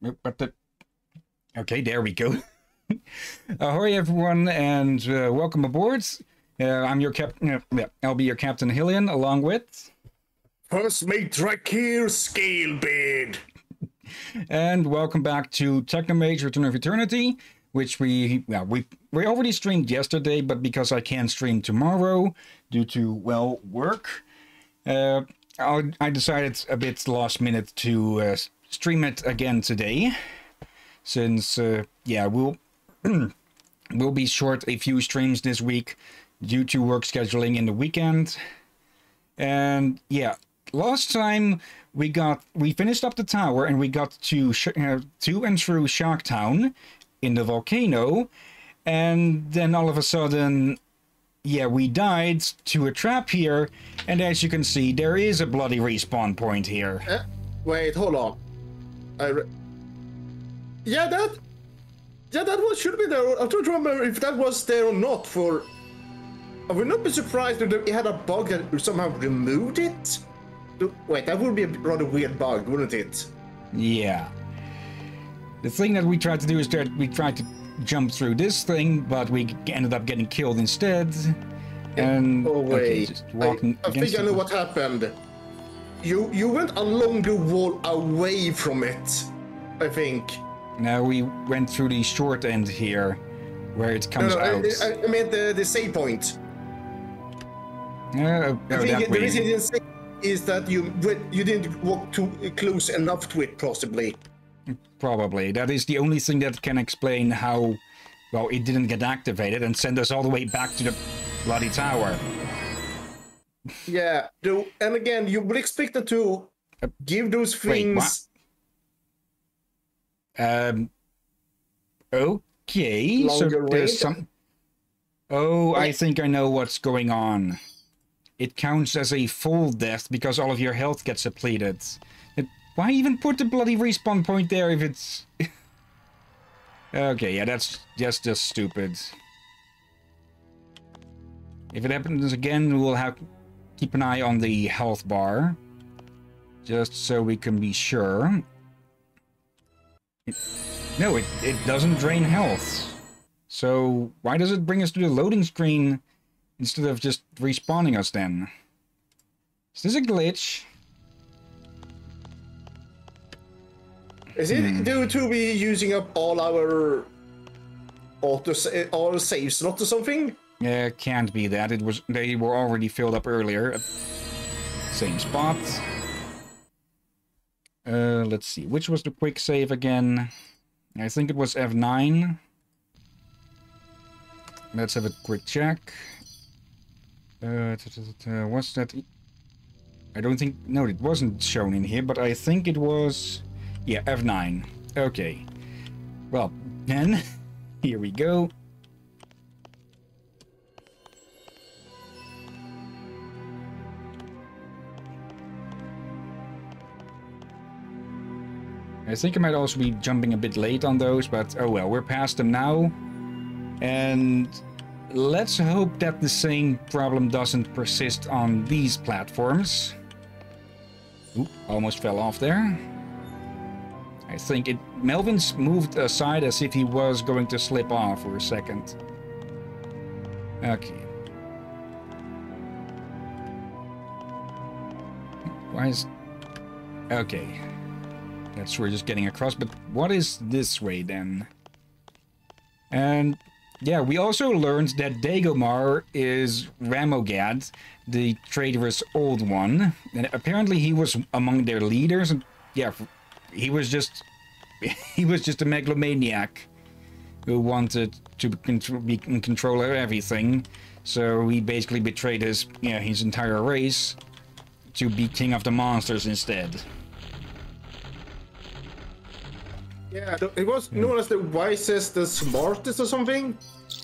but the okay, there we go. Ahoy, everyone, and uh, welcome aboard. Uh, I'm your captain. Uh, yeah, I'll be your captain, Hillyan, along with First mate Drakir Scalebeard. and welcome back to Technomage Return of Eternity, which we well we we already streamed yesterday, but because I can't stream tomorrow due to well work, uh, I, I decided a bit last minute to uh, stream it again today, since uh, yeah we'll we'll be short a few streams this week due to work scheduling in the weekend, and yeah last time we got we finished up the tower and we got to uh, to and through Shark Town in the volcano, and then all of a sudden, yeah, we died to a trap here, and as you can see, there is a bloody respawn point here. Uh, wait, hold on. I re- yeah, that. Yeah, that was should be there. I don't remember if that was there or not. For I would not be surprised if it had a bug that somehow removed it. Wait, that would be a rather weird bug, wouldn't it? Yeah. The thing that we tried to do is that we tried to jump through this thing, but we ended up getting killed instead. And oh wait, okay, I, I think I know what happened. You you went along the wall away from it. I think. Now we went through the short end here, where it comes no, no, out. I, I, meant the the save point. Uh, oh, I think the reason you didn't say is that you you didn't walk too close enough to it, possibly. Probably. That is the only thing that can explain how, well, it didn't get activated and send us all the way back to the bloody tower. Yeah. Though, and again, you would expect it to give those things. Wait. Um. Okay. so there's some. Oh, I think I know what's going on. It counts as a full death because all of your health gets depleted. It, why even put the bloody respawn point there if it's... okay, yeah, that's just just stupid. If it happens again, we'll have keep an eye on the health bar. Just so we can be sure. It- no, it, it doesn't drain health. So why does it bring us to the loading screen instead of just respawning us then? Is this a glitch? Is it Hmm. due to be using up all our auto all save slot or something? Yeah, can't be that. It was they were already filled up earlier. Same spot. Uh, let's see. Which was the quick save again? I think it was F9. Let's have a quick check. Uh, what's that? I don't think. No, it wasn't shown in here, but I think it was. Yeah, F9. Okay. Well, then, here we go. I think I might also be jumping a bit late on those, but oh well, we're past them now. And let's hope that the same problem doesn't persist on these platforms. Oop, almost fell off there. I think it. Melvin's moved aside as if he was going to slip off for a second. Okay. Why is. Okay. That's we're just getting across, but what is this way then? And yeah, we also learned that Dagomar is Ramogad, the traitorous old one. And apparently he was among their leaders and yeah, he was just he was just a megalomaniac who wanted to be in control of everything. So he basically betrayed his yeah, his entire race to be king of the monsters instead. Yeah, th- it was known as the wisest, the smartest, or something.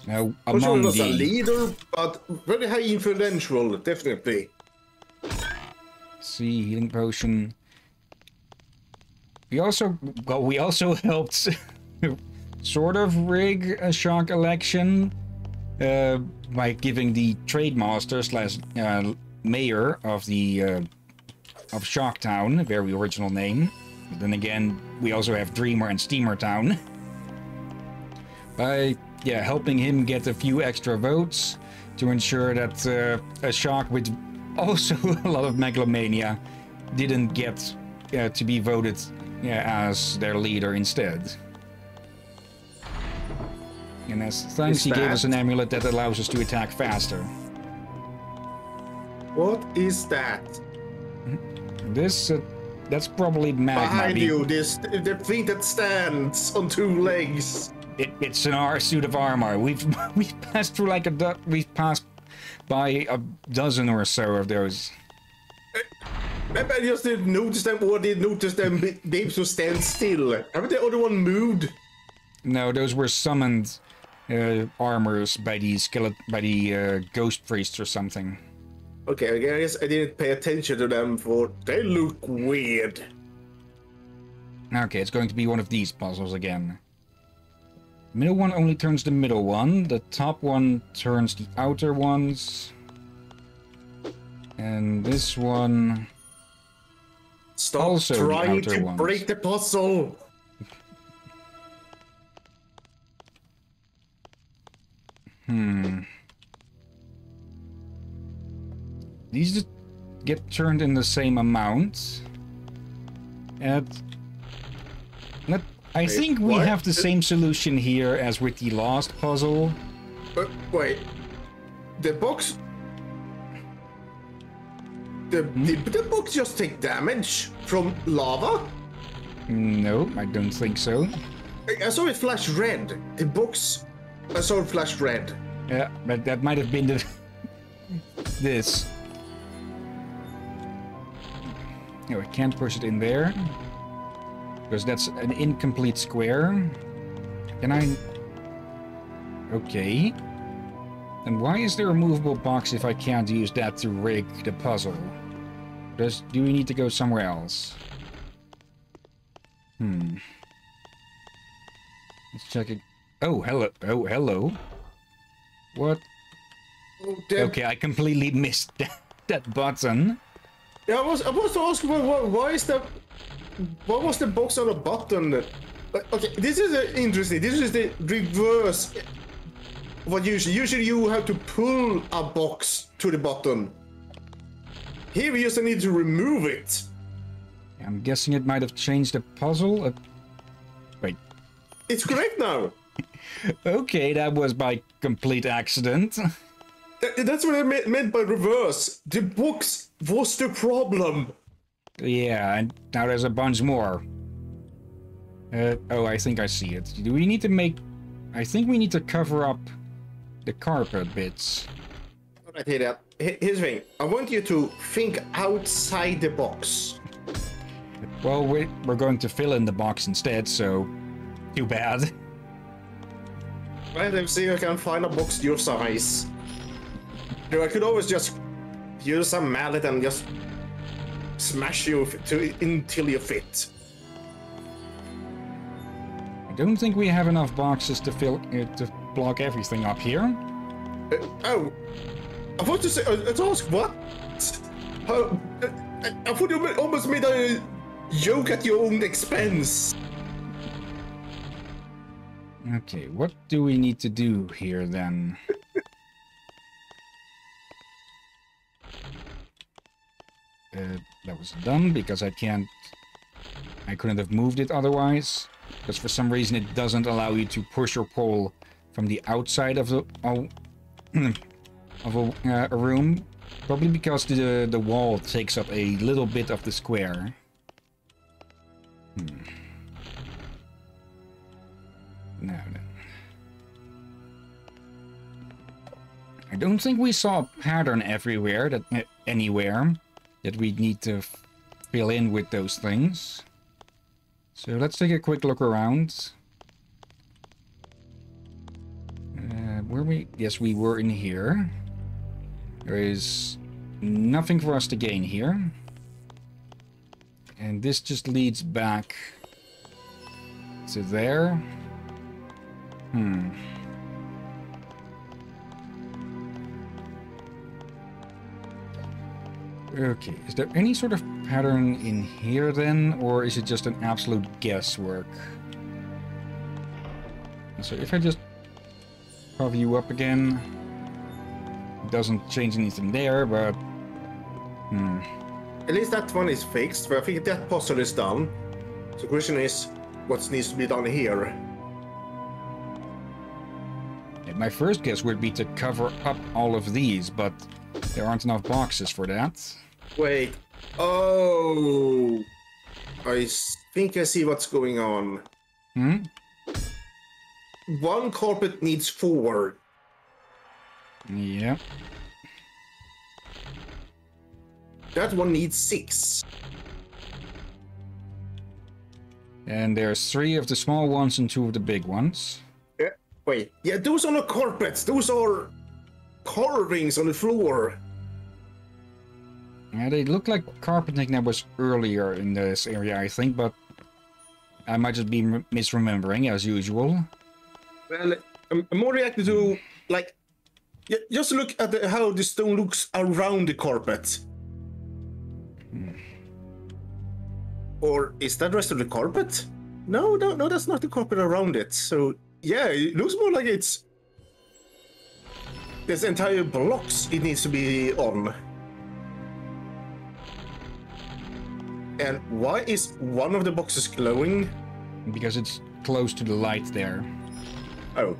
Now, I'm sure among he was a the leader, but very high influential, definitely. see healing potion. We also well, we also helped sort of rig a shark election uh, by giving the trade master slash uh, mayor of the uh, of Sharktown, a very original name, But then again, we also have Dreamer and Steamer Town. By yeah, helping him get a few extra votes to ensure that uh, a shark with also a lot of megalomania didn't get uh, to be voted yeah, as their leader instead. And as thanks, he gave us an amulet that allows us to attack faster. What is that? This, uh, that's probably magma. Behind be- you, this the thing that stands on two legs. It, it's an our suit of armor. We've we've passed through like a we've passed by a dozen or so of those. Maybe I just didn't notice them or didn't notice them able to stand still. Haven't the other one moved? No, those were summoned uh, armors by the skeleton by the uh, ghost priest or something. Okay, I guess I didn't pay attention to them for they look weird. Okay, it's going to be one of these puzzles again. Middle one only turns the middle one. The top one turns the outer ones. And this one. Stop Also trying outer to ones. break the puzzle. Hmm. These just get turned in the same amount. And let, I Wait, think we what? have the same solution here as with the last puzzle. But wait, the box. The, hmm? did the box just take damage from lava? No, I don't think so. I, I saw it flash red. The box. I saw it flash red. Yeah, but that might have been the this. No, I can't push it in there because that's an incomplete square. Can I? Okay. And why is there a movable box if I can't use that to rig the puzzle? Does do we need to go somewhere else? Hmm. Let's check it. Oh, hello. Oh, hello. What? Oh. Okay, I completely missed that, that button. Yeah, I was I was to ask why, why, why is that? Why was the box on a button? Uh, Okay, this is uh, interesting. This is the reverse. What usually usually you have to pull a box to the button. Here we just need to remove it. I'm guessing it might have changed the puzzle. Uh, wait. It's correct now. Okay, that was by complete accident. Th- That's what I meant by reverse. The books was the problem. yeah, and now there's a bunch more. Uh, oh, I think I see it. Do we need to make... I think we need to cover up the carpet bits. Alright, here. He- Here's the thing. I want you to think outside the box. Well, we, we're going to fill in the box instead, so... Too bad. Right, let's see if I can find a box your size. I could always just use a mallet and just smash you to until you fit. I don't think we have enough boxes to fill... Uh, to block everything up here. Uh, oh, I thought to say, uh, to ask what? How, uh, I, I thought you almost made a joke at your own expense. Okay, what do we need to do here then? Uh, that was done because I can't. I couldn't have moved it otherwise. Because for some reason it doesn't allow you to push or pull from the outside of the of, of a, uh, a room. Probably because the the wall takes up a little bit of the square. Hmm. I don't think we saw a pattern everywhere that uh, anywhere that we need to fill in with those things. So let's take a quick look around. Uh, were we? Yes, we were in here. There is nothing for us to gain here. And this just leads back to there. Hmm. Okay, is there any sort of pattern in here then, or is it just an absolute guesswork? So if I just cover you up again, it doesn't change anything there, but... Hmm. At least that one is fixed, but I think that puzzle is done. So the question is, what needs to be done here? My first guess would be to cover up all of these, but there aren't enough boxes for that. Wait. Oh. I think I see what's going on. Hmm? One carpet needs four. Yeah. That one needs six. And there's three of the small ones and two of the big ones. Yeah. Wait. Yeah, those are not carpets. Those are carvings on the floor. Yeah, they look like carpeting that was earlier in this area, I think, but I might just be misremembering as usual. Well, I'm more reacting to like, just look at the, how the stone looks around the carpet. Hmm. Or is that the rest of the carpet? No, no, no, that's not the carpet around it. So yeah, it looks more like it's there's entire blocks it needs to be on. And why is one of the boxes glowing? Because it's close to the light there. Oh,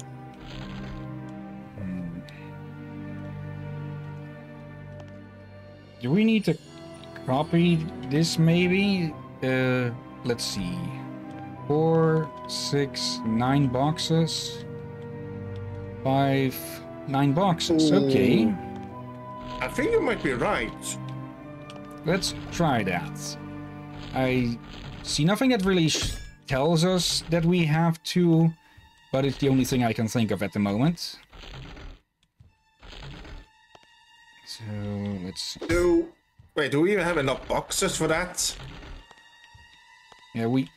Do we need to copy this maybe? Uh, let's see. Four, six, nine boxes. Five, nine boxes. Okay, I think you might be right. let's try that. I see nothing that really sh- tells us that we have to, but it's the only thing I can think of at the moment. So let's Do wait, do we even have enough boxes for that? Yeah, we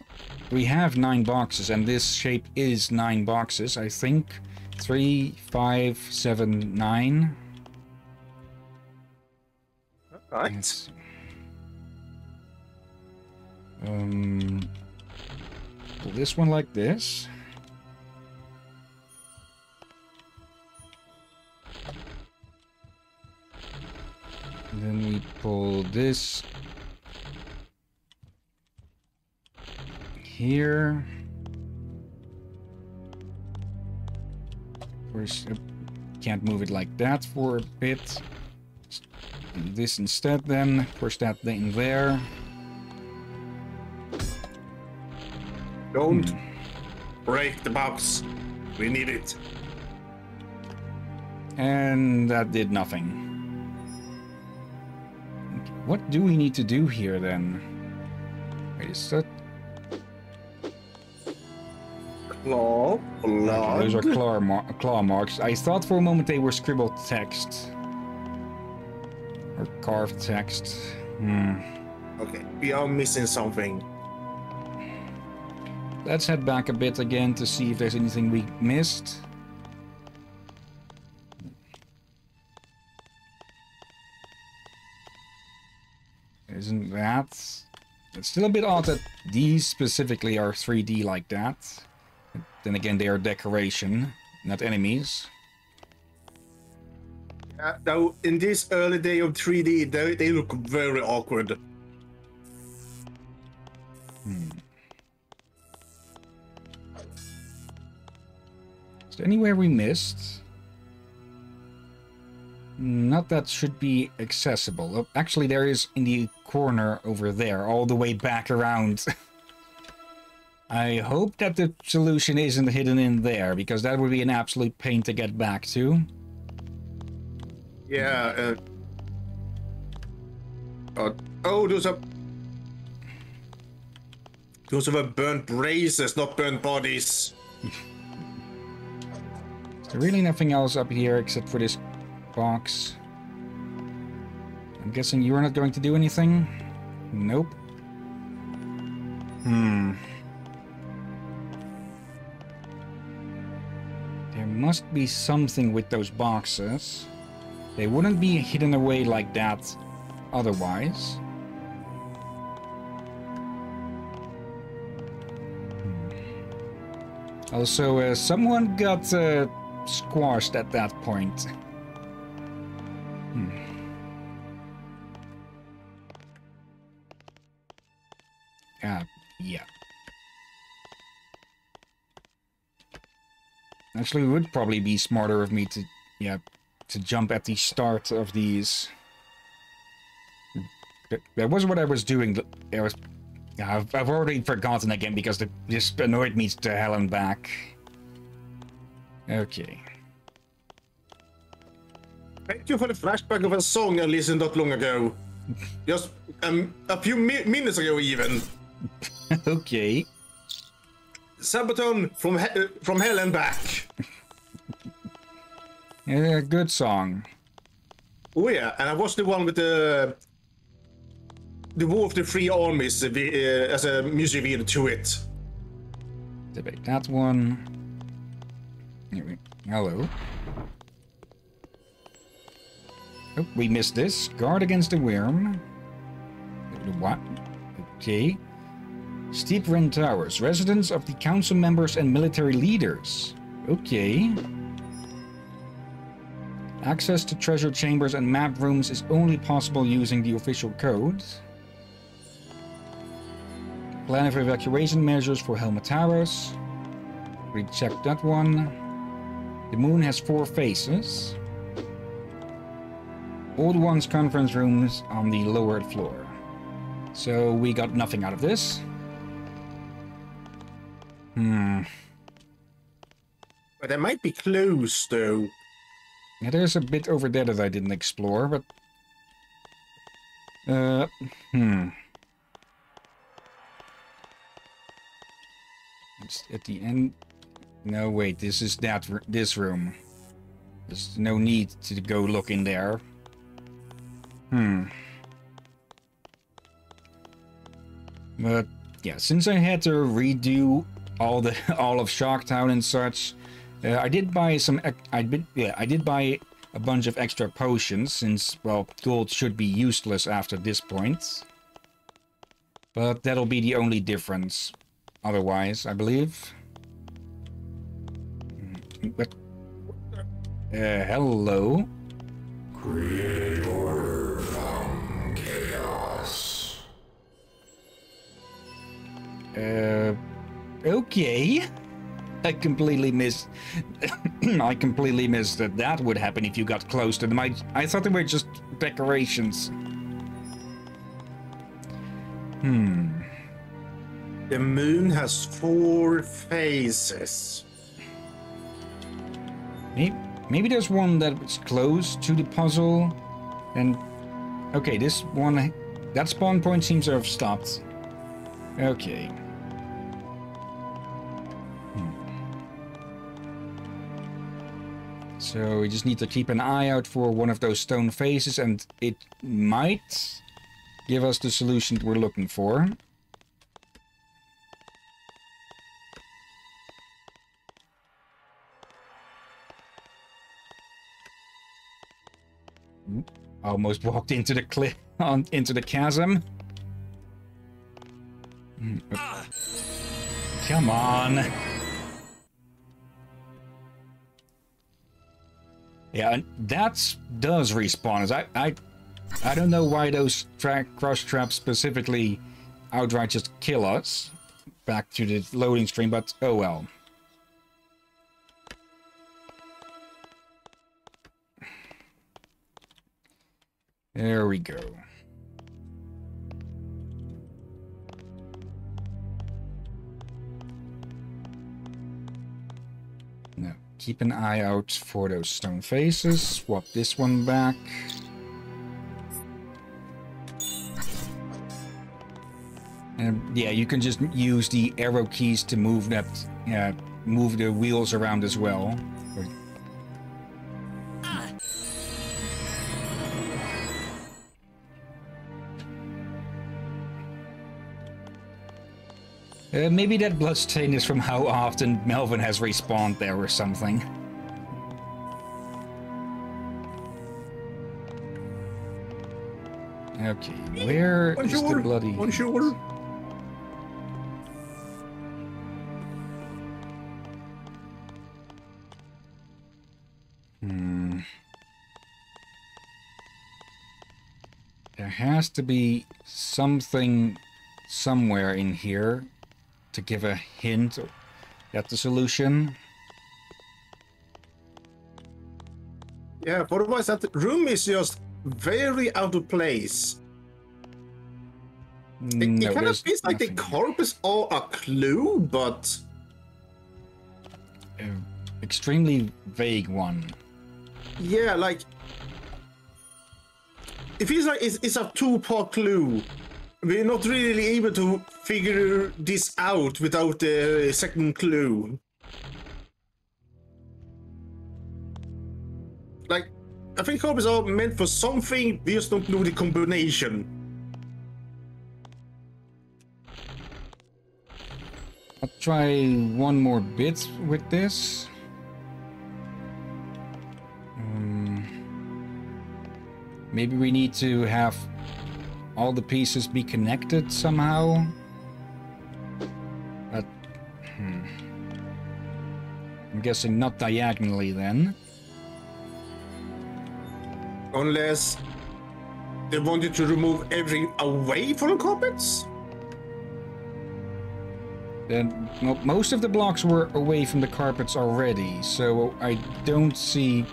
we have nine boxes, and this shape is nine boxes. I think three, five, seven, nine. Right. Let's see. Um, pull this one like this. And then we pull this here. Course, uh, can't move it like that for a bit. Do this instead then. Push that thing there. Don't break the box. We need it. And that did nothing. What do we need to do here then? Wait, is that... Claw, Okay, those are claw, mar- claw marks. I thought for a moment they were scribbled text. Or carved text. Hmm. Okay, we are missing something. Let's head back a bit again to see if there's anything we missed. Isn't that... It's still a bit odd that these specifically are 3D like that. Then again, they are decoration, not enemies. Uh, now, in this early day of 3D, they, they look very awkward. Is anywhere we missed? Not that should be accessible. Oh, Actually, there is in the corner over there, all the way back around. I hope that the solution isn't hidden in there, because that would be an absolute pain to get back to. Yeah. Uh, oh, oh, those are. Those are burnt braces, not burnt bodies. Really nothing else up here except for this box? I'm guessing you're not going to do anything? Nope. Hmm. There must be something with those boxes. They wouldn't be hidden away like that otherwise. Also, uh, someone got uh, squashed at that point. Hmm. Ah, yeah. Actually, it would probably be smarter of me to, yeah, to jump at the start of these. That, was what I was doing. I was, I've, I've already forgotten again because the, this annoyed me to hell and back. Okay. Thank you for the flashback of a song I listened not long ago. Just um, a few mi minutes ago, even. okay. Sabaton from he from hell and back. yeah, good song. Oh yeah, and I was the one with the the War of the Three Armies uh as a music video to it. Debate that one. Anyway, hello. Oh, we missed this. Guard against the worm. What? Okay. Steep Wren Towers. Residence of the council members and military leaders. Okay. Access to treasure chambers and map rooms is only possible using the official code. Plan of evacuation measures for Helmetaros. Towers. checked that one. The moon has four faces. Old One's conference rooms on the lower floor. So we got nothing out of this. Hmm. But there might be clues, though. Yeah, there's a bit over there that I didn't explore, but... Uh, hmm. It's at the end... No, wait, this is that this room. There's no need to go look in there. Hmm. But, yeah, since I had to redo all the all of Sharktown and such. Uh, I did buy some. I did yeah. I did buy a bunch of extra potions since well, gold should be useless after this point. But that'll be the only difference. Otherwise, I believe. Uh, hello. Create order from chaos. Uh okay. I completely missed. I completely missed that that would happen if you got close to them. I, I thought they were just decorations. Hmm. The moon has four faces. Maybe, maybe there's one that's close to the puzzle. And okay, this one, that spawn point seems to have stopped. Okay. Hmm. So we just need to keep an eye out for one of those stone faces and it might give us the solution we're looking for. Almost walked into the cliff, on into the chasm. Hmm, Come on. Yeah, and that does respawn. I, I, I don't know why those track crush traps specifically outright just kill us back to the loading screen, but oh well. There we go. Now, Keep an eye out for those stone faces. Swap this one back. And yeah, you can just use the arrow keys to move that, yeah, move the wheels around as well. Uh, maybe that bloodstain is from how often Melvin has respawned there or something. Okay, where is the bloody... Bonjour. Hmm. There has to be something somewhere in here to give a hint at the solution. Yeah, for otherwise that room is just very out of place. It, No, it kind of feels like the carpets are a clue, but Uh, extremely vague one. yeah, like it feels like it's, it's a two-part clue. We're not really able to figure this out without the second clue. Like, I think carpets are meant for something. We just don't know the combination. I'll try one more bit with this. Um, maybe we need to have all the pieces be connected somehow. I'm guessing not diagonally then. Unless they wanted to remove everything away from the carpets? Then well, most of the blocks were away from the carpets already, so I don't see.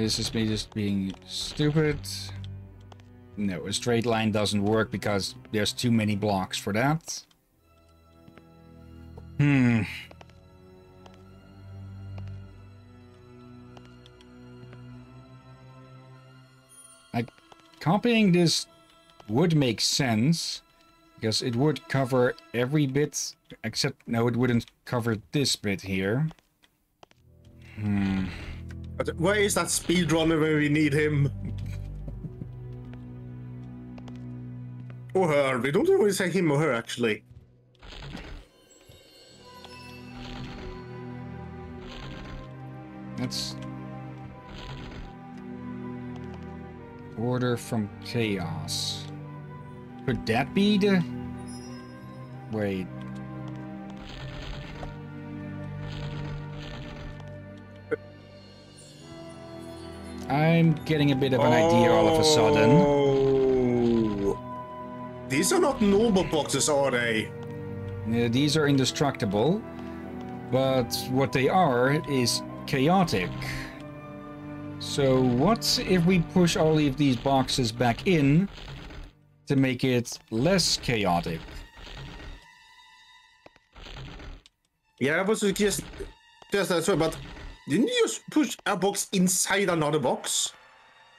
This is me just being stupid? No, a straight line doesn't work because there's too many blocks for that. Hmm. I, copying this would make sense because it would cover every bit except no it wouldn't cover this bit here. Hmm. Where is that speedrunner when we need him? Or her. We don't always say him or her, actually. That's order from chaos. Could that be the? Wait. I'm getting a bit of an idea all of a sudden. Oh. These are not normal boxes, are they? Uh, these are indestructible, but what they are is chaotic. So what if we push all of these boxes back in to make it less chaotic? Yeah, I was just just that way, but didn't you just push a box inside another box?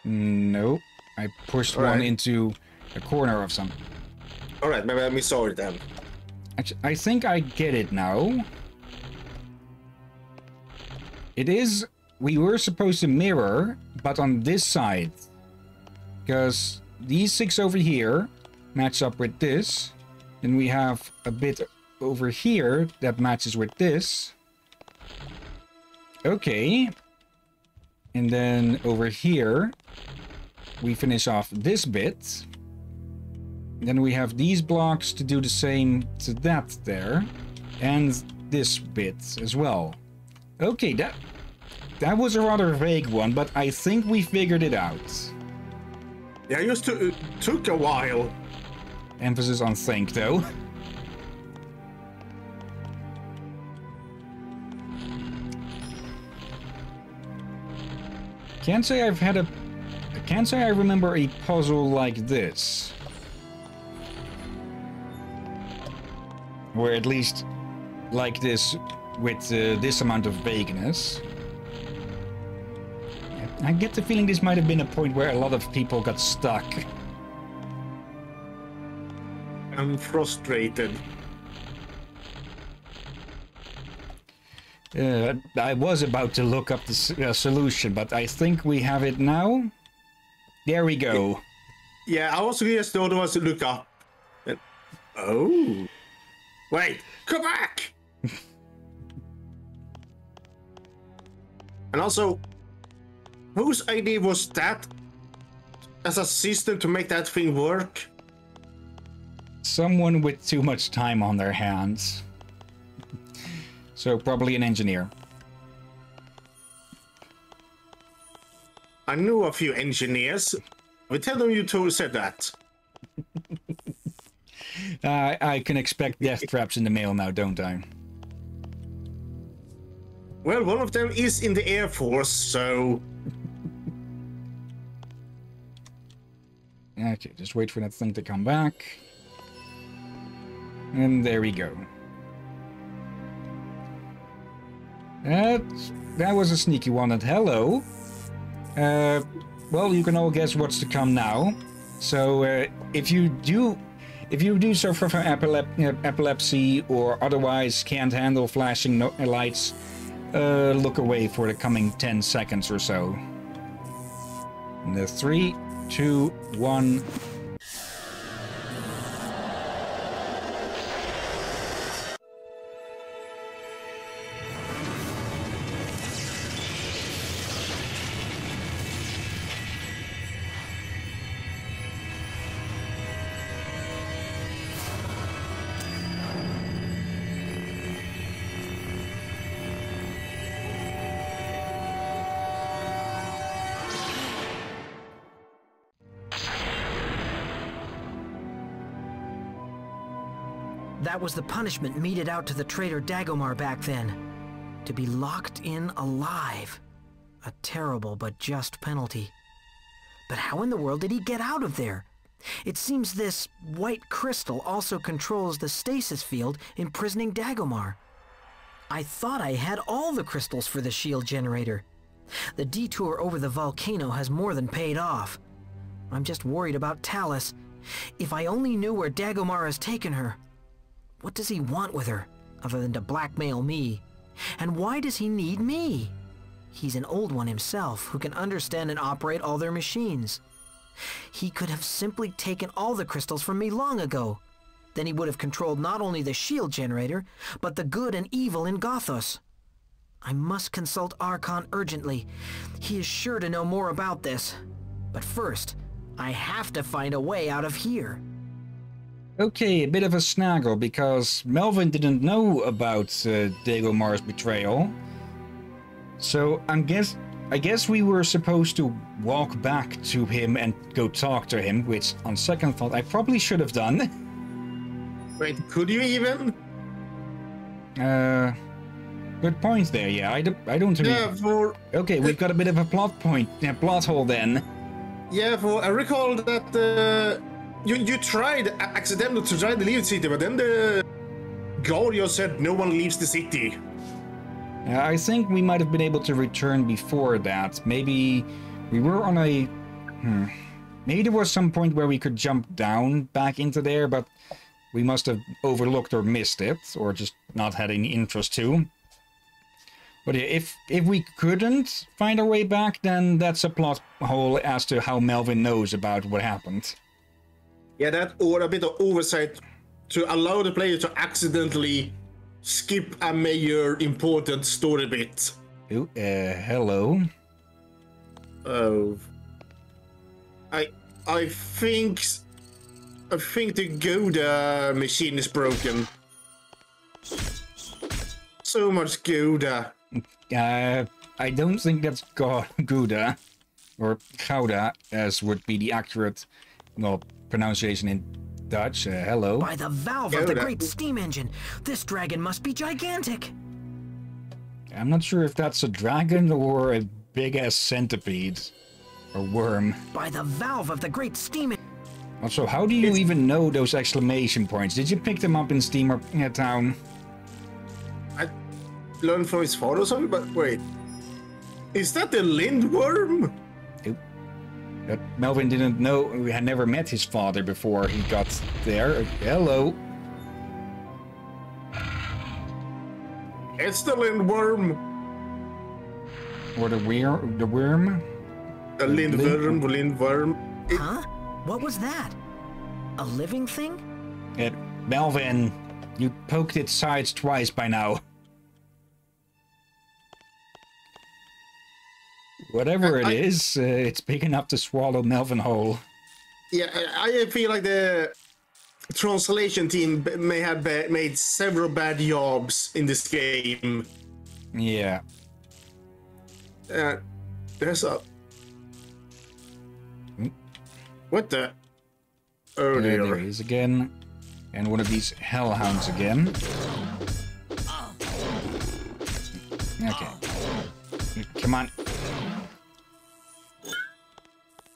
No, I pushed one Alright. into a corner of something. Alright, maybe I missaw it then. Actually, I think I get it now. It is. We were supposed to mirror, but on this side. Because these six over here match up with this. Then we have a bit over here that matches with this. Okay. And then over here, we finish off this bit. Then we have these blocks to do the same to that there. And this bit as well. Okay, that that was a rather vague one, but I think we figured it out. Yeah, it to- took a while. Emphasis on think, though. Can't say I've had a... Can't say I remember a puzzle like this. Or at least like this with uh, this amount of vagueness. I get the feeling this might have been a point where a lot of people got stuck. I'm frustrated. Uh, I was about to look up the uh, solution, but I think we have it now. There we go. Yeah, I was just the other ones to look up. Oh. Wait, come back! and also, whose idea was that as a system to make that thing work? Someone with too much time on their hands. So probably an engineer. I knew a few engineers. We tell them you two said that. Uh, I can expect death traps in the mail now, don't I? Well, one of them is in the Air Force, so. Okay, just wait for that thing to come back. And there we go. That, that was a sneaky one. And hello. Uh, well, you can all guess what's to come now. So, uh, if you do, if you do suffer from epilep- uh, epilepsy or otherwise can't handle flashing no- lights, uh, look away for the coming 10 seconds or so. In the three, two, one. Was the punishment meted out to the traitor Dagomar back then. To be locked in alive. A terrible but just penalty. But how in the world did he get out of there? It seems this white crystal also controls the stasis field imprisoning Dagomar. I thought I had all the crystals for the shield generator. The detour over the volcano has more than paid off. I'm just worried about Talus. If I only knew where Dagomar has taken her. What does he want with her, other than to blackmail me? And why does he need me? He's an old one himself, who can understand and operate all their machines. He could have simply taken all the crystals from me long ago. Then he would have controlled not only the shield generator, but the good and evil in Gothos. I must consult Archon urgently. He is sure to know more about this. But first, I have to find a way out of here. Okay, a bit of a snaggle because Melvin didn't know about uh, Dagomar's betrayal. So I'm guess I guess we were supposed to walk back to him and go talk to him, which on second thought I probably should have done. Wait, could you even? Uh, good point there. Yeah, I, do, I don't. Yeah, for Okay, we've got a bit of a plot point, a plot hole then. yeah, for I recall that uh, you you tried accidentally to try to leave the city, but then the Gorio said no one leaves the city. I think we might have been able to return before that. Maybe we were on a. Hmm. Maybe there was some point where we could jump down back into there, but we must have overlooked or missed it, or just not had any interest to. But if if we couldn't find our way back, then that's a plot hole as to how Melvin knows about what happened. Yeah, that or a bit of oversight to allow the player to accidentally skip a major important story bit. Ooh, uh, hello. Oh, I I think I think the Gouda machine is broken. So much Gouda. Uh, I don't think that's Go- Gouda, or Gouda, as would be the accurate, well, pronunciation in Dutch. Uh, hello. By the valve of the great steam engine, this dragon must be gigantic. I'm not sure if that's a dragon or a big ass centipede or worm. By the valve of the great steam engine. Also, how do you It's- even know those exclamation points? Did you pick them up in Steamer uh, Town? I learned from his photos or something, but wait. Is that the lindworm? Oop. That Melvin didn't know. We had never met his father before he got there. Hello. It's the lindworm. Or the weir the worm? The lindworm, the lindworm. It, Huh? What was that? A living thing? It Melvin, you poked its sides twice by now. Whatever it I- is, uh, it's big enough to swallow Melvin whole. yeah, I I feel like the translation team may have ba- made several bad jobs in this game. Yeah. Uh, there's a. What the? Oh There, there he is again. And one of these hellhounds again. Okay. Come on.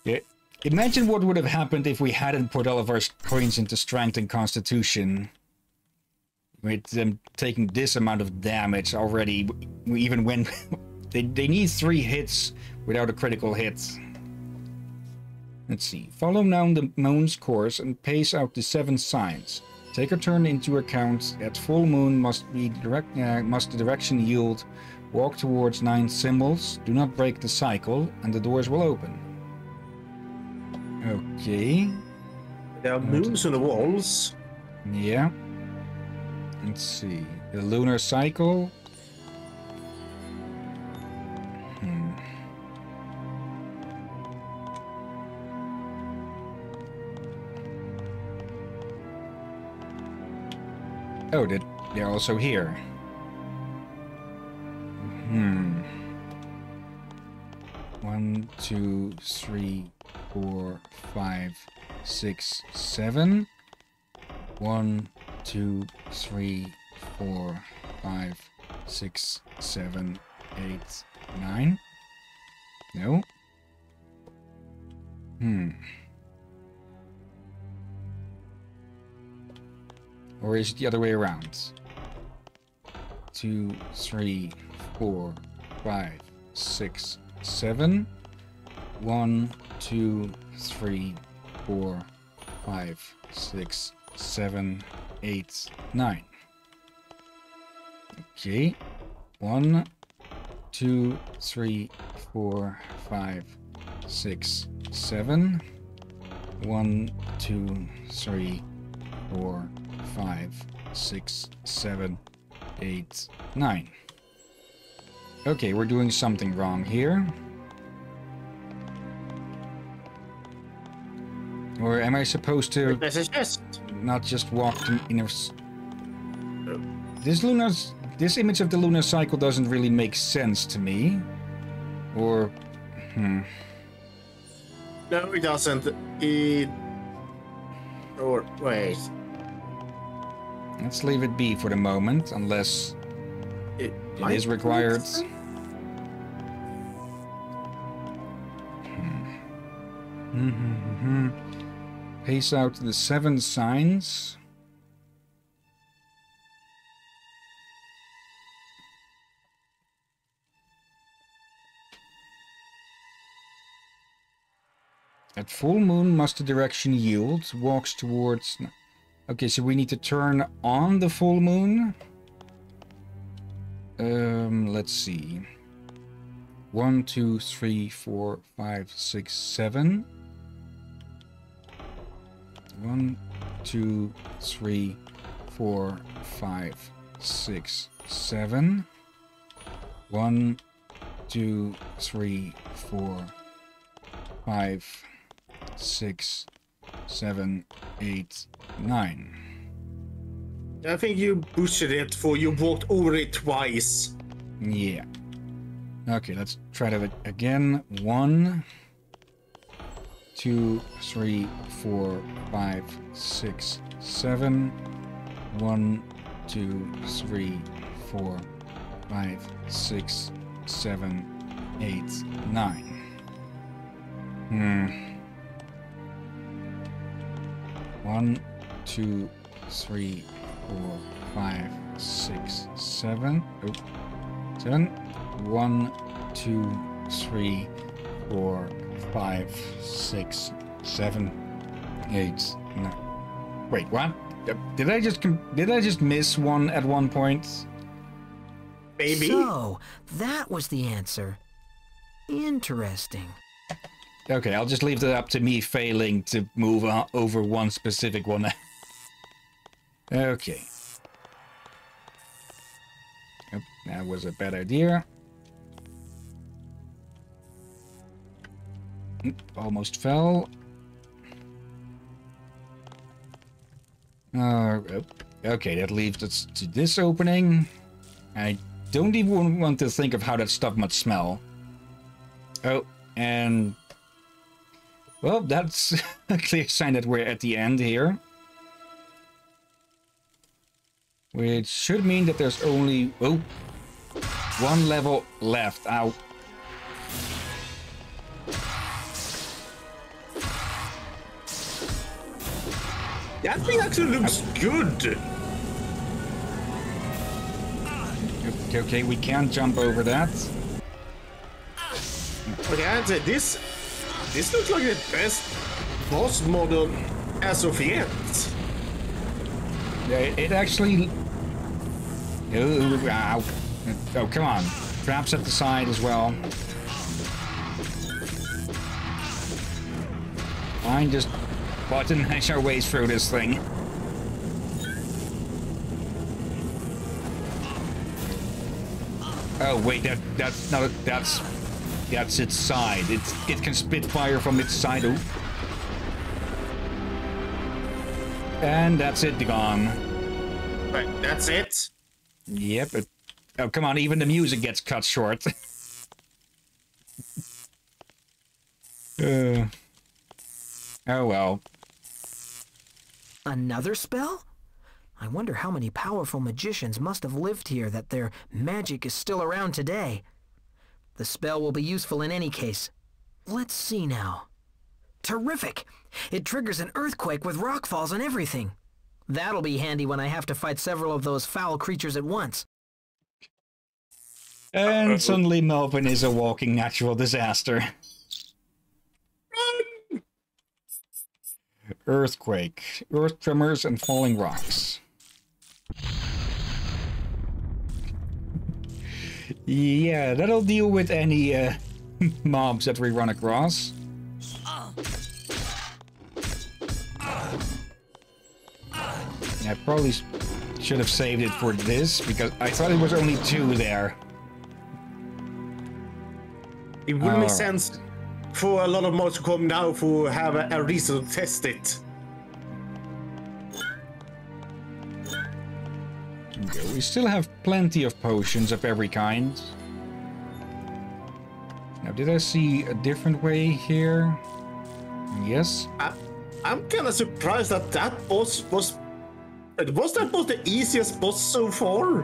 Yeah. Imagine what would have happened if we hadn't put all of our coins into strength and constitution. With them taking this amount of damage already, even when they, they need three hits without a critical hit. Let's see. Follow now the moon's course and pace out the seven signs. Take a turn into account. At full moon must be direct. Uh, must the direction yield. Walk towards nine symbols. Do not break the cycle, and the doors will open. Okay. There are moons on the walls. Yeah. Let's see. The lunar cycle. Hmm. Oh, they- they're also here. Hmm. One, two, three, four, five, six, seven. One, two, three, four, five, six, seven, eight, nine. No. Hmm. Or is it the other way around? Two, three, four, five, six, seven. One, two, three, four, five, six, seven, eight, nine. Okay. One, two, three, four, five, six, seven. One, two, three, four, five, six, seven, eight, nine. Okay, we're doing something wrong here. Or am I supposed to There's a chest. not just walk to inner. This lunar, this image of the lunar cycle doesn't really make sense to me. Or, hmm, No, it doesn't. It. Or wait. let's leave it be for the moment, unless It, it is required. different. Pace out the seven signs. At full moon, must the direction yield walks towards. Okay, so we need to turn on the full moon. Um, let's see. One, two, three, four, five, six, seven. One, two, three, four, five, six, seven. One, two, three, four, five, six, seven, eight, nine. I think you boosted it for you walked over it twice. Yeah. Okay, let's try that again. One, two, three, four, five, six, seven. One, two, three, four, five, six, seven, eight, nine. Hmm. One, two, three, four, five, six, seven. Oh, seven. One, two, three, four, five, six, seven, eight, nine. Wait, what? Did I just did I just miss one at one point? Maybe. So, that was the answer. Interesting. Okay, I'll just leave that up to me failing to move o- over one specific one. okay. Yep, that was a bad idea. Mm, Almost fell. Uh, oh, okay, that leaves us to this opening. I don't even want to think of how that stuff must smell. Oh, and well, that's a clear sign that we're at the end here. Which should mean that there's only oh, one level left. Ow. That thing actually looks good. Okay, okay, we can't jump over that. Okay, I'd say this this looks like the best boss model as of yet. Yeah, it, it actually. Oh, ow. Oh, come on. Traps at the side as well. Fine, just button our ways through this thing. Oh wait, that that's not that's that's its side. It it can spit fire from its side. Oh. And that's it, gone. Right, that's it. Yep. It, oh, come on. Even the music gets cut short. uh, oh, well. Another spell? I wonder how many powerful magicians must have lived here that their magic is still around today. The spell will be useful in any case. Let's see now. Terrific! It triggers an earthquake with rockfalls and everything. That'll be handy when I have to fight several of those foul creatures at once. And suddenly Melvin is a walking natural disaster. Earthquake, earth tremors, and falling rocks. Yeah, that'll deal with any uh, mobs that we run across. I probably should have saved it for this because I thought it was only two there. It would make sense for a lot of mods to come now for have a, a reason to test it. Okay, we still have plenty of potions of every kind. Now, did I see a different way here? Yes. I, I'm kind of surprised that that boss was. It was that boss the easiest boss so far?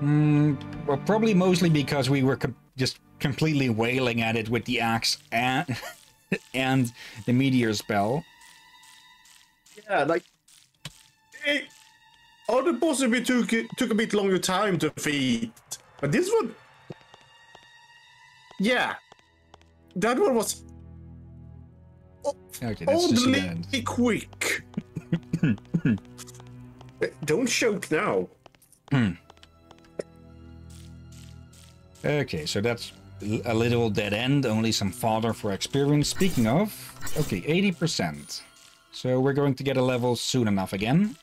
Hmm. Well, probably mostly because we were just completely wailing at it with the axe and and the meteor spell. Yeah, like. eh, other bosses we took took a bit longer time to defeat, but this one. Yeah, that one was Okay, that's just an oddly quick. Don't choke now. Okay, so that's a little dead end, only some fodder for experience. Speaking of, okay, 80%. So we're going to get a level soon enough again.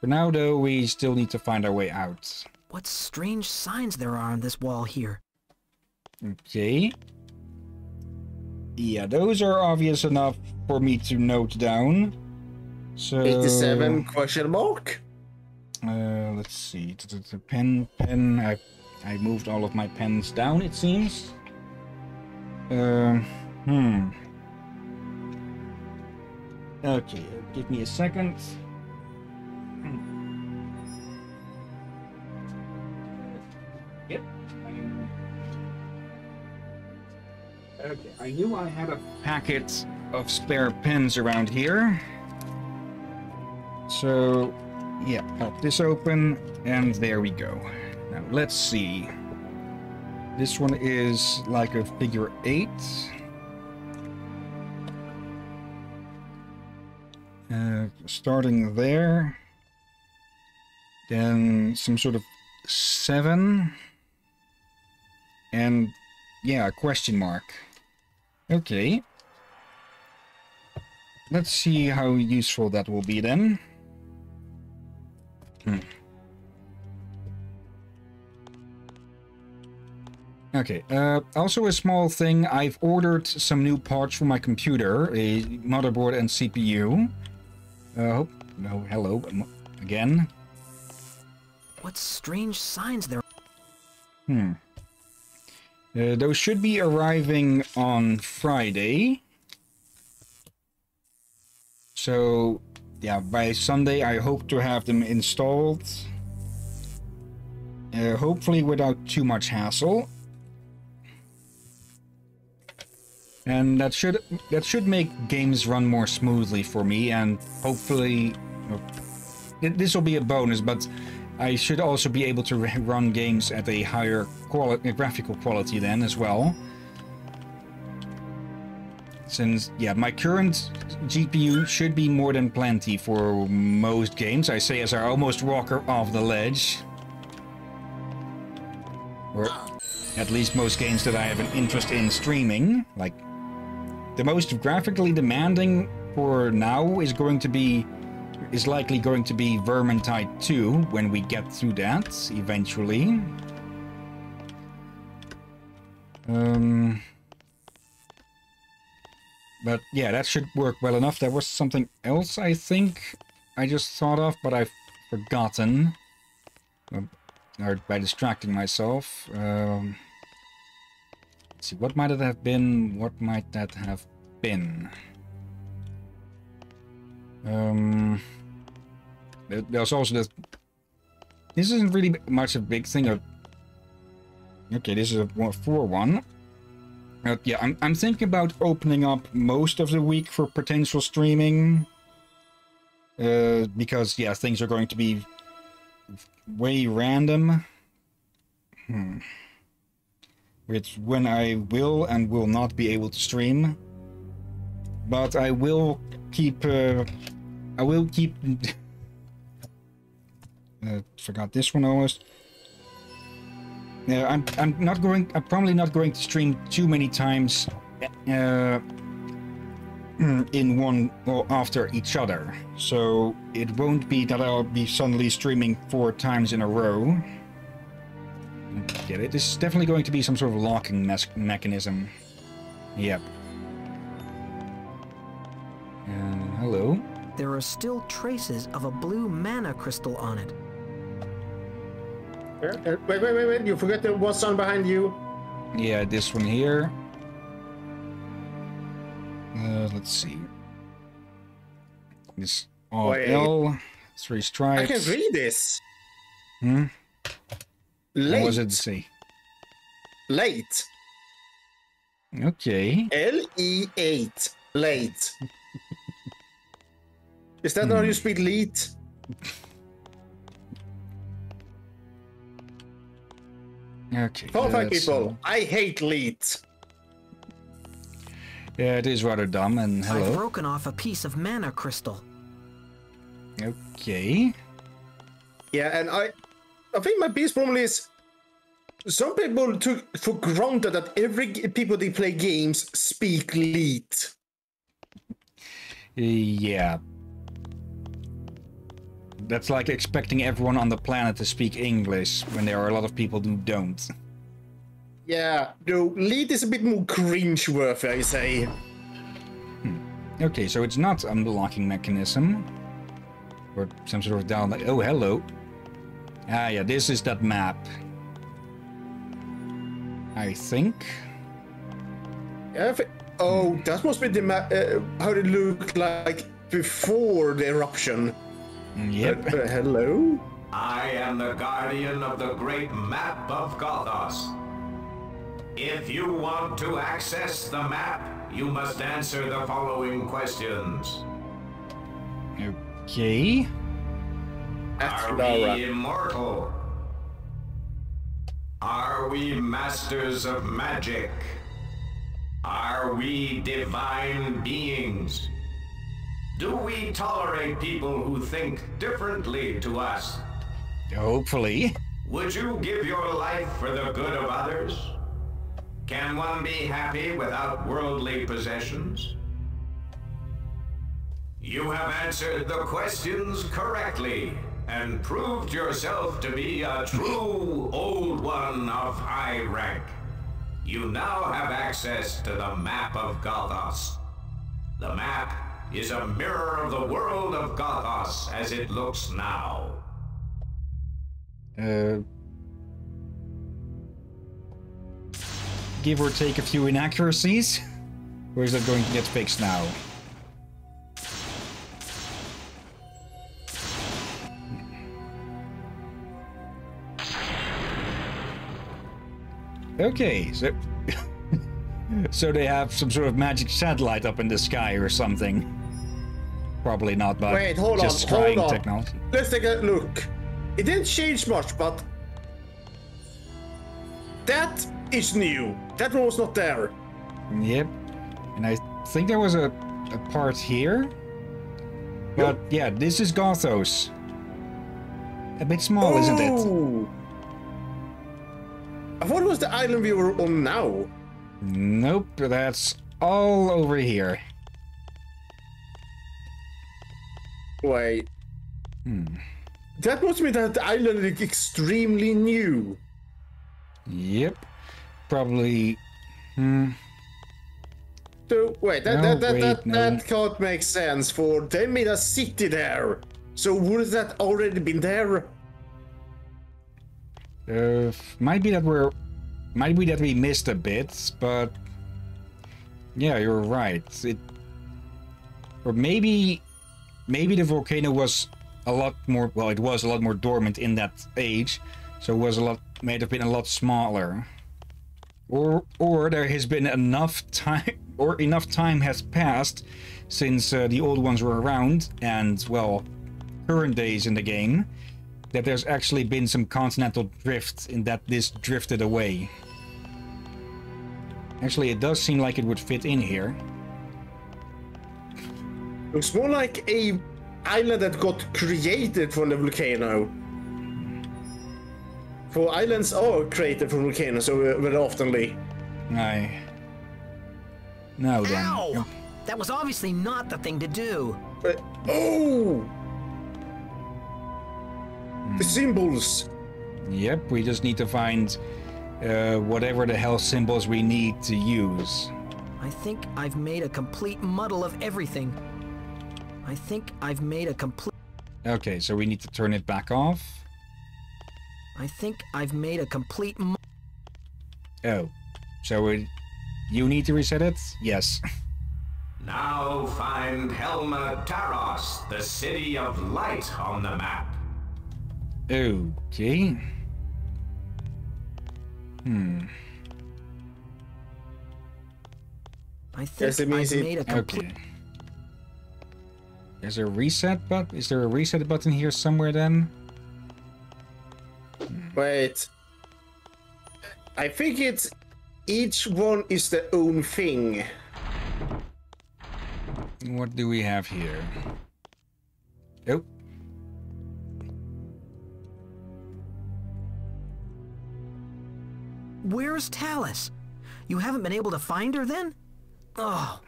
For now, though, we still need to find our way out. What strange signs there are on this wall here. Okay. Yeah, those are obvious enough for me to note down. So 87 question mark. Uh, let's see. Pen, pen. I, I moved all of my pens down. It seems. Um. hmm. Okay, give me a second. Yep. Okay, I knew I had a packet of spare pens around here. So, yeah, pop this open, and there we go. Now, let's see. This one is like a figure eight. Uh, starting there. Then some sort of seven. And yeah, a question mark. Okay. Let's see how useful that will be then. Hmm. Okay, uh, also a small thing, I've ordered some new parts for my computer, a motherboard and CPU. Uh, hope, no, hello, again. What strange signs there Hmm. Uh, those should be arriving on Friday. So, yeah, by Sunday I hope to have them installed. Uh, hopefully without too much hassle. And that should that should make games run more smoothly for me and hopefully this will be a bonus, but I should also be able to run games at a higher quality, graphical quality then as well. Since, yeah, my current GPU should be more than plenty for most games. I say as I almost walk off the ledge. Or at least most games that I have an interest in streaming. Like, the most graphically demanding for now is going to be is likely going to be Vermintide 2 when we get through that eventually. Um, but yeah, that should work well enough. There was something else I think I just thought of, but I've forgotten. Or by distracting myself. Um, let's see, what might it have been? What might that have been? Um, there's also this. This isn't really much a big thing. Of, okay, this is a four one. But yeah, I'm I'm thinking about opening up most of the week for potential streaming. Uh, because yeah, things are going to be way random. Hmm. With when I will and will not be able to stream. But I will keep. Uh, I will keep. uh, forgot this one almost. Uh, I'm I'm not going. I'm probably not going to stream too many times. Uh, in one or after each other. So it won't be that I'll be suddenly streaming four times in a row. Get it? This is definitely going to be some sort of locking me mechanism. Yep. Uh, hello? There are still traces of a blue mana crystal on it. Uh, uh, wait, wait, wait, wait. You forget there was one behind you. Yeah, this one here. Uh, let's see. This all Wait. L, three stripes. I can read this. Hmm? Late. What was it say? Late. Okay. L E eight. Late. Is that how you hmm. speak late? Okay. Fun fact, that's, people. Uh, I hate late. Yeah, it is rather dumb. And hello. I've broken off a piece of mana crystal. Okay. Yeah, and I, I think my biggest problem is some people took for granted that every people they play games speak leet. Yeah. That's like expecting everyone on the planet to speak English when there are a lot of people who don't. Yeah, no, leet is a bit more cringe-worthy, I say. Hmm. Okay, so it's not unlocking mechanism. Or some sort of down... Oh, hello. Ah, yeah, this is that map. I think. Yeah, I thi- oh, that must be the map. uh, how it looked like before the eruption. Yep. Uh, hello. I am the guardian of the great map of Gothos. If you want to access the map, you must answer the following questions. Okay. That's Are Laura. we immortal? Are we masters of magic? Are we divine beings? Do we tolerate people who think differently to us? Hopefully. Would you give your life for the good of others? Can one be happy without worldly possessions? You have answered the questions correctly and proved yourself to be a true Old One of high rank. You now have access to the map of Gothos. The map is a mirror of the world of Gothos as it looks now. Uh, give or take a few inaccuracies? Or is that going to get fixed now? Okay, so... so they have some sort of magic satellite up in the sky or something. Probably not, but Wait, hold just on, hold on. technology. Let's take a look. It didn't change much, but that is new. That one was not there. Yep. And I think there was a, a part here. But yeah, this is Gothos. A bit small, isn't it? It was the island we were on now. Nope, that's all over here. Wait. Hmm. That must mean that the island is extremely new. Yep. Probably. Hmm. So wait, that No, that that, wait, that, no. that can't make sense. For they made a city there. So would that already been there? Uh, might be that we're. Might be that we missed a bit, but. Yeah, you're right. It. Or maybe. Maybe the volcano was a lot more. Well, it was a lot more dormant in that age, so it was a lot. May have been a lot smaller. Or, or there has been enough time, or enough time has passed since uh, the old ones were around, and well, current days in the game, that there's actually been some continental drift in that this drifted away. Actually, it does seem like it would fit in here. Looks more like a island that got created from the volcano. For islands are created from volcanoes so uh, very oftenly. Aye. Now then. Ow! That was obviously not the thing to do. But, oh! The symbols. Yep, we just need to find uh, whatever the hell symbols we need to use. I think I've made a complete muddle of everything. I think I've made a complete. Okay, so we need to turn it back off. I think I've made a complete. Mu- Oh, so it, you need to reset it? Yes. Now find Helma Taros, the city of light on the map. Okay. Hmm. I think Yes, it I've made a complete. Okay. There's a reset button. Is there a reset button here somewhere then? Wait. I think it's each one is their own thing. What do we have here? Oh. Where's Talus? You haven't been able to find her then? Oh,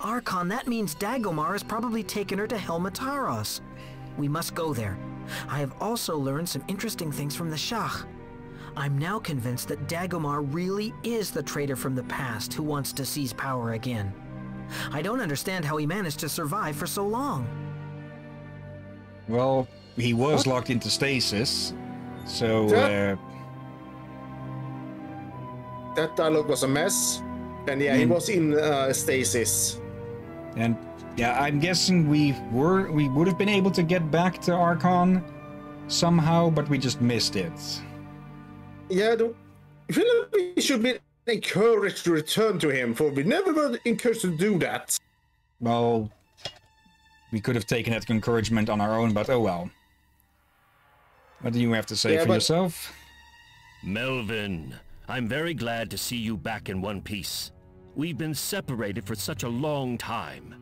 Archon, that means Dagomar has probably taken her to Helmataros. We must go there. I have also learned some interesting things from the Shah. I'm now convinced that Dagomar really is the traitor from the past who wants to seize power again. I don't understand how he managed to survive for so long. Well, he was locked into stasis. So, uh, That dialogue was a mess. And yeah, he Mm. was in uh, stasis. and yeah, I'm guessing we were we would have been able to get back to Archon somehow, but we just missed it. Yeah, the, I feel like we should be encouraged to return to him, for we never were encouraged to do that. Well, we could have taken that encouragement on our own, but oh well. What do you have to say Yeah, for but- yourself? Melvin, I'm very glad to see you back in one piece. We've been separated for such a long time.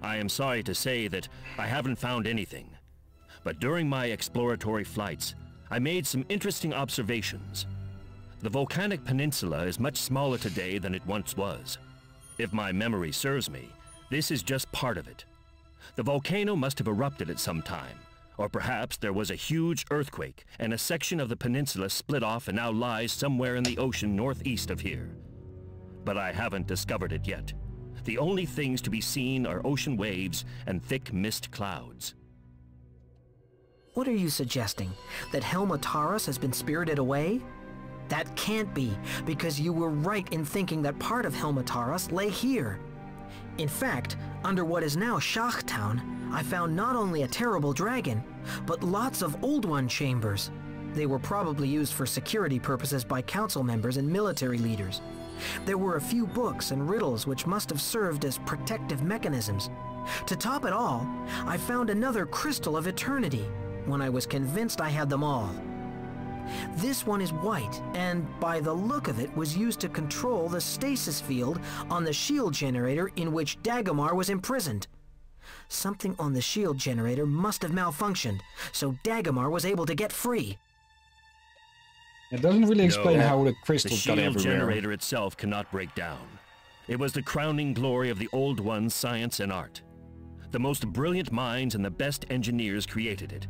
I am sorry to say that I haven't found anything. But during my exploratory flights, I made some interesting observations. The volcanic peninsula is much smaller today than it once was. If my memory serves me, this is just part of it. The volcano must have erupted at some time, or perhaps there was a huge earthquake and a section of the peninsula split off and now lies somewhere in the ocean northeast of here. But I haven't discovered it yet. The only things to be seen are ocean waves and thick mist clouds. What are you suggesting? That Helmataros has been spirited away? That can't be, because you were right in thinking that part of Helmataros lay here. In fact, under what is now Schachtown, I found not only a terrible dragon, but lots of Old One chambers. They were probably used for security purposes by council members and military leaders. There were a few books and riddles which must have served as protective mechanisms. To top it all, I found another Crystal of Eternity when I was convinced I had them all. This one is white, and by the look of it was used to control the stasis field on the shield generator in which Dagomar was imprisoned. Something on the shield generator must have malfunctioned, so Dagomar was able to get free. It doesn't really explain No. how the The crystals got shield generator itself cannot break down. It was the crowning glory of the Old One's science and art. The most brilliant minds and the best engineers created it.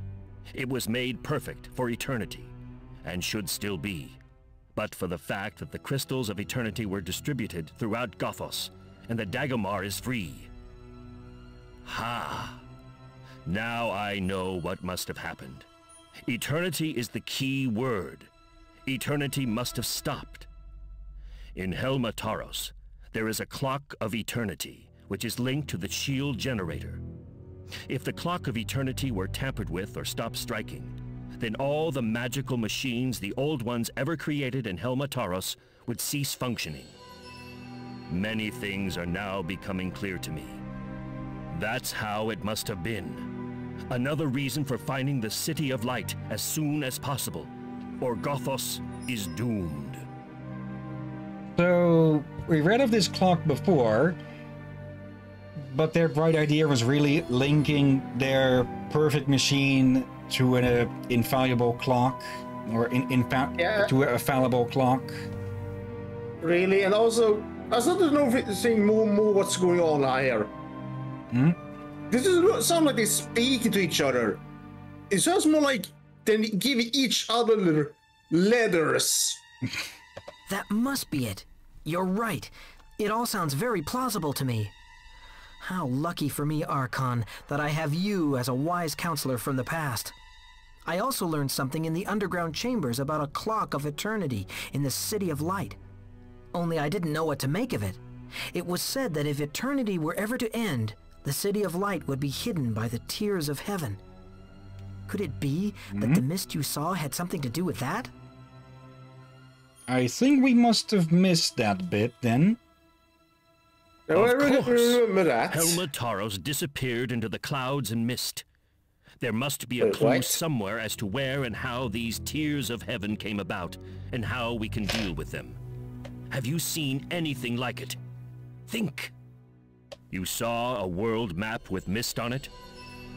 It was made perfect for eternity, and should still be, but for the fact that the crystals of eternity were distributed throughout Gothos, and that Dagomar is free. Ha! Now I know what must have happened. Eternity is the key word. Eternity must have stopped. In Helmataros, there is a clock of eternity, which is linked to the shield generator. If the clock of eternity were tampered with or stopped striking, then all the magical machines the Old Ones ever created in Helmataros would cease functioning. Many things are now becoming clear to me. That's how it must have been. Another reason for finding the City of Light as soon as possible, or Gothos is doomed. So we read of this clock before, but their bright idea was really linking their perfect machine to an uh, infallible clock, or in, infa- Yeah. to a fallible clock. Really, and also, I started to know if seeing more and more what's going on here. Hmm? This doesn't sound like they speak to each other. It sounds more like they give each other letters. That must be it. You're right. It all sounds very plausible to me. How lucky for me, Archon, that I have you as a wise counselor from the past. I also learned something in the underground chambers about a clock of eternity in the City of Light. Only I didn't know what to make of it. It was said that if eternity were ever to end, the City of Light would be hidden by the tears of heaven. Could it be that the hmm? mist you saw had something to do with that? I think we must have missed that bit then. Now, Of really course. remember that. Helmataros disappeared into the clouds and mist. There must be a Wait, clue what? somewhere as to where and how these tears of heaven came about, and how we can deal with them. Have you seen anything like it? Think. You saw a world map with mist on it?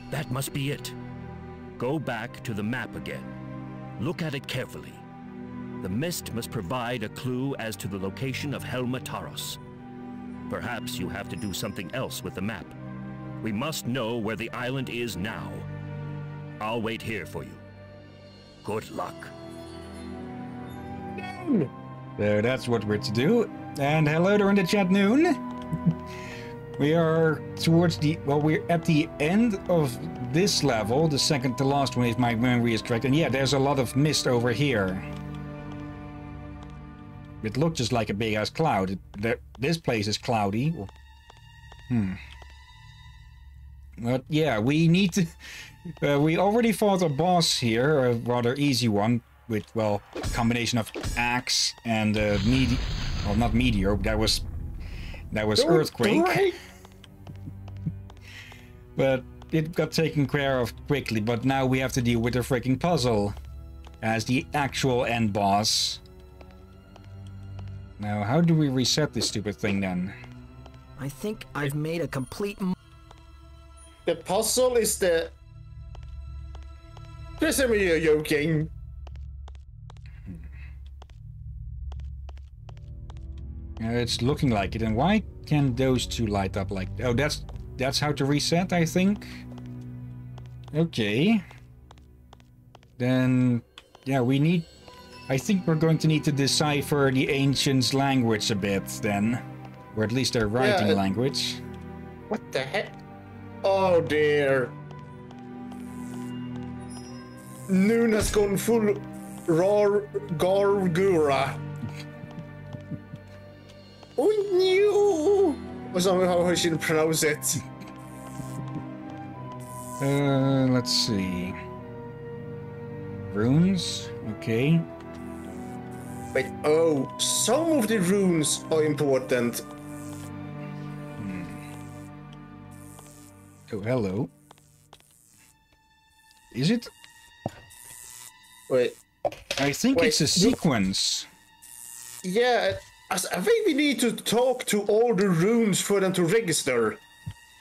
That must be it. Go back to the map again. Look at it carefully. The mist must provide a clue as to the location of Helmataros. Perhaps you have to do something else with the map. We must know where the island is now. I'll wait here for you. Good luck. So that's what we're to do. And hello there in the chat noon. we are towards the well, we're at the end of this level, the second to last one, if my memory is correct. And yeah, there's a lot of mist over here. It looked just like a big ass cloud. This place is cloudy. Hmm. But yeah, we need to. Uh, we already fought a boss here, a rather easy one, with well, a combination of axe and uh, mete- well, not meteor. That was that was Don't earthquake, break- but it got taken care of quickly. But now we have to deal with the freaking puzzle as the actual end boss. Now, how do we reset this stupid thing then? I think I've made a complete The puzzle is the. Listen we are joking. Hmm. It's looking like it. And why can those two light up like... Oh, that's that's how to reset, I think. Okay. Then, yeah, we need... I think we're going to need to decipher the ancient's language a bit, then. Or at least their writing yeah, uh, language. What the heck? Oh, dear. Noon has gone full Rar Gargura. Oh no! Or something how I should pronounce it. Uh, let's see. Runes? Okay. Wait, oh, some of the runes are important. Oh, hello. Is it? Wait, I think Wait, it's a you- sequence. yeah, I I think we need to talk to all the runes for them to register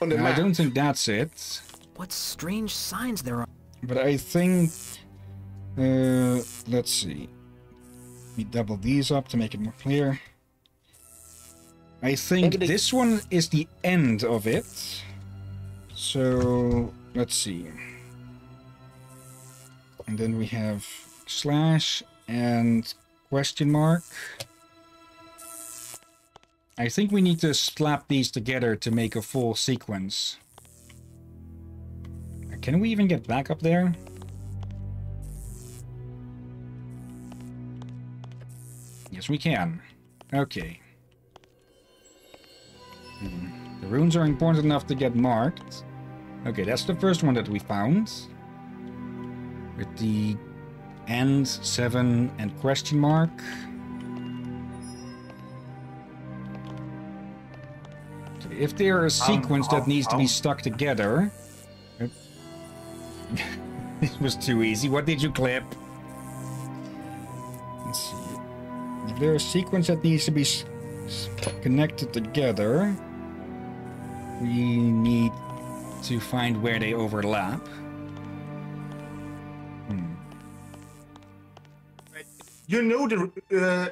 on the I map. don't think that's it. What strange signs there are. But I think... Uh, let's see. We double these up to make it more clear. I think Maybe they- this one is the end of it. So, let's see. And then we have slash and question mark. I think we need to slap these together to make a full sequence. Can we even get back up there? Yes, we can. Okay. Hmm. The runes are important enough to get marked. Okay, that's the first one that we found. With the end, seven, and question mark. If there are a um, sequence that oh, needs to be oh. stuck together... This was too easy. What did you clip? Let's see. If there's a sequence that needs to be connected together, we need to find where they overlap. You know the. Uh,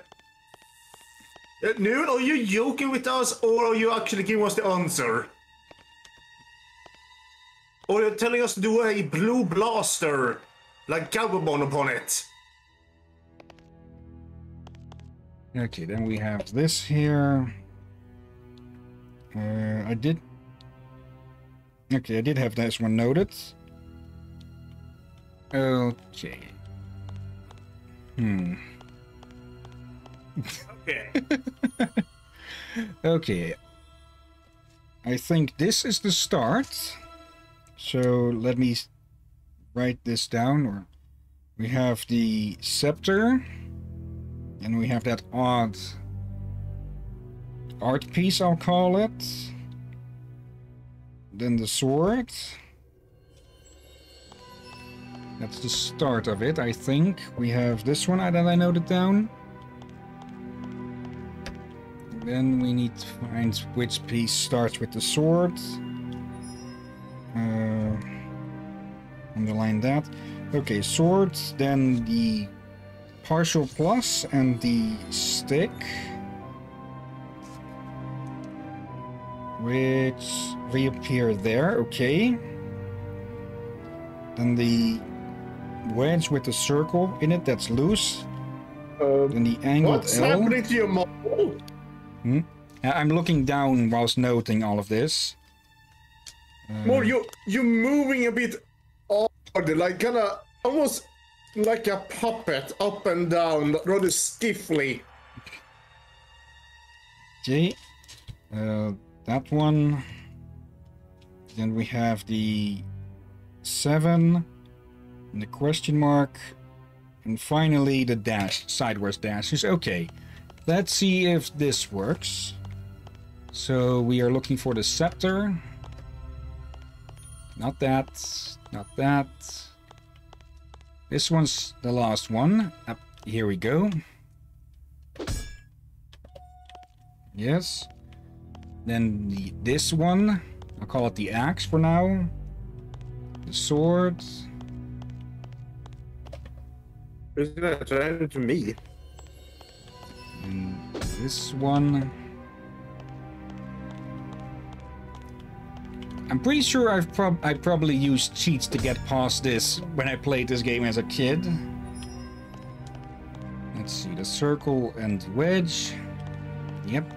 uh, Noon, are you joking with us or are you actually giving us the answer? Or you're telling us to do a blue blaster like Gabumon upon it? Okay, then we have this here. Uh, I did. Okay, I did have this one noted. Okay. Hmm. Okay. Okay. I think this is the start. So let me write this down. Or we have the scepter, and we have that odd art piece. I'll call it. Then the sword. That's the start of it, I think. We have this one I that I noted down. Then we need to find which piece starts with the sword. Uh, underline that. Okay, sword, then the partial plus and the stick. Which reappear there, okay. Then the wedge with the circle in it, that's loose. Um, Then the angled what's L. happening to your model? Uh, I'm looking down whilst noting all of this. More, you you're moving a bit odd, like kinda almost like a puppet up and down, rather stiffly. Okay. Uh, that one. Then we have the seven, and the question mark, and finally the dash, sideways dashes. Okay. Let's see if this works. So we are looking for the scepter. Not that. Not that. This one's the last one. Up, here we go. Yes. Then the, this one, I'll call it the axe for now. The sword. Isn't that to me? And this one... I'm pretty sure I've prob I probably used cheats to get past this when I played this game as a kid. Let's see, the circle and wedge. Yep.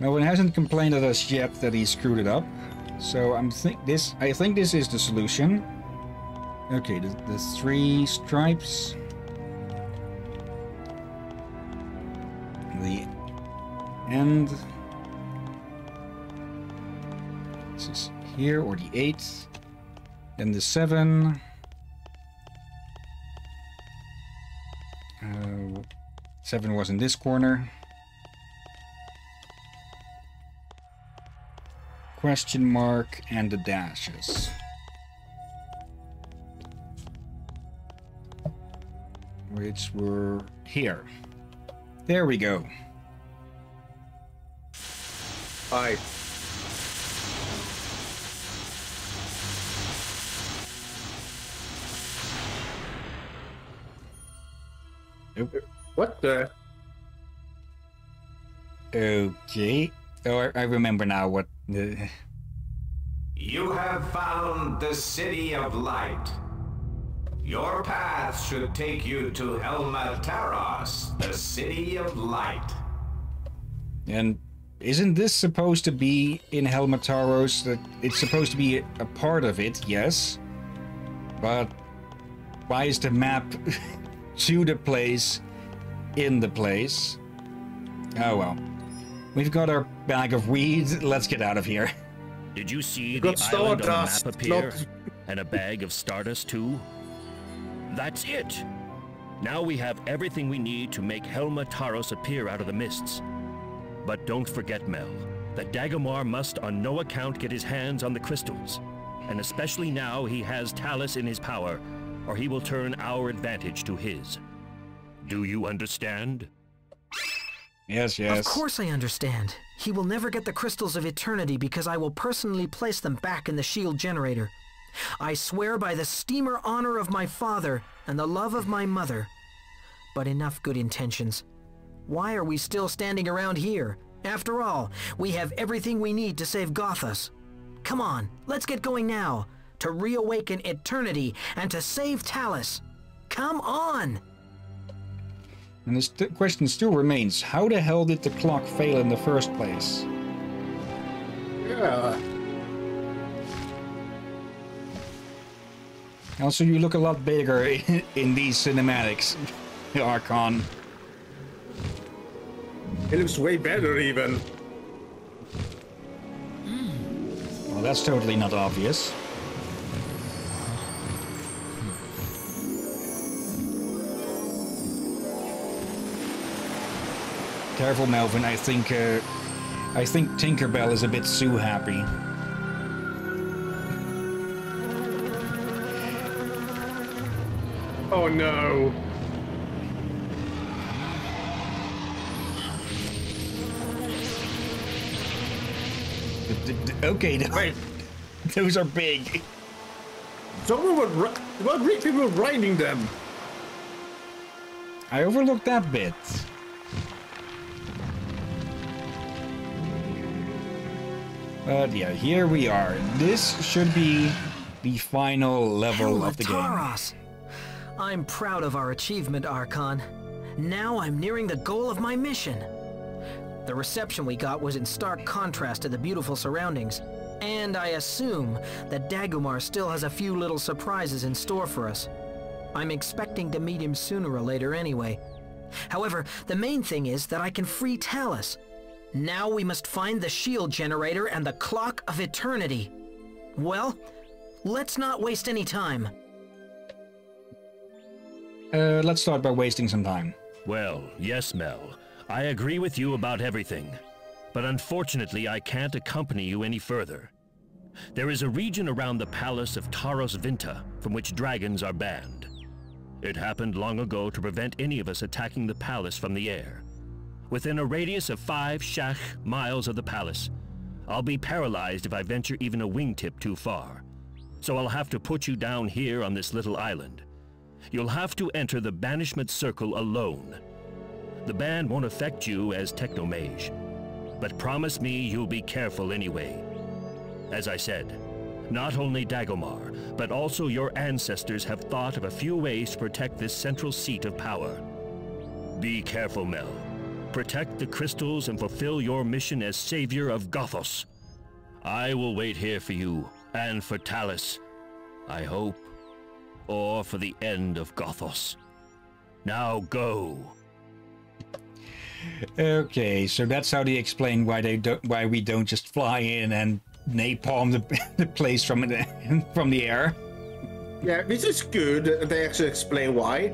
No one hasn't complained at us yet that he screwed it up. So I'm think this I think this is the solution. Okay, the, the three stripes. The end. This is here, or the eight. Then the seven. Uh, seven was in this corner. Question mark and the dashes. Which were here. There we go. Hi. Nope. What the? Okay. Oh, I, I remember now what the. You have found the City of Light. Your path should take you to Helmataros, the City of Light. And isn't this supposed to be in Helmataros? That it's supposed to be a, a part of it, yes. But why is the map to the place in the place? Oh well. We've got our bag of weeds. Let's get out of here. Did you see got the island on the map appear? not- And a bag of stardust too? That's it! Now we have everything we need to make Helmataros appear out of the mists. But don't forget, Mel, that Dagomar must on no account get his hands on the crystals. And especially now he has Talus in his power, or he will turn our advantage to his. Do you understand? Yes, yes. Of course I understand. He will never get the crystals of eternity because I will personally place them back in the shield generator. I swear by the steamer honor of my father and the love of my mother. But enough good intentions. Why are we still standing around here? After all, we have everything we need to save Gothos. Come on, let's get going now. To reawaken eternity and to save Talus. Come on! And the st- question still remains: How the hell did the clock fail in the first place? Yeah. Also, you look a lot bigger in, in these cinematics, Archon. It looks way better even. Well, that's totally not obvious. Careful, Melvin. I think, uh, I think Tinkerbell is a bit too happy. Oh no. D- d- Okay, Wait. those are big. Someone was ri- what Greek people were riding them. I overlooked that bit. But yeah, here we are. This should be the final level of the game. I'm proud of our achievement, Archon. Now I'm nearing the goal of my mission. The reception we got was in stark contrast to the beautiful surroundings. And I assume that Dagomar still has a few little surprises in store for us. I'm expecting to meet him sooner or later anyway. However, the main thing is that I can free Talus. Now we must find the shield generator and the clock of eternity. Well, let's not waste any time. Uh, let's start by wasting some time. Well, yes, Mel. I agree with you about everything. But unfortunately, I can't accompany you any further. There is a region around the palace of Taros Vinta from which dragons are banned. It happened long ago to prevent any of us attacking the palace from the air. Within a radius of five shach miles of the palace, I'll be paralyzed if I venture even a wingtip too far. So I'll have to put you down here on this little island. You'll have to enter the banishment circle alone. The ban won't affect you as Technomage, but promise me you'll be careful anyway. As I said, not only Dagomar, but also your ancestors have thought of a few ways to protect this central seat of power. Be careful, Mel. Protect the crystals and fulfill your mission as savior of Gothos. I will wait here for you, and for Talus, I hope, or for the end of Gothos. Now go. Okay, so that's how they explain why they don't, why we don't just fly in and napalm the, the place from the from the air. Yeah, this is good. They actually explain why.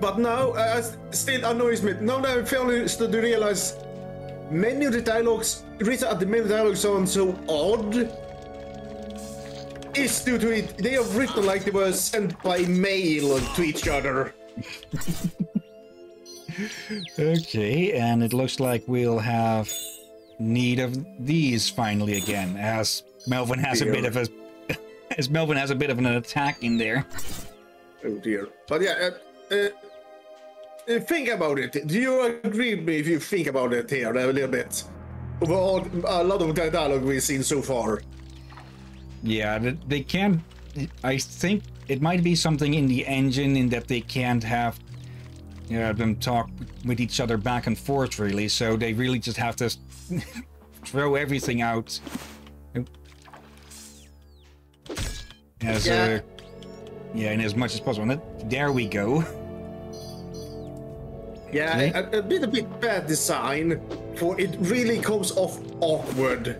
But now, uh, still annoys me. Now that I'm finally starting to realize many of the dialogues, the reason that the many dialogues sound so odd is due to it. They are written like they were sent by mail to each other. Okay, and it looks like we'll have need of these finally again, as Melvin has a bit of a as Melvin has a bit of an attack in there. Oh dear. But yeah, uh, uh, uh, think about it. Do you agree with me if you think about it here a little bit? Over all, a lot of the dialogue we've seen so far. Yeah, they can't. I think it might be something in the engine in that they can't have yeah, them talk with each other back and forth, really. So they really just have to throw everything out. As, Yeah. uh, yeah, in as much as possible. And there we go. Yeah, Okay. a, a bit a bit bad design, for it really comes off awkward.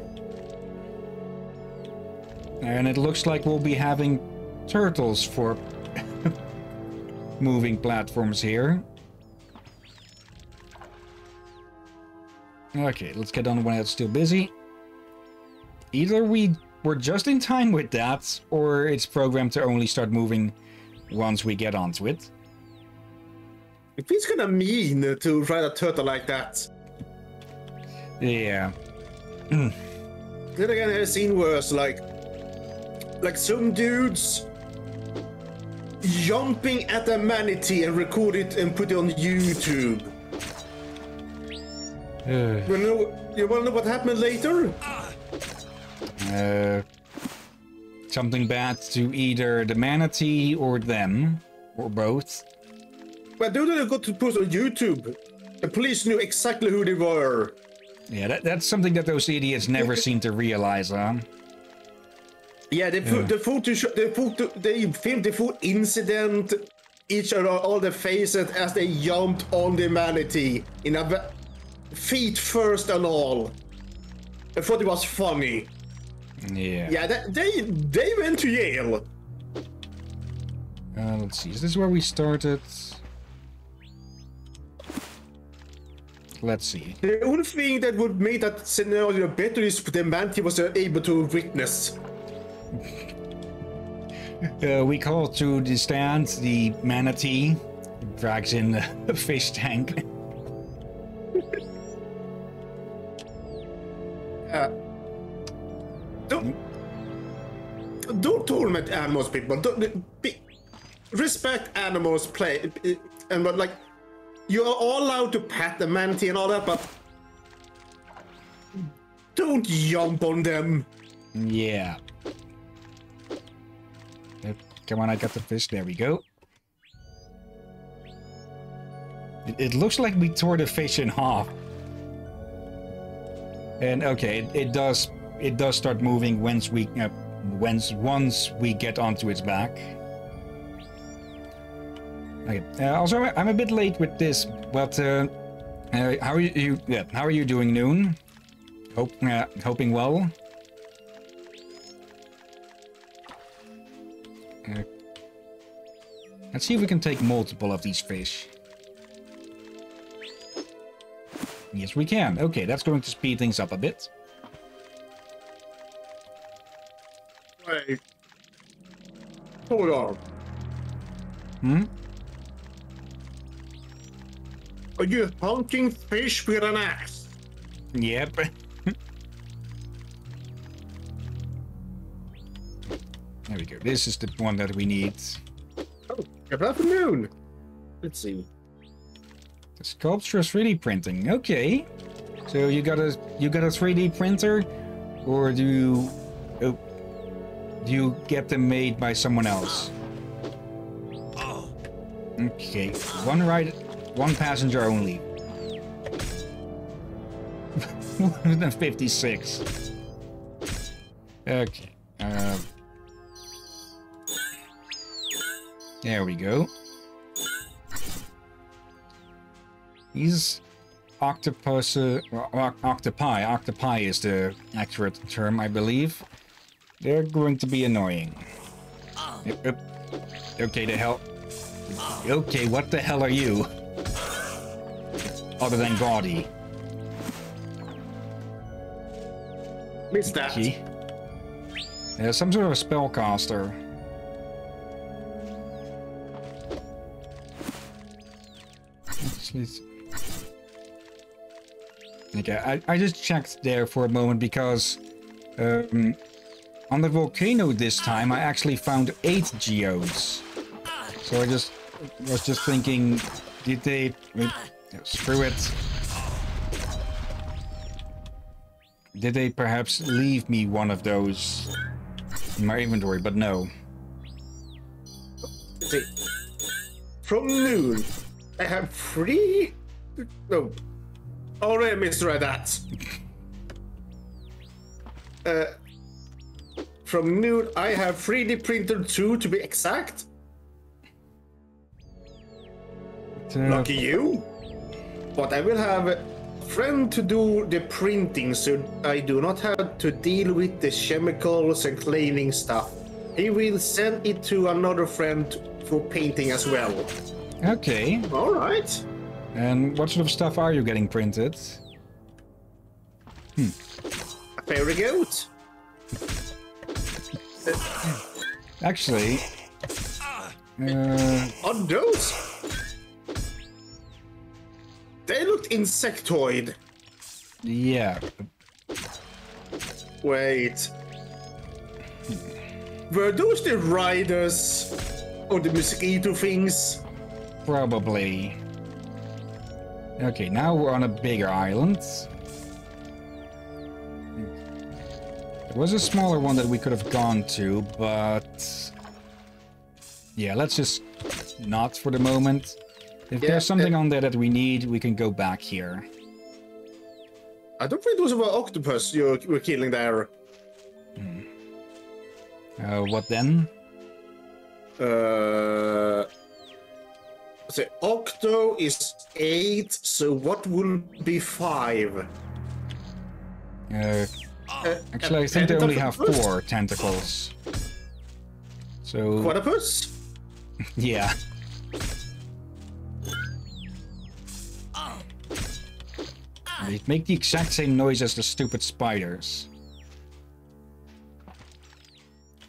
And it looks like we'll be having turtles for moving platforms here. Okay, let's get on when it's still busy. Either we were just in time with that, or it's programmed to only start moving once we get onto it. It feels kind of mean to ride a turtle like that. Yeah. Then again, I've seen worse, like, like some dudes jumping at a manatee and record it and put it on YouTube. Uh, You know, you wanna know what happened later? uh, something bad to either the manatee or them, or both. But well, dude that got to post on YouTube. The police knew exactly who they were. Yeah, that, that's something that those idiots never seem to realize, huh? Yeah, they put the photo, the photo, they filmed the full incident, each of all the faces as they jumped on the manatee in a feet first and all. I thought it was funny. Yeah. Yeah, that, they they went to Yale. Uh, let's see. Is this where we started? Let's see. The only thing that would make that scenario better is the manatee was uh, able to witness. Uh, we call to the stand the manatee drags in a fish tank. Don't don't torment animals, people. Don't be, respect animals. Play and but like you are all allowed to pet the manatee and all that, but don't jump on them. Yeah. Come on, I got the fish. There we go. It, it looks like we tore the fish in half. And okay, it, it does it does start moving once we uh, once once we get onto its back. Okay. Uh, also, I'm a bit late with this, but uh, uh, how are you, you? Yeah, how are you doing, Noon? Hope uh, hoping well. Uh, let's see if we can take multiple of these fish. Yes, we can. Okay, that's going to speed things up a bit. Wait. Hold on. Hmm? Are you hunting fish with an axe? Yep. there we go. This is the one that we need. Oh, good afternoon. Let's see. The sculpture is 3D printing. Okay. So you got a you got a 3D printer. or do you oh, do you get them made by someone else? Okay, one ride, one passenger only. 156. Okay. Uh, there we go. These octopus, uh, octopi, octopi is the accurate term, I believe. They're going to be annoying. Okay, the hell. Okay, what the hell are you? Other than gaudy. Missed that. Yeah, some sort of a spellcaster. It's- Okay, I, I just checked there for a moment because um, on the volcano this time I actually found eight geodes. So I just was just thinking, did they screw it? Did they perhaps leave me one of those in my inventory? But no. From noon, I have three. No, already misread that. Uh, from noon, I have 3D printer two to be exact. Lucky you. But I will have a friend to do the printing, so I do not have to deal with the chemicals and cleaning stuff. He will send it to another friend for painting as well. Okay. All right. And what sort of stuff are you getting printed? A fairy goat. Actually, uh, On those? They looked insectoid. yeah. Wait. Were those the riders or the mosquito things? Probably. Okay, now we're on a bigger island. There was a smaller one that we could have gone to, but... Yeah, let's just not for the moment. If Yeah, there's something uh, on there that we need, we can go back here. I don't think those were octopus you were killing there. Uh, what then? Uh, so octo is eight. So what will be five? Uh, Uh, actually, I think they only have four tentacles. So, Quadrupus? yeah. They make the exact same noise as the stupid spiders.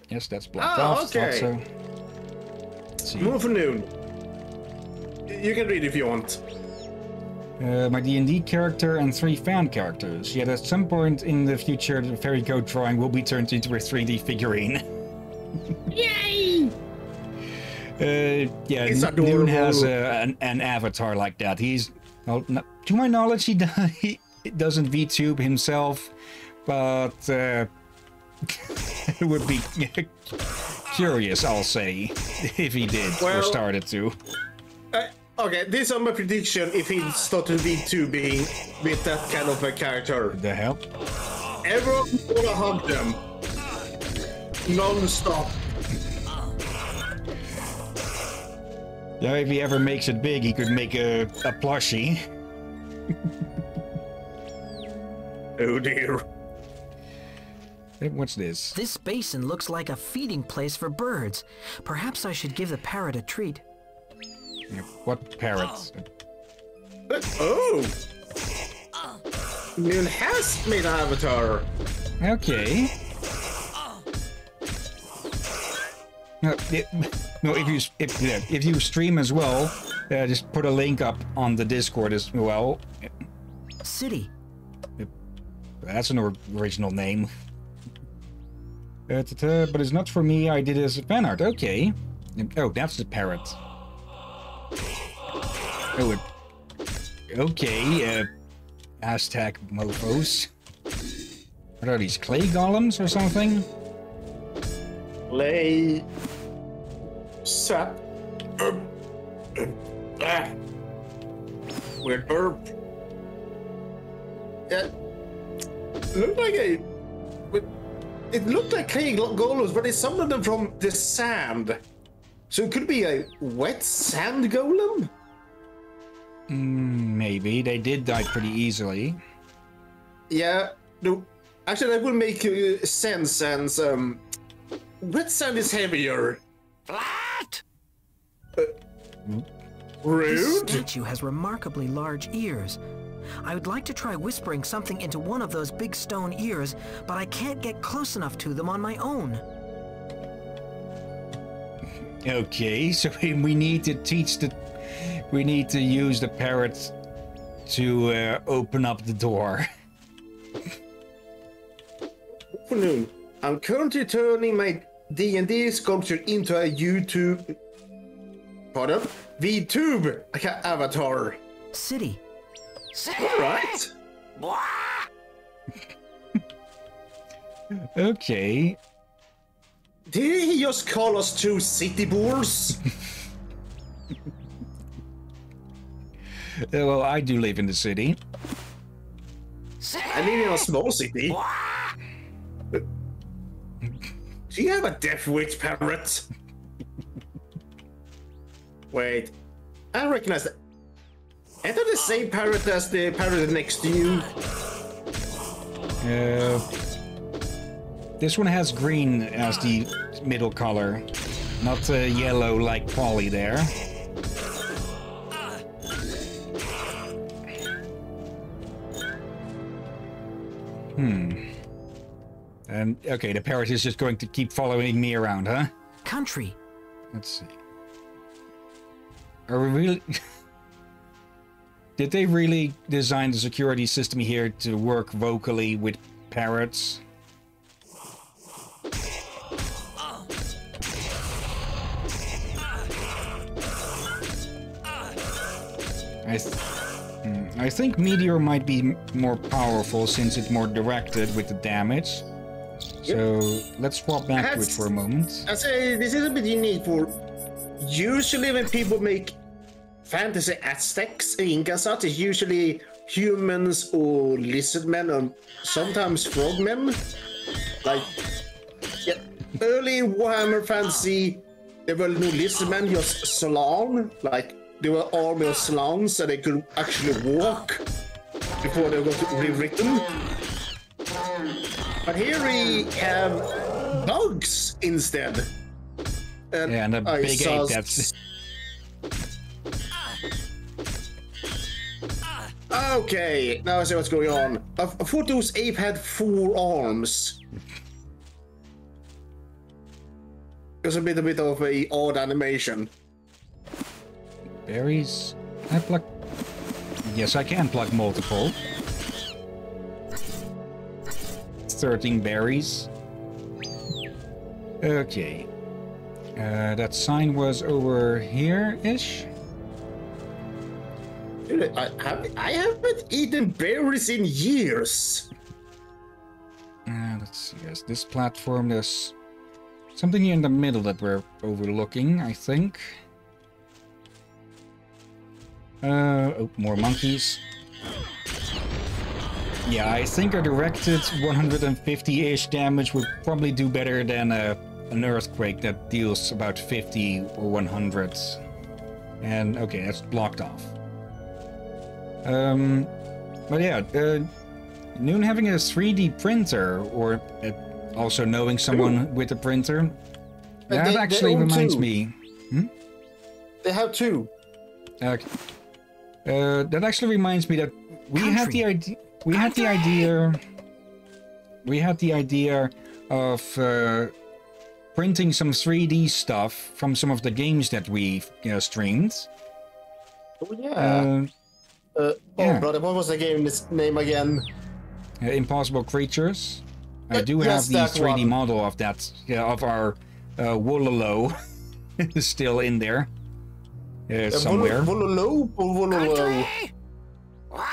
Yes, that's blocked Ah, off. thought okay. so. Let's see. Move for noon. You can read if you want. Uh, my D&D character and three fan characters. Yet at some point in the future, the fairy goat drawing will be turned into a 3D figurine. Yay! Uh, yeah, It's N- Noon has adorable. uh, an, an avatar like that. He's, well, no, to my knowledge, he, do, he doesn't VTube himself, but uh, it would be curious, I'll say, if he did or Well- started to. Okay, this is my prediction if he started VTubing with that kind of a character. The hell? Everyone wanna hug them. Non-stop. Yeah, if he ever makes it big, he could make a, a plushie. Oh dear. Hey, What's this? This basin looks like a feeding place for birds. Perhaps I should give the parrot a treat. Yeah, What parrots? Oh! Noon has made an avatar. Okay. No, it- no, if you if yeah, if you stream as well, uh, just put a link up on the Discord as well. City. That's an original name. Uh, but it's not for me. I did it as a fan art. Okay. Oh, that's the parrot. Oh, it, okay. Uh, hashtag mofos. What are these clay golems or something? Lay. Sap. Um, um, ah. Weird burp. Yeah. Looked like a. It looked like clay golems, but they summoned them from the sand. So it could be a wet sand golem? Mm, maybe they did die pretty easily. Yeah. No. Actually, that would make uh, sense, since um, wet sand is heavier. Flat! This Rude. statue has remarkably large ears. I would like to try whispering something into one of those big stone ears, but I can't get close enough to them on my own. Okay, so we need to teach the. We need to use the parrot to uh, open up the door. afternoon. I'm currently turning my D&D sculpture into a YouTube... Pardon? VTube ca- avatar. City. Alright. Okay. Did he just call us two city boors? Uh, well, I do live in the city. I live in a small city. Do you have a deaf witch parrot? Wait, I recognize that. Ain't that the same parrot as the parrot next to you? Uh, this one has green as the middle color, not uh, yellow like Polly there. Hmm. And okay, the parrot is just going to keep following me around, huh? Country. Let's see. Are we really? Did they really design the security system here to work vocally with parrots? I, th- hmm, I think Meteor might be more powerful since it's more directed with the damage. So let's swap back to it for a moment. I say this is a bit unique for usually when people make fantasy Aztecs and Inca such, it's usually humans or lizard men or sometimes frogmen. Like yeah, early Warhammer fantasy, there were no lizard men, just Slann. Like they were army of Slanns so they could actually walk before they got rewritten. But here we have bugs instead. And Yeah, and a I big ape that's Okay, now I see what's going on. I, I thought those ape had four arms. It's a bit a bit of a odd animation. Berries. Can I pluck? Yes, I can pluck multiple. 13 berries. Okay. Uh, that sign was over here-ish. I, have, I haven't eaten berries in years. Uh, let's see. Yes, this platform, there's something here in the middle that we're overlooking, I think. Uh, oh, more monkeys. Yeah, I think a directed 150-ish damage would probably do better than a, an earthquake that deals about 50 or 100. And okay, that's blocked off. Um, but yeah, uh, Noon having a 3D printer, or uh, also knowing someone with a printer, that they- actually reminds two. me. They have two. Uh, uh, that actually reminds me that we had the idea. We had the idea. We had the idea of uh, printing some 3D stuff from some of the games that we uh, streamed. Oh yeah. Uh, Uh, yeah. Oh brother, what was the game name again? uh, Impossible Creatures. I do have the 3D one. model of that, yeah, of our uh, Wololo still in there uh, somewhere. Vololo or Vololo? Country! Wah!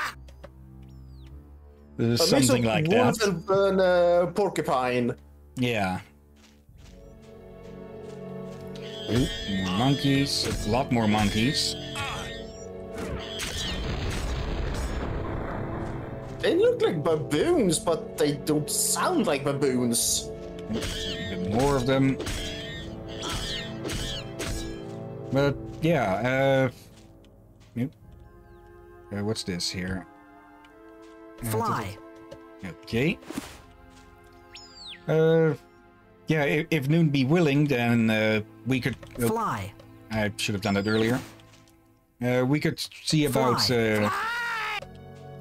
A mix something like that. and, and uh, porcupine. Yeah. Ooh, more monkeys. A lot more monkeys. They look like baboons, but they don't sound like baboons. Even more of them. But yeah, uh, yep. uh what's this here? Fly. Okay. Uh, yeah. If, if Noon be willing, then uh, we could. oh, Fly. I should have done that earlier. Uh, we could see about. Fly. Uh,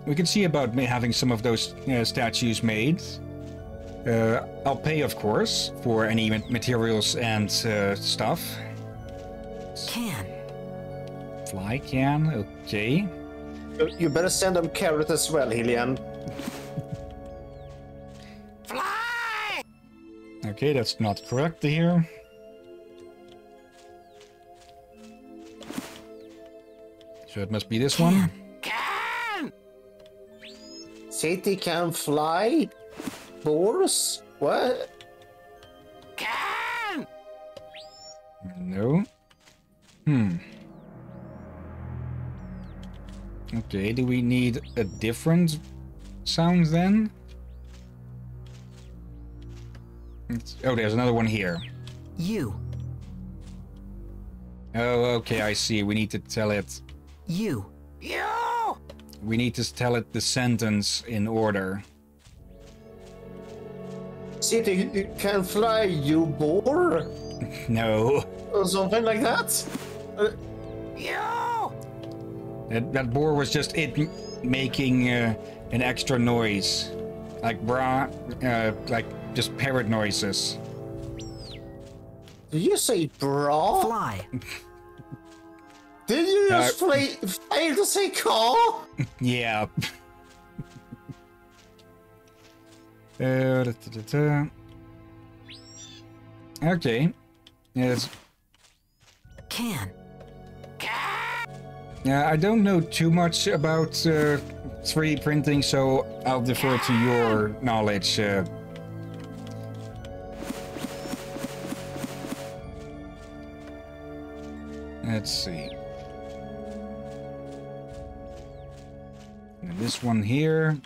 we could see about having some of those uh, statues made. Uh, I'll pay, of course, for any materials and uh, stuff. Can. Fly can, okay. You better send them carrot as well, Hillyan. Fly! Okay, that's not correct here. So it must be this one. Can! City can fly? Boars? What? Can! No. Hmm. Okay, do we need a different sound then? It's- oh, there's another one here. You. Oh, okay, I see. We need to tell it. You. You! We need to tell it the sentence in order. City can fly, you boar? No. Or something like that? Uh, That, that boar was just it making uh, an extra noise. Like bra, uh, like just parrot noises. did you say bra? Fly. Did you Uh, just play, fail to say car? Yeah. Uh, da, da, da, da. Okay. Yes. Can. Can. Yeah, I don't know too much about uh, 3D printing, so I'll defer to your knowledge. Uh, let's see. And this one here.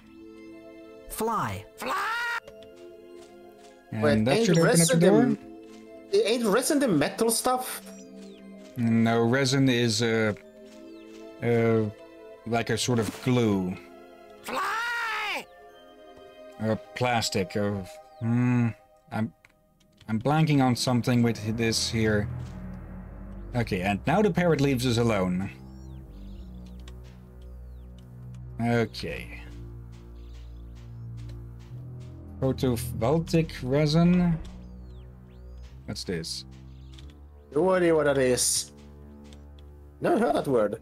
Fly. Fly! And Wait, that should open up the resin door. the, ain't resin the metal stuff? No, resin is uh, uh, like a sort of glue. Fly. Uh, plastic of. Hmm. I'm. I'm blanking on something with this here. Okay, and now the parrot leaves us alone. Okay. Photovoltaic resin. What's this? No idea what that is. Never heard that word.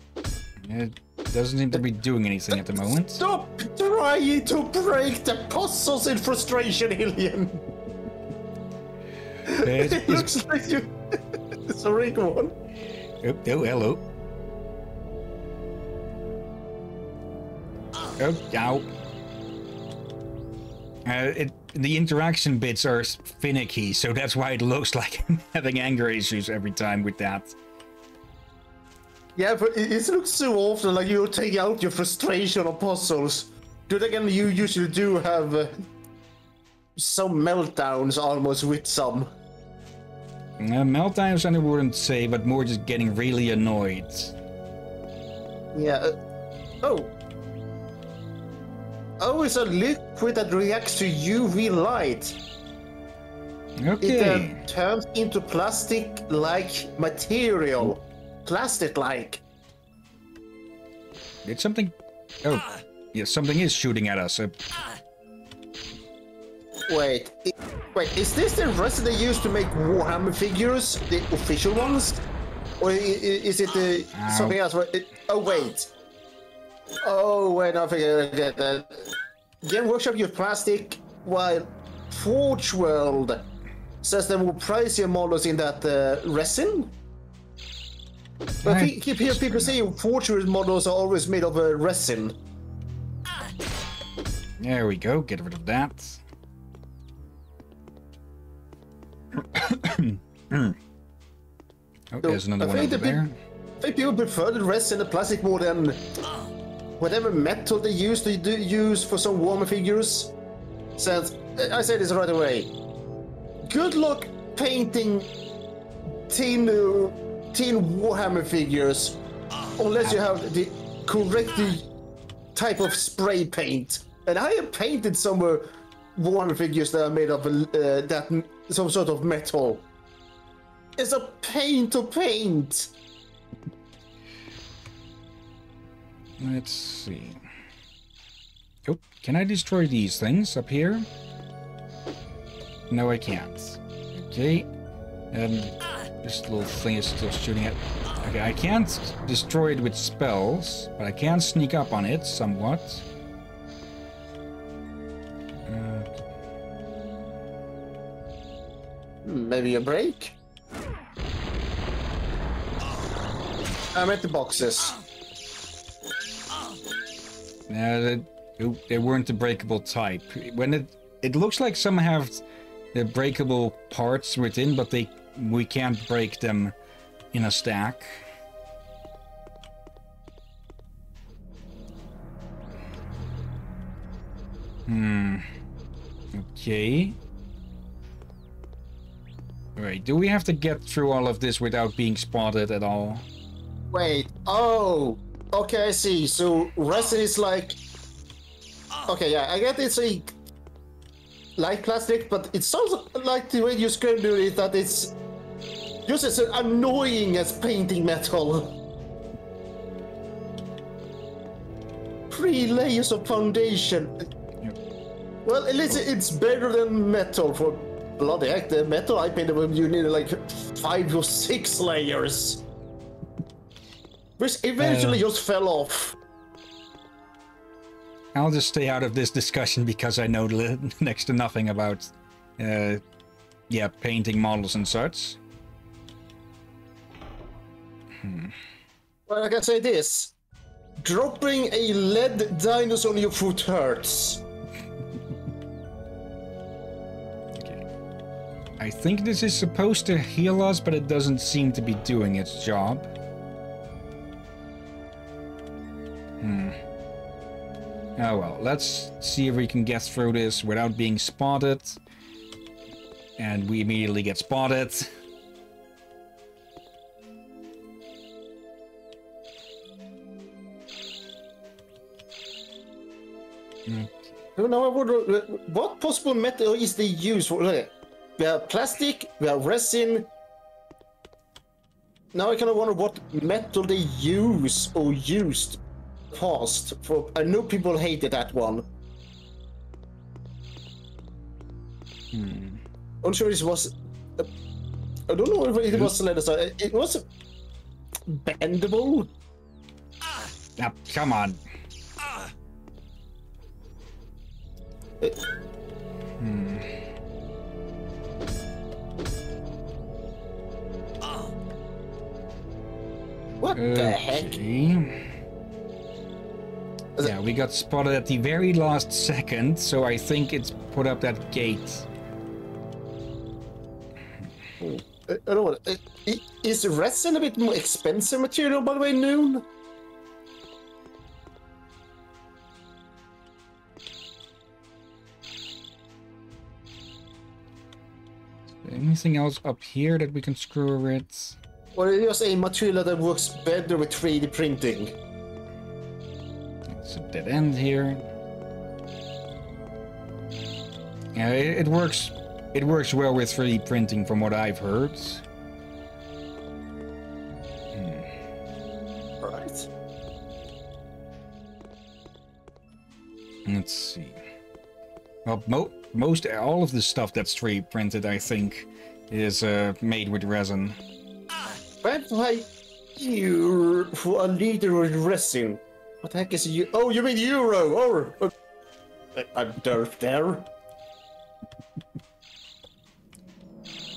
It doesn't seem to be doing anything at the moment. Stop trying to break the puzzles in frustration, Hillyan. It It looks like you. Sorry, go on. Oh, oh, hello. Oh, ow. Uh, it, the interaction bits are finicky, so that's why it looks like I'm having anger issues every time with that. Yeah, but it, it looks so often like you're taking out your frustration on puzzles. Dude, again, you usually do have uh, some meltdowns almost with some. Uh, meltdowns, I wouldn't say, but more just getting really annoyed. Yeah. Uh, oh. Oh, it's a liquid that reacts to UV light. Okay. It uh, turns into plastic-like material. Plastic-like. Did something. Oh, yeah, something is shooting at us. Uh, Wait, i- wait, is this the resin they used to make Warhammer figures, the official ones, or is it the Ow. something else? It- Oh wait. Oh wait, I forget that. that. Game Workshop use plastic, while Forge World says they will price your models in that uh, resin. But I keep hearing people saying fortress models are always made of uh, resin. There we go. Get rid of that. oh, there's another I one over there. I think people prefer the resin the plastic more than whatever metal they use. They do use for some warmer figures. Since I say this right away. Good luck painting Timu 18 Warhammer figures unless you have the correct type of spray paint. And I have painted somewhere Warhammer figures that are made of uh, that some sort of metal. It's a pain to paint. Let's see. Oh, can I destroy these things up here? No, I can't. Okay. And this little thing is still shooting at. Okay, I can't destroy it with spells, but I can sneak up on it somewhat. Uh, Maybe a break? I'm at the boxes. Yeah, they, they weren't the breakable type. When it it looks like some have the breakable parts within, but they we can't break them in a stack. Hmm. Okay. Alright, do we have to get through all of this without being spotted at all? Wait, oh, okay, I see. So resin is like, okay, yeah, I get it's a light plastic, but it sounds like the way you described it that it's just as annoying as painting metal. Three layers of foundation. Well, at least it's better than metal for bloody heck. The metal I painted with you needed like five or six layers. Which eventually Uh. just fell off. I'll just stay out of this discussion because I know next to nothing about, uh, yeah, painting models and such. Well, I can say this. Dropping a lead dinosaur on your foot hurts. Okay. I think this is supposed to heal us, but it doesn't seem to be doing its job. Hmm. Oh well, let's see if we can get through this without being spotted. And we immediately get spotted. You know, I wonder, what possible metal is they use for uh, We have plastic, we have resin. Now I kind of wonder what metal they use or used past. For I know people hated that one. I'm sure it was. Uh, I don't know if it was leather. so It it was bendable. Ah, come on. What the heck? Yeah, we got spotted at the very last second, so I think it's put up that gate. I I don't know. uh, Is resin a bit more expensive material, by the way, Noon? Anything else up here that we can screw with? Or just a material that works better with 3D printing? It's a dead end here. Yeah, it, it works. It works well with 3D printing, from what I've heard. Hmm. Right. Let's see. Well, mo- most all of the stuff that's 3D printed, I think, is uh, made with resin. But why you for a liter of resin? What the heck is you? Oh, you mean euro? Oh, uh, I'm dirt there.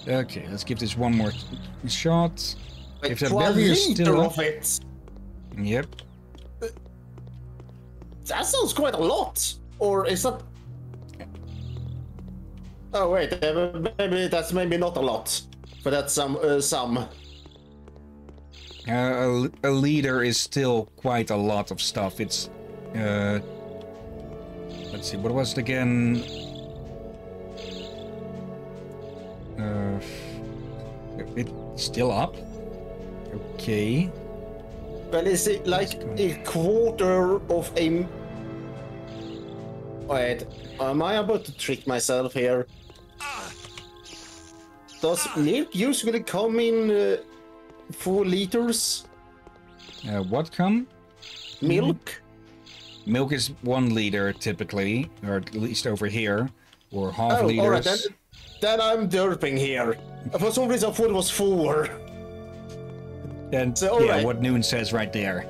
Okay, let's give this one more shot. Like, If barrier is still of up- it. Yep. That sounds quite a lot. or is that? Oh wait, uh, maybe that's maybe not a lot, but that's some uh, some. Uh, a, a leader is still quite a lot of stuff. It's, uh, let's see, what was it again? Uh, it's still up. Okay. Well, is it like a quarter of a? Wait, am I about to trick myself here? Does milk usually come in uh, four liters? Uh, what come? Milk? Milk is one liter typically, or at least over here, or half Oh, liters. alright, then, then I'm derping here. For some reason, I thought it was four. And So, yeah, alright. what Noon says right there.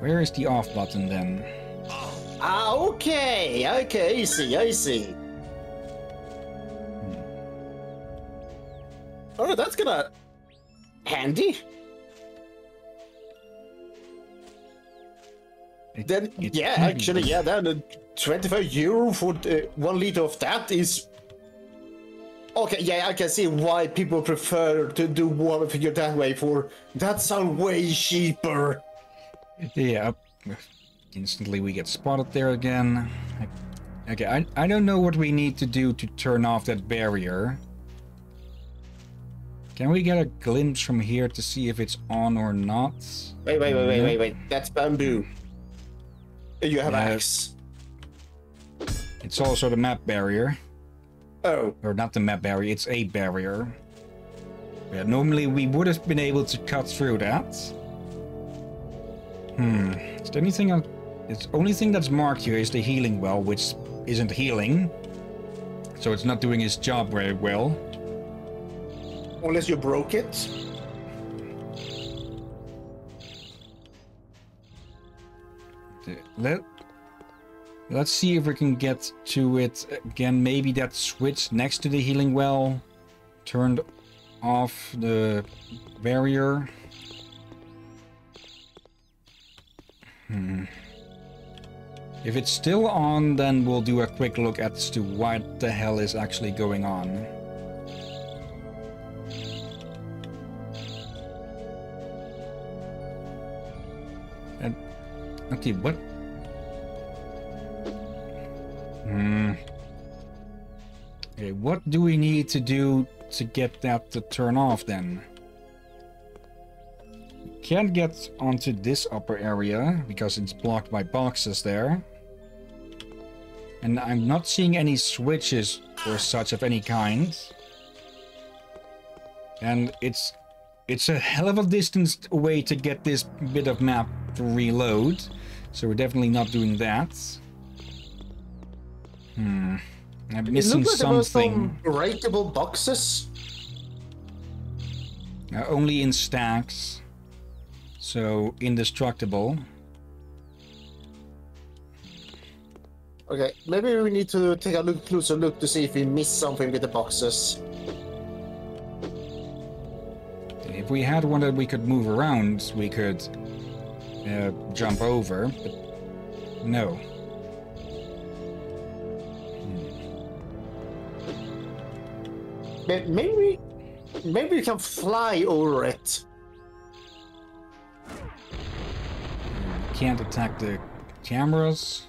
Where is the off button then? Ah, okay, okay, I see, I see. Oh, that's gonna handy. It- Then, it yeah, actually, yeah, then uh, 25 euro for uh, one liter of that is. Okay, yeah, I can see why people prefer to do one figure that way. For that sounds way cheaper. Yeah. Instantly we get spotted there again. Okay, I, I don't know what we need to do to turn off that barrier. Can we get a glimpse from here to see if it's on or not? Wait, wait, wait, wait, wait, wait. That's bamboo. You have Yeah. axe. It's also the map barrier. Oh, Or not the map barrier, it's a barrier. Yeah, normally we would have been able to cut through that. Hmm. Is there anything else? It's only thing that's marked here is the healing well, which isn't healing. So it's not doing its job very well. unless you broke it. Let Let's see if we can get to it again. Maybe that switch next to the healing well turned off the barrier. Hmm. If it's still on, then we'll do a quick look as to what the hell is actually going on. And okay, what? Hmm. Okay, what do we need to do to get that to turn off then? Can't get onto this upper area because it's blocked by boxes there. And I'm not seeing any switches or such of any kind. And it's it's a hell of a distance away to get this bit of map to reload. So we're definitely not doing that. Hmm. I'm missing like something. some breakable boxes. Uh, only in stacks. So indestructible. Okay, maybe we need to take a look closer look to see if we missed something with the boxes. If we had one that we could move around, we could uh, jump over, but no. May- Maybe, maybe we can fly over it. Can't attack the cameras.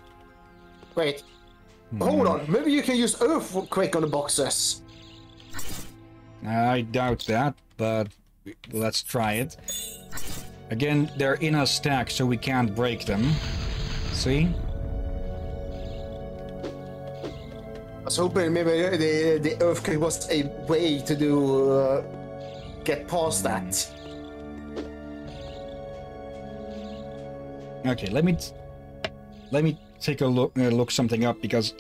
Wait, hold on. Maybe you can use earthquake on the boxes. I doubt that, but let's try it. Again, they're in a stack, so we can't break them. See? I was hoping maybe the the earthquake was a way to do uh, get past that. Okay, let me t- let me take a look uh, look something up because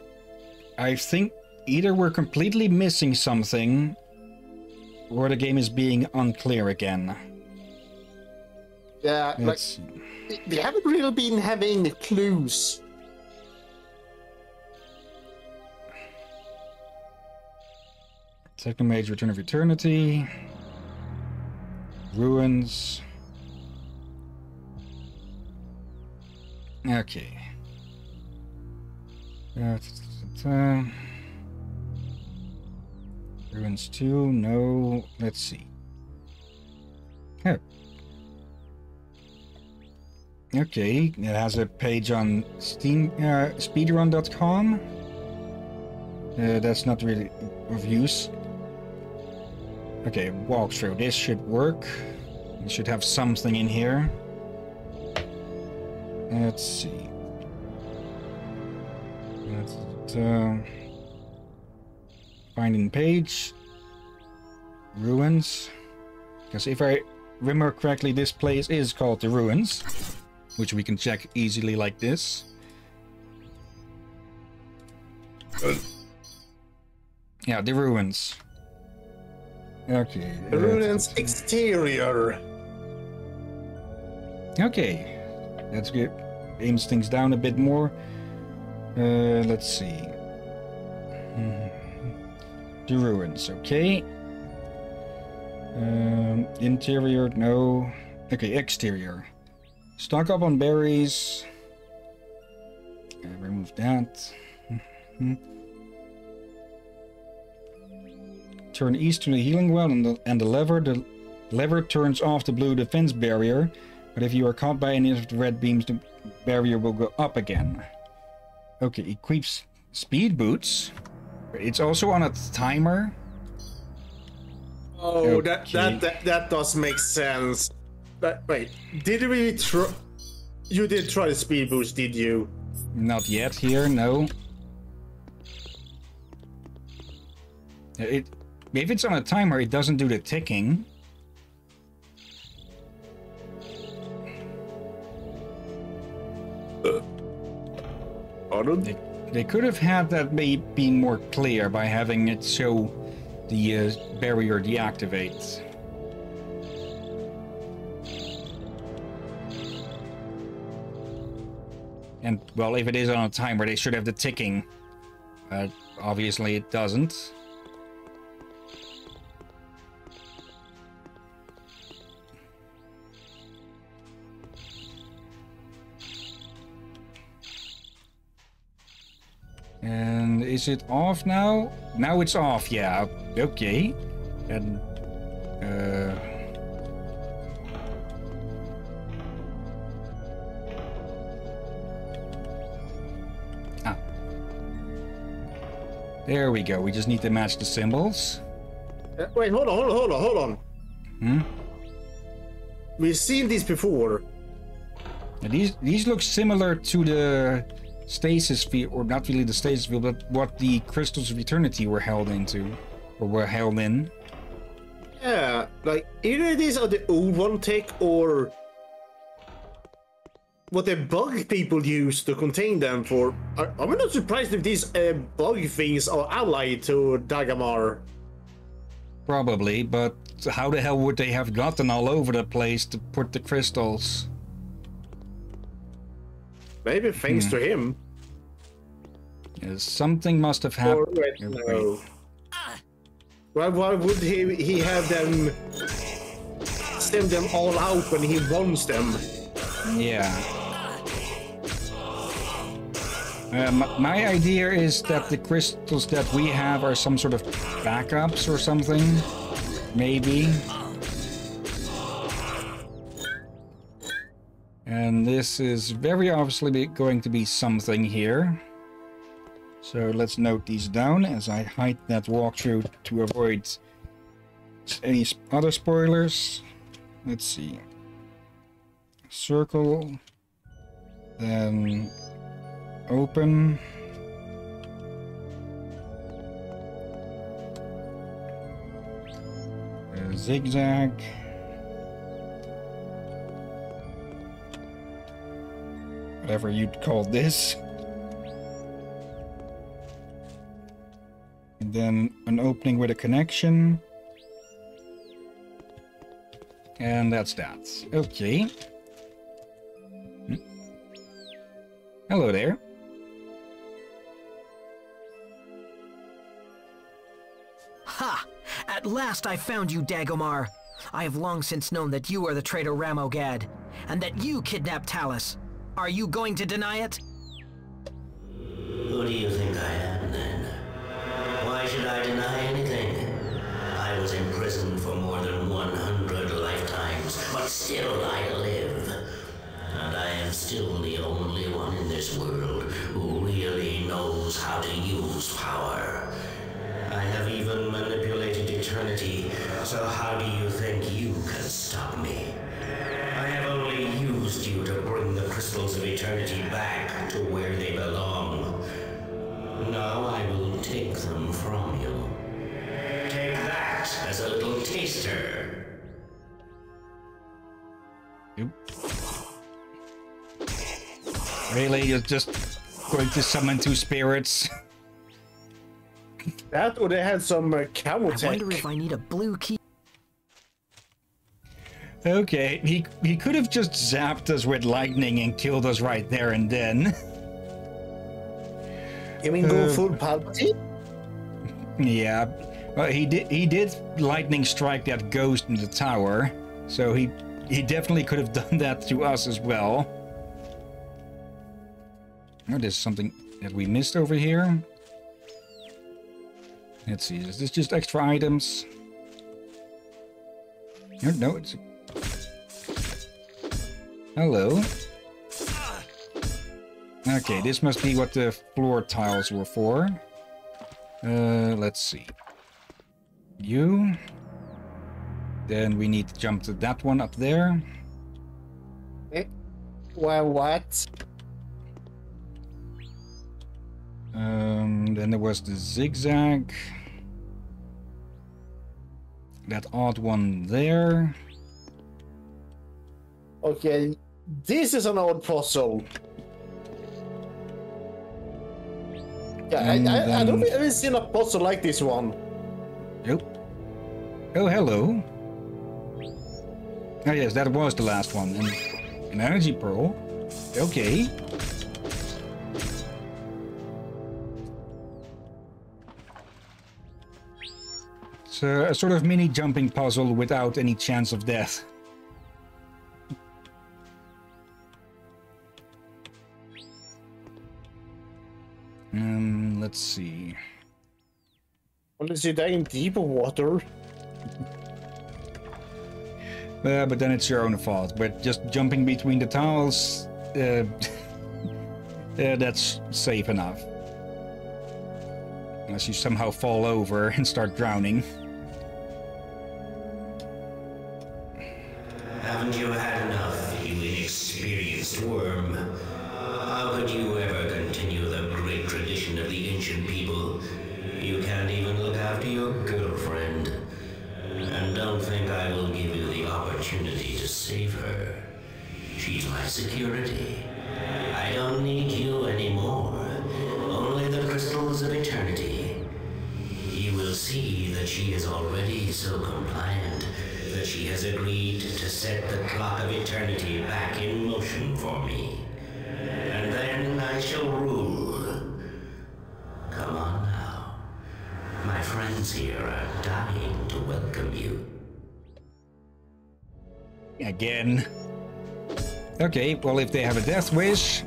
I think either we're completely missing something or the game is being unclear again. Yeah, like we haven't really been having clues. Technomage Return of Eternity. Ruins. Okay. Uh, Ruins 2, no. Let's see. Oh. Okay, it has a page on Steam uh, speedrun.com. Uh, that's not really of use. Okay, walkthrough. This should work. We should have something in here. Let's see. Let's, uh, finding page. Ruins. Because if I remember correctly, this place is called the Ruins. Which we can check easily like this. Yeah, the Ruins. Okay. Ruins exterior. Okay, let's get aims things down a bit more. Uh, let's see. Mhm. The ruins, okay. Um, interior, no. Okay, exterior. Stock up on berries. Okay, remove that. Mhm. Turn east to the healing well and the, and the lever. The lever turns off the blue defense barrier. But if you are caught by any of the red beams, the barrier will go up again. Okay, equips speed boots. It's also on a timer. Oh, that, that that that does make sense. But wait, did we try? You did try the speed boost, did you? Not yet here, no. It, if it's on a timer, it doesn't do the ticking. Pardon? They, they could have had that be more clear by having it show the uh, barrier deactivates. And, well, if it is on a timer, they should have the ticking. Obviously it doesn't. And is it off now? Now it's off, yeah. Okay. And uh Ah. There we go. We just need to match the symbols. Uh, wait, hold on, hold on, hold on, hold on. Hmm? We've seen these before. And these these look similar to the stasis field, or not really the stasis field, but what the crystals of eternity were held into, or were held in. Yeah, like either these are the old one tech or what the bug people use to contain them for. I'm not surprised if these uh, bug things are allied to Dagomar. Probably, but how the hell would they have gotten all over the place to put the crystals? Maybe thanks to him. Yeah, something must have happened. no. Why, why would he he have them send them all out when he wants them? Yeah. Uh, my, my idea is that the crystals that we have are some sort of backups or something. Maybe. And this is very obviously going to be something here. So let's note these down as I hide that walkthrough to avoid any other spoilers. Let's see. Circle. Then open. Uh, zigzag. Whatever you'd call this. And then an opening with a connection. And that's that. Okay. Hello there. Ha! At last I found you, Dagomar! I have long since known that you are the traitor Ramogad, and that you kidnapped Talus. Are you going to deny it? Who do you think I am then? Why should I deny anything? I was in prison for more than 100 lifetimes, but still I live. And I am still the only one in this world who really knows how to use power. I have even manipulated eternity, so how do you think you can stop me? Crystals of eternity back to where they belong. Now I will take them from you. Take that as a little taster. Really? You're just going to summon two spirits? That or they had some uh, camo I tech. wonder if I need a blue key. Okay, he, he could have just zapped us with lightning and killed us right there and then. You mean go Uh, full Palpatine? Yeah, well, he did he did lightning strike that ghost in the tower, so he he definitely could have done that to us as well. Oh, there's something that we missed over here. Let's see, is this just extra items? No, no, it's. Hello. Okay, this must be what the floor tiles were for. Uh, let's see. You. Then we need to jump to that one up there. Eh, Well, what? Um, then there was the zigzag. That odd one there. Okay, this is an odd puzzle. Yeah, I, I, I don't think I've seen a puzzle like this one. Nope. Oh, hello. Oh, yes, that was the last one. And an energy pearl. Okay. It's a, a sort of mini jumping puzzle without any chance of death. Um, let's see. Unless you die in deeper water. Uh, but then it's your own fault. But just jumping between the tiles, uh, uh, that's safe enough. Unless you somehow fall over and start drowning. Haven't you had enough, you inexperienced worm? How could you ever My security. I don't need you anymore. Only the crystals of eternity. You will see that she is already so compliant that she has agreed to set the clock of eternity back in motion for me. And then I shall rule. Come on now. My friends here are dying to welcome you. Again. Okay, well, if they have a death wish,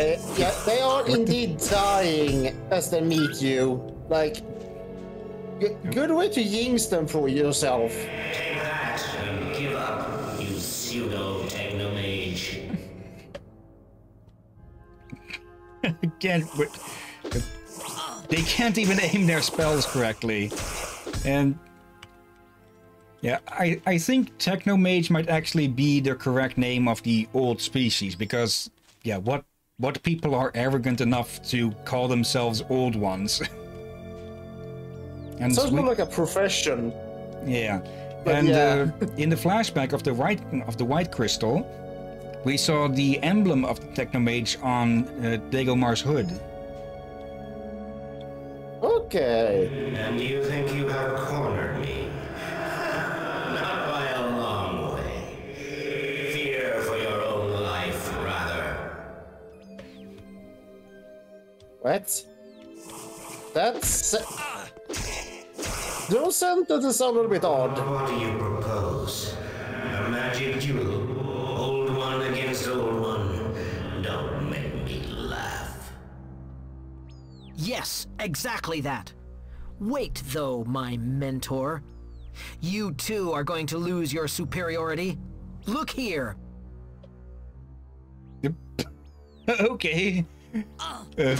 Uh, yeah, they are indeed dying as they meet you. Like, g- good way to jinx them for yourself. Take that and give up, you pseudo technomage. again, they can't even aim their spells correctly. And yeah, I, I think Technomage might actually be the correct name of the old species because yeah, what what people are arrogant enough to call themselves old ones? and Sounds we- more like a profession. yeah. But and yeah. Uh, in the flashback of the white of the white crystal, we saw the emblem of the Technomage on uh, Dagomar's hood. Okay. And you think you have cornered me? What? That's... Those sentences are a little bit odd. What do you propose? A magic duel? Old one against old one? Don't make me laugh. Yes, exactly that. Wait, though, my mentor. You too are going to lose your superiority. Look here. okay. Uh,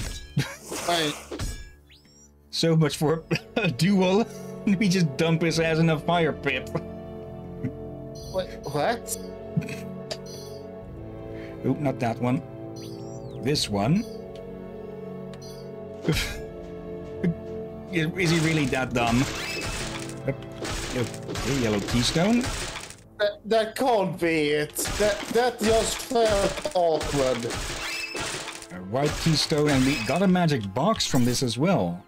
so much for a duel. we just dump his ass in a fire pit. what? what? Oop, not that one. This one. is, is he really that dumb? Okay, yellow keystone. That, that can't be it. That that just felt awkward. White keystone, and we got a magic box from this as well.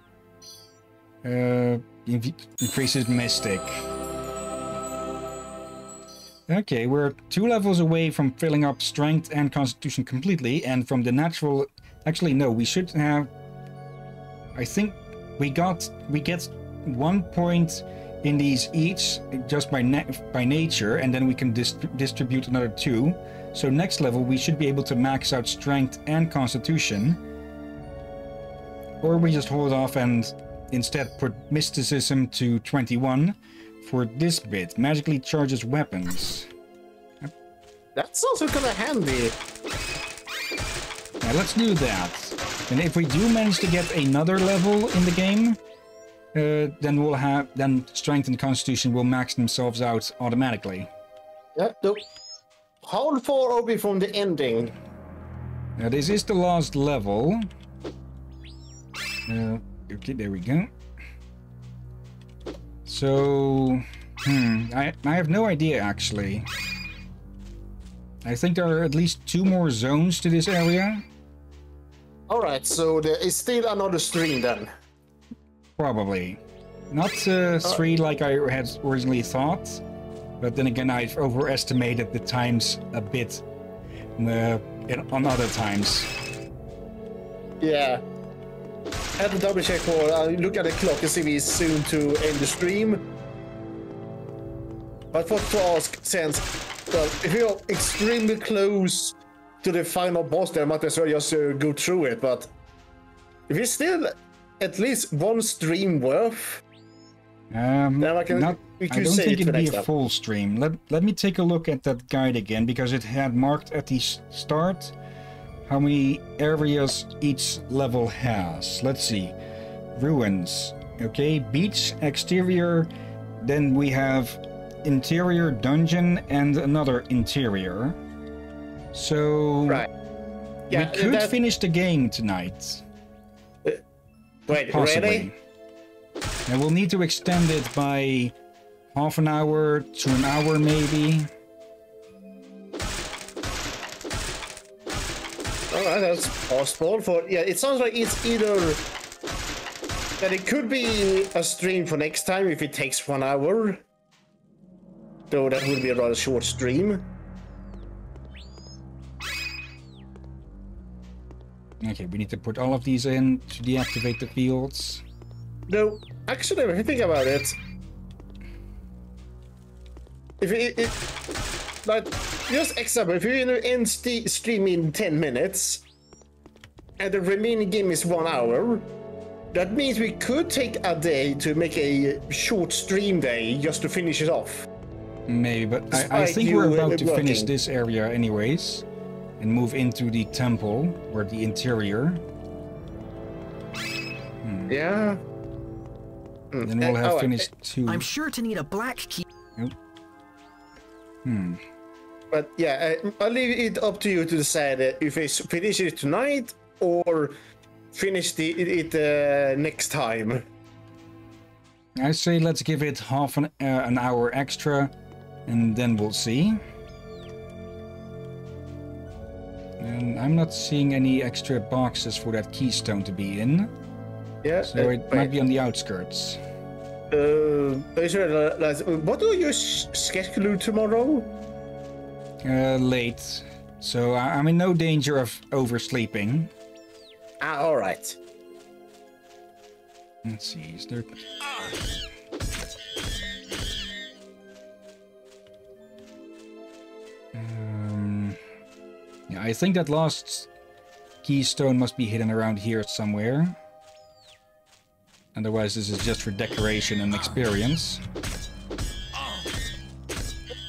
Uh, increases mystic. Okay, we're two levels away from filling up strength and constitution completely, and from the natural. Actually, no, we should have. I think we got we get one point in these each just by na- by nature, and then we can dis- distribute another two. So next level we should be able to max out strength and constitution, or we just hold off and instead put mysticism to 21 for this bit. Magically charges weapons. That's also kind of handy. Now let's do that. And if we do manage to get another level in the game, uh, then we'll have then strength and constitution will max themselves out automatically. Yeah. No. Hold for Obi from the ending. Now this is the last level. Uh, okay, there we go. So, hmm, I I have no idea actually. I think there are at least two more zones to this area. All right. So there is still another stream then. Probably. Not uh, three like I had originally thought, but then again, I've overestimated the times a bit uh, in- on other times. Yeah. I had to double check for. Uh, look at the clock and see if he's soon to end the stream. But for to ask, since well, if you're extremely close to the final boss, there might as well just uh, go through it. But if it's still at least one stream worth, Um, Then I can- not, we I don't think it'd be a full stream. Let Let me take a look at that guide again because it had marked at the start how many areas each level has. Let's see, ruins. Okay, beach exterior. Then we have interior dungeon and another interior. So right? yeah, we could that- finish the game tonight. Wait, Possibly. really? And we'll need to extend it by half an hour to an hour, maybe. All right, that's possible. For yeah, it sounds like it's either that it could be a stream for next time if it takes one hour. Though that would be a rather short stream. Okay, we need to put all of these in to deactivate the fields. No, actually, if you think about it, if it, it like just example, if you you know, end st- stream in ten minutes, and the remaining game is one hour, that means we could take a day to make a short stream day just to finish it off. Maybe, but I, I think we're uh, about to finish this area anyways. And move into the temple, or the interior. Yeah. Then we'll Uh, have oh, finished two. I'm sure to need a black key. Hmm. But yeah, uh, I'll leave it up to you to decide uh, if it's finish it tonight or finish the, it, it uh, next time. I say let's give it half an, uh, an hour extra, and then we'll see. And I'm not seeing any extra boxes for that keystone to be in, Yeah. so uh, it wait, might be on the outskirts. Uh, what do you schedule tomorrow? Uh, late, so I'm in no danger of oversleeping. Ah, all right. Let's see, is there... Um, yeah, I think that last keystone must be hidden around here somewhere. Otherwise, this is just for decoration and experience.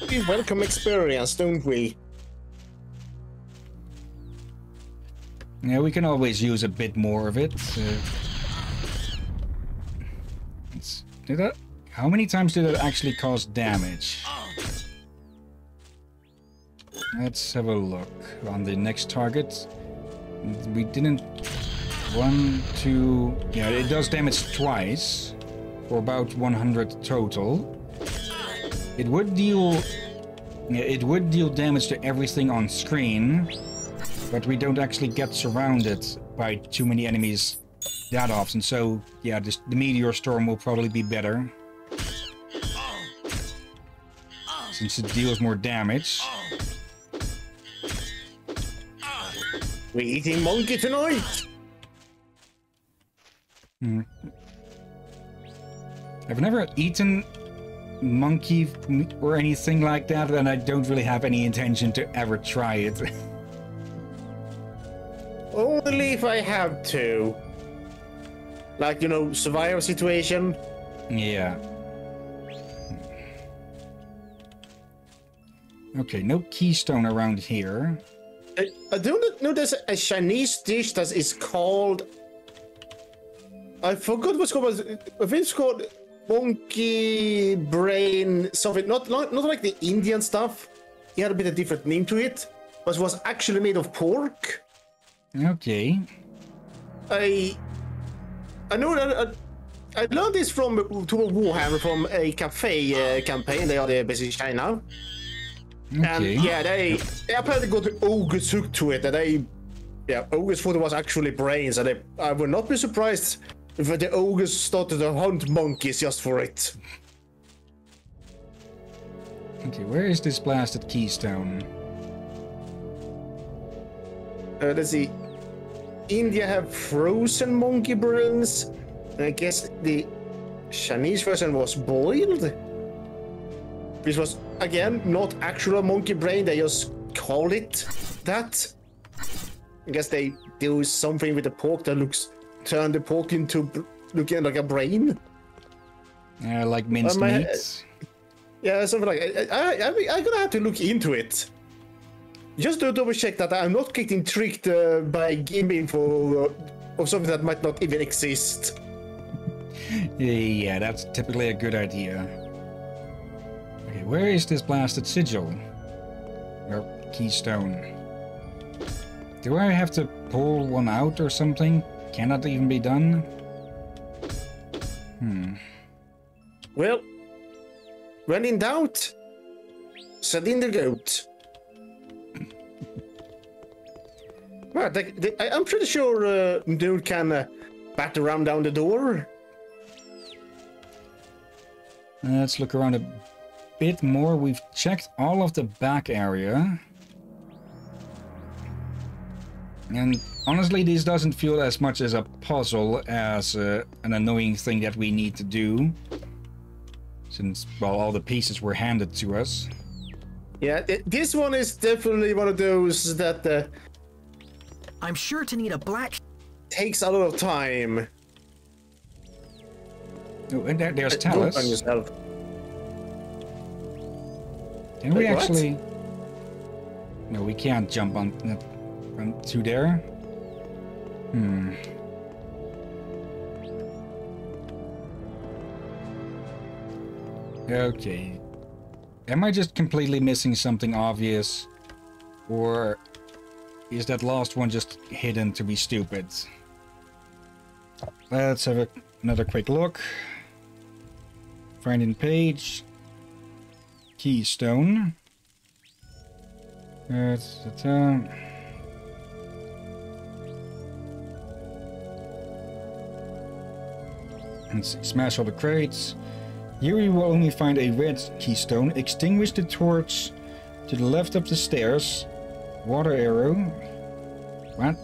We welcome experience, don't we? Yeah, we can always use a bit more of it. Let's do that. How many times did it actually cause damage? Let's have a look on the next target. We didn't. One, two. Yeah, it does damage twice for about 100 total. It would deal. It would deal damage to everything on screen, but we don't actually get surrounded by too many enemies that often. So yeah, this, the meteor storm will probably be better. Since it deals more damage. We eating monkey tonight? Mm. I've never eaten monkey meat or anything like that, and I don't really have any intention to ever try it. Only if I have to. Like, you know, survival situation. yeah. Okay, no keystone around here. I, I don't know there's a Chinese dish that is called. I forgot what's called. I think it's called monkey brain something. Not, not not like the Indian stuff. It had a bit of different name to it, but it was actually made of pork. Okay. I I know that uh, I learned this from Total Warhammer from a Cathay uh, campaign. They are there based in China. And Okay. yeah, they, they apparently got the ogres hooked to it. And they, yeah, ogres thought it was actually brains. And they, I would not be surprised the ogres started to hunt monkeys just for it. Okay, where is this blasted keystone? Uh, let's see. India have frozen monkey brains. I guess the Chinese version was boiled. Which was again not actual monkey brain. They just call it that. I guess they do something with the pork that looks turn the pork into looking like a brain. Uh, like minced my- meat? Yeah, something like I, I, I, I'm gonna have to look into it. Just to double check that I'm not getting tricked uh, by game info uh, of something that might not even exist. Yeah, that's typically a good idea. Okay, where is this blasted sigil? Or keystone? Do I have to pull one out or something? Can that even be done? Hmm. Well, when in doubt, send in the goat. Well, they, they, I, I'm pretty sure uh, dude can uh, bat around down the door. Let's look around a bit more. We've checked all of the back area. And honestly, this doesn't feel as much as a puzzle as uh, an annoying thing that we need to do. Since, well, all the pieces were handed to us. Yeah, th- this one is definitely one of those that uh, I'm sure to need a black takes a lot of time. Oh, and there, there's Don't burn Talus. yourself. Can we Wait, what? actually... No, we can't jump on, on to there. Hmm. Okay. Am I just completely missing something obvious? Or is that last one just hidden to be stupid? Let's have a, another quick look. Finding page. Keystone. That's see, smash all the crates. Here you will only find a red keystone. Extinguish the torch to the left of the stairs. Water arrow. What?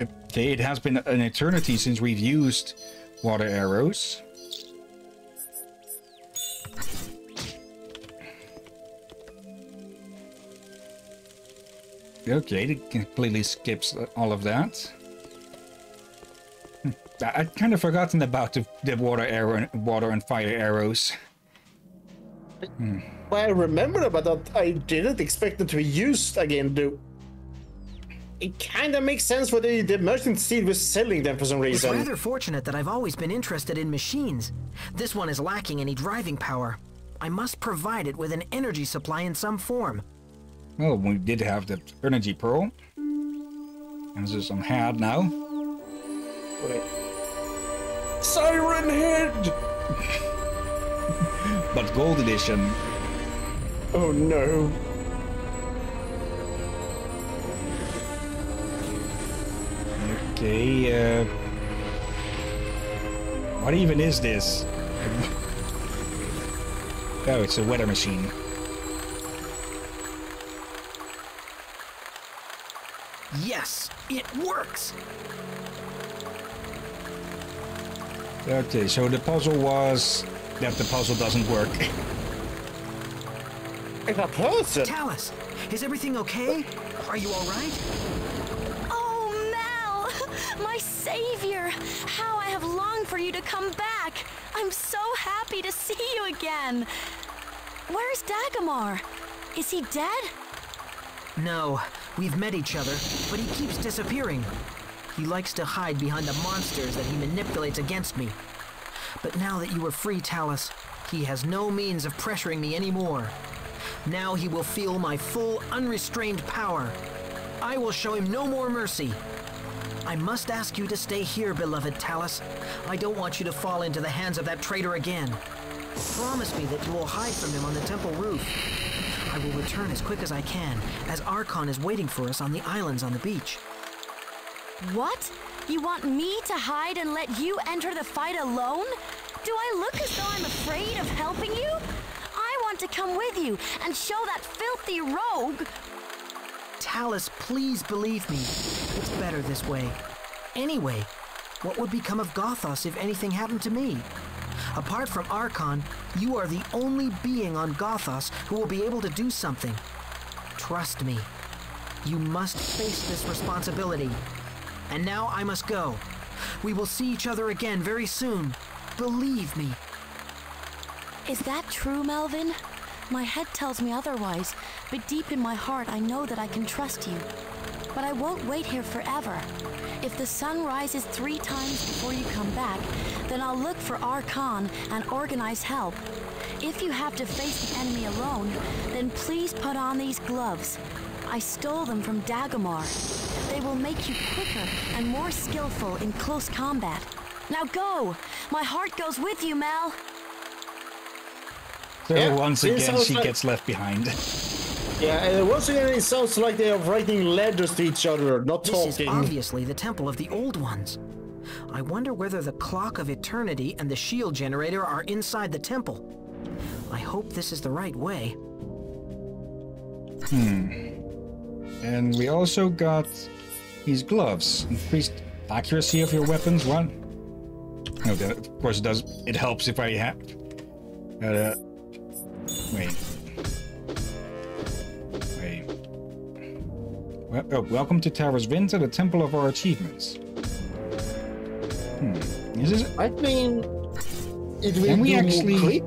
Okay, it has been an eternity since we've used water arrows. Okay, it completely skips all of that. Hmm. I, I'd kind of forgotten about the, the water arrow, water and fire arrows. Well, I remember about that I didn't expect them to be used again, though. It kind of makes sense for the, the merchant steel was selling them for some reason. It's reason. rather fortunate that I've always been interested in machines. This one is lacking any driving power. I must provide it with an energy supply in some form. Well, we did have the energy pearl. And this is on had now. Wait. Siren Head! But gold edition. Oh no. Okay, uh... What even is this? oh, it's a weather machine. Yes, it works! Okay, so the puzzle was that the puzzle doesn't work. It's a person! Talus, is everything okay? Are you alright? Oh, Mel! My savior! How I have longed for you to come back! I'm so happy to see you again! Where's Dagomar? Is he dead? No, we've met each other, but he keeps disappearing. He likes to hide behind the monsters that he manipulates against me. But now that you are free, Talus, he has no means of pressuring me anymore. Now he will feel my full, unrestrained power. I will show him no more mercy. I must ask you to stay here, beloved Talus. I don't want you to fall into the hands of that traitor again. Promise me that you will hide from him on the temple roof. I will return as quick as I can, as Archon is waiting for us on the islands on the beach. What? You want me to hide and let you enter the fight alone? Do I look as though I'm afraid of helping you? I want to come with you and show that filthy rogue. Talus, please believe me. It's better this way. Anyway, what would become of Gothos if anything happened to me? Apart from Archon, you are the only being on Gothos who will be able to do something. Trust me. You must face this responsibility. And now I must go. We will see each other again very soon. Believe me. Is that true, Melvin? My head tells me otherwise, but deep in my heart I know that I can trust you. But I won't wait here forever. If the sun rises three times before you come back, then I'll look for Archon and organize help. If you have to face the enemy alone, then please put on these gloves. I stole them from Dagomar. They will make you quicker and more skillful in close combat. Now go! My heart goes with you, Mel! So Yeah, once again, she like- gets left behind. Yeah, and once again, it sounds like they are writing letters to each other, not This is obviously the temple of the old ones. I wonder whether the clock of eternity and the shield generator are inside the temple. I hope this is the right way. Hmm. And we also got these gloves. Increased accuracy of your weapons. What? No, that, of course it does. It helps if I have. Uh, wait. Wait. Well, oh, welcome to Towers Winter, the temple of our achievements. Hmm. Is this? I mean, it will Can we actually-.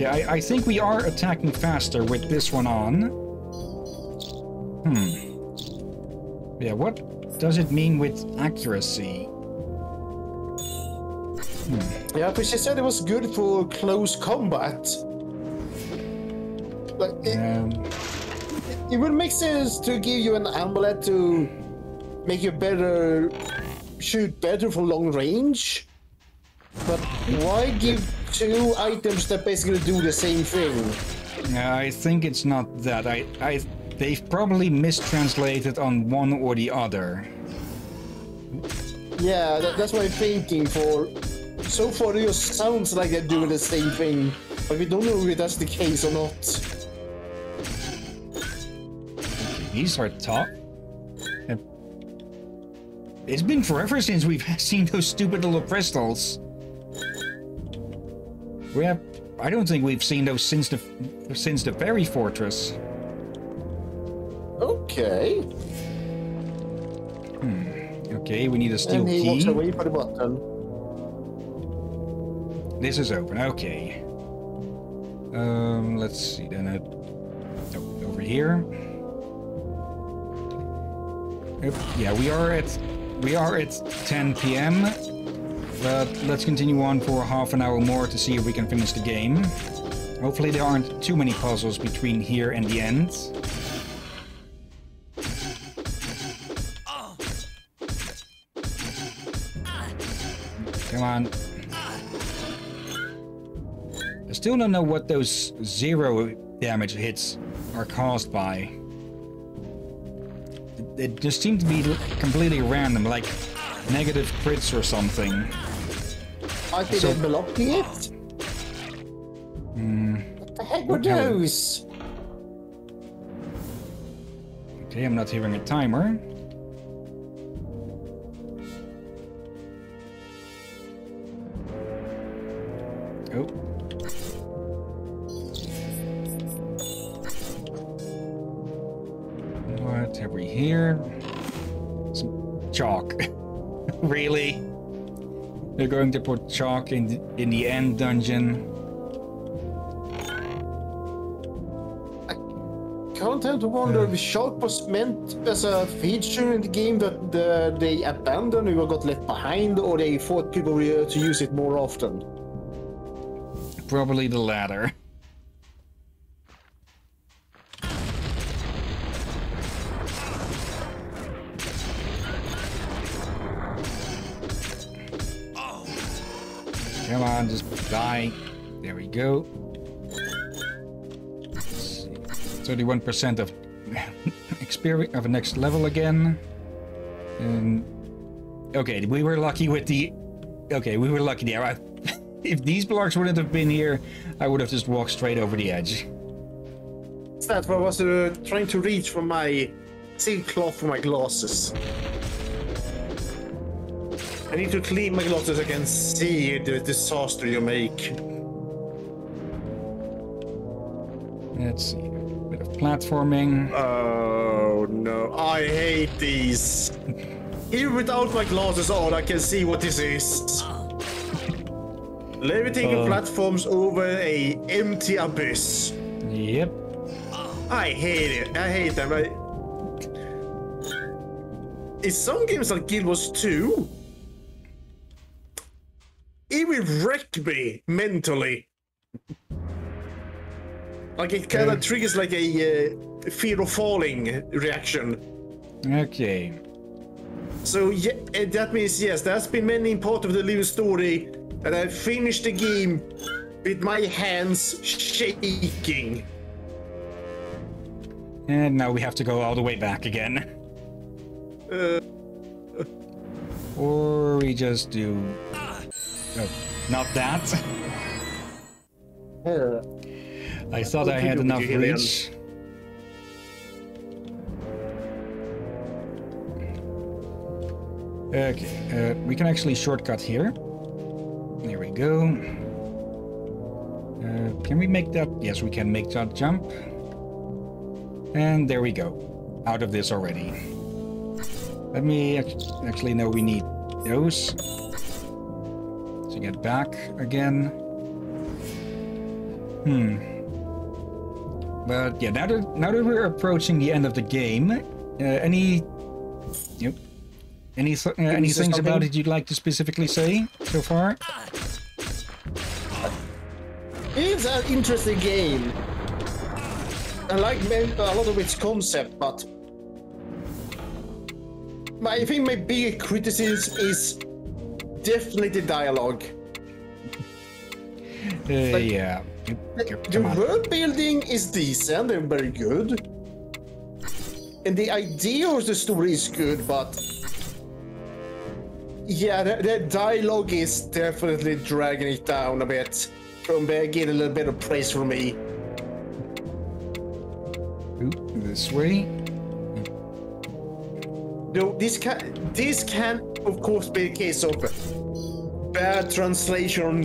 Okay, I, I think we are attacking faster with this one on. Hmm. Yeah, what does it mean with accuracy? Yeah, but she said it was good for close combat. Like, it, Um, it would make sense to give you an amulet to make you better shoot better for long range. But why give two items that basically do the same thing? I think it's not that. I, I, they've probably mistranslated on one or the other. Yeah, that, that's what I'm thinking for. So far, it just sounds like they're doing the same thing, but we don't know if that's the case or not. These are tough. It's been forever since we've seen those stupid little crystals. We have. I don't think we've seen those since the since the fairy fortress. Okay. Okay, we need a steel And he key. walks away for the button. This is open. Okay. Um, let's see. Then it oh, over here. Yeah, we are at we are at 10 p.m. But let's continue on for half an hour more to see if we can finish the game. Hopefully there aren't too many puzzles between here and the end. Come on. I still don't know what those zero damage hits are caused by. It- just seemed to be completely random, like negative crits or something. Might be So- it? Hmm. What the heck were those? Okay, I'm not hearing a timer. Oh. What have we here? Some chalk. really? They're going to put chalk in the, in the end dungeon. I can't help to wonder if Chalk was meant as a feature in the game that the, they abandoned or got left behind, or they thought people were to use it more often. Probably the latter. Come on, just die. There we go. Thirty-one percent of experience of next level again. And okay, we were lucky with the. Okay, we were lucky there. I, if these blocks wouldn't have been here, I would have just walked straight over the edge. That's what I was uh, trying to reach for my silk cloth for my glasses. I need to clean my glasses so I can see the disaster you make. Let's see. Bit of platforming. Oh no, I hate these. Even without my glasses on, I can see what this is. Levitating Uh. platforms over a empty abyss. Yep. I hate it. I hate them. I... In some games like Guild Wars 2, it will wreck me mentally. Like it kind Uh. of triggers like a uh, fear of falling reaction. Okay. So yeah, that means yes, that's been many part of the living story that I finished the game with my hands shaking. And now we have to go all the way back again. Uh, Or we just do. Oh, not that. uh, I thought I had enough with your hand? reach. Okay, uh, we can actually shortcut here. There we go. Uh, can we make that? Yes, we can make that jump. And there we go. Out of this already. Let me actually know we need those. To get back again. Hmm. But yeah, now that now that we're approaching the end of the game, uh, any, yep, any th- uh, any say things about it you'd like to specifically say so far? It's an interesting game. I like a lot of its concept, but but I think my big criticism is definitely the dialogue. Uh, yeah. Yep, yep, The come world building is decent and very good. And the idea of the story is good, but yeah, the, the dialogue is definitely dragging it down a bit. From getting a little bit of praise from me. This way. No, this can this can of course be a case of bad translation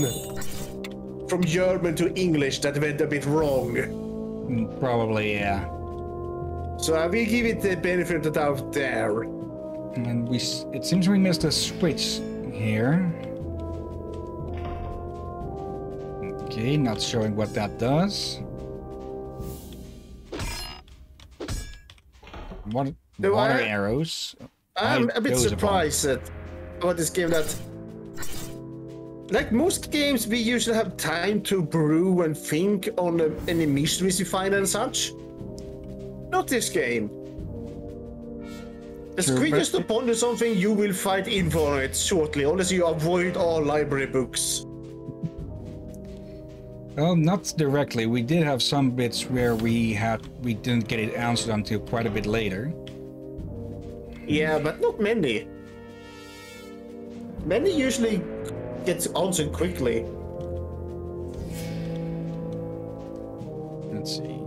from German to English that went a bit wrong. Mm, Probably, yeah. So I will give it the benefit of the doubt there. And we, it seems we missed a switch here. Okay, not showing what that does. What No, water arrows? I'm I a bit surprised at about this game that like most games we usually have time to brew and think on uh, any mysteries you find and such. Not this game. As True, quick as to ponder something, you will find info on it shortly, unless you avoid all library books. Well, not directly. We did have some bits where we had we didn't get it answered until quite a bit later. Yeah, but not many. Many usually gets answered quickly. Let's see.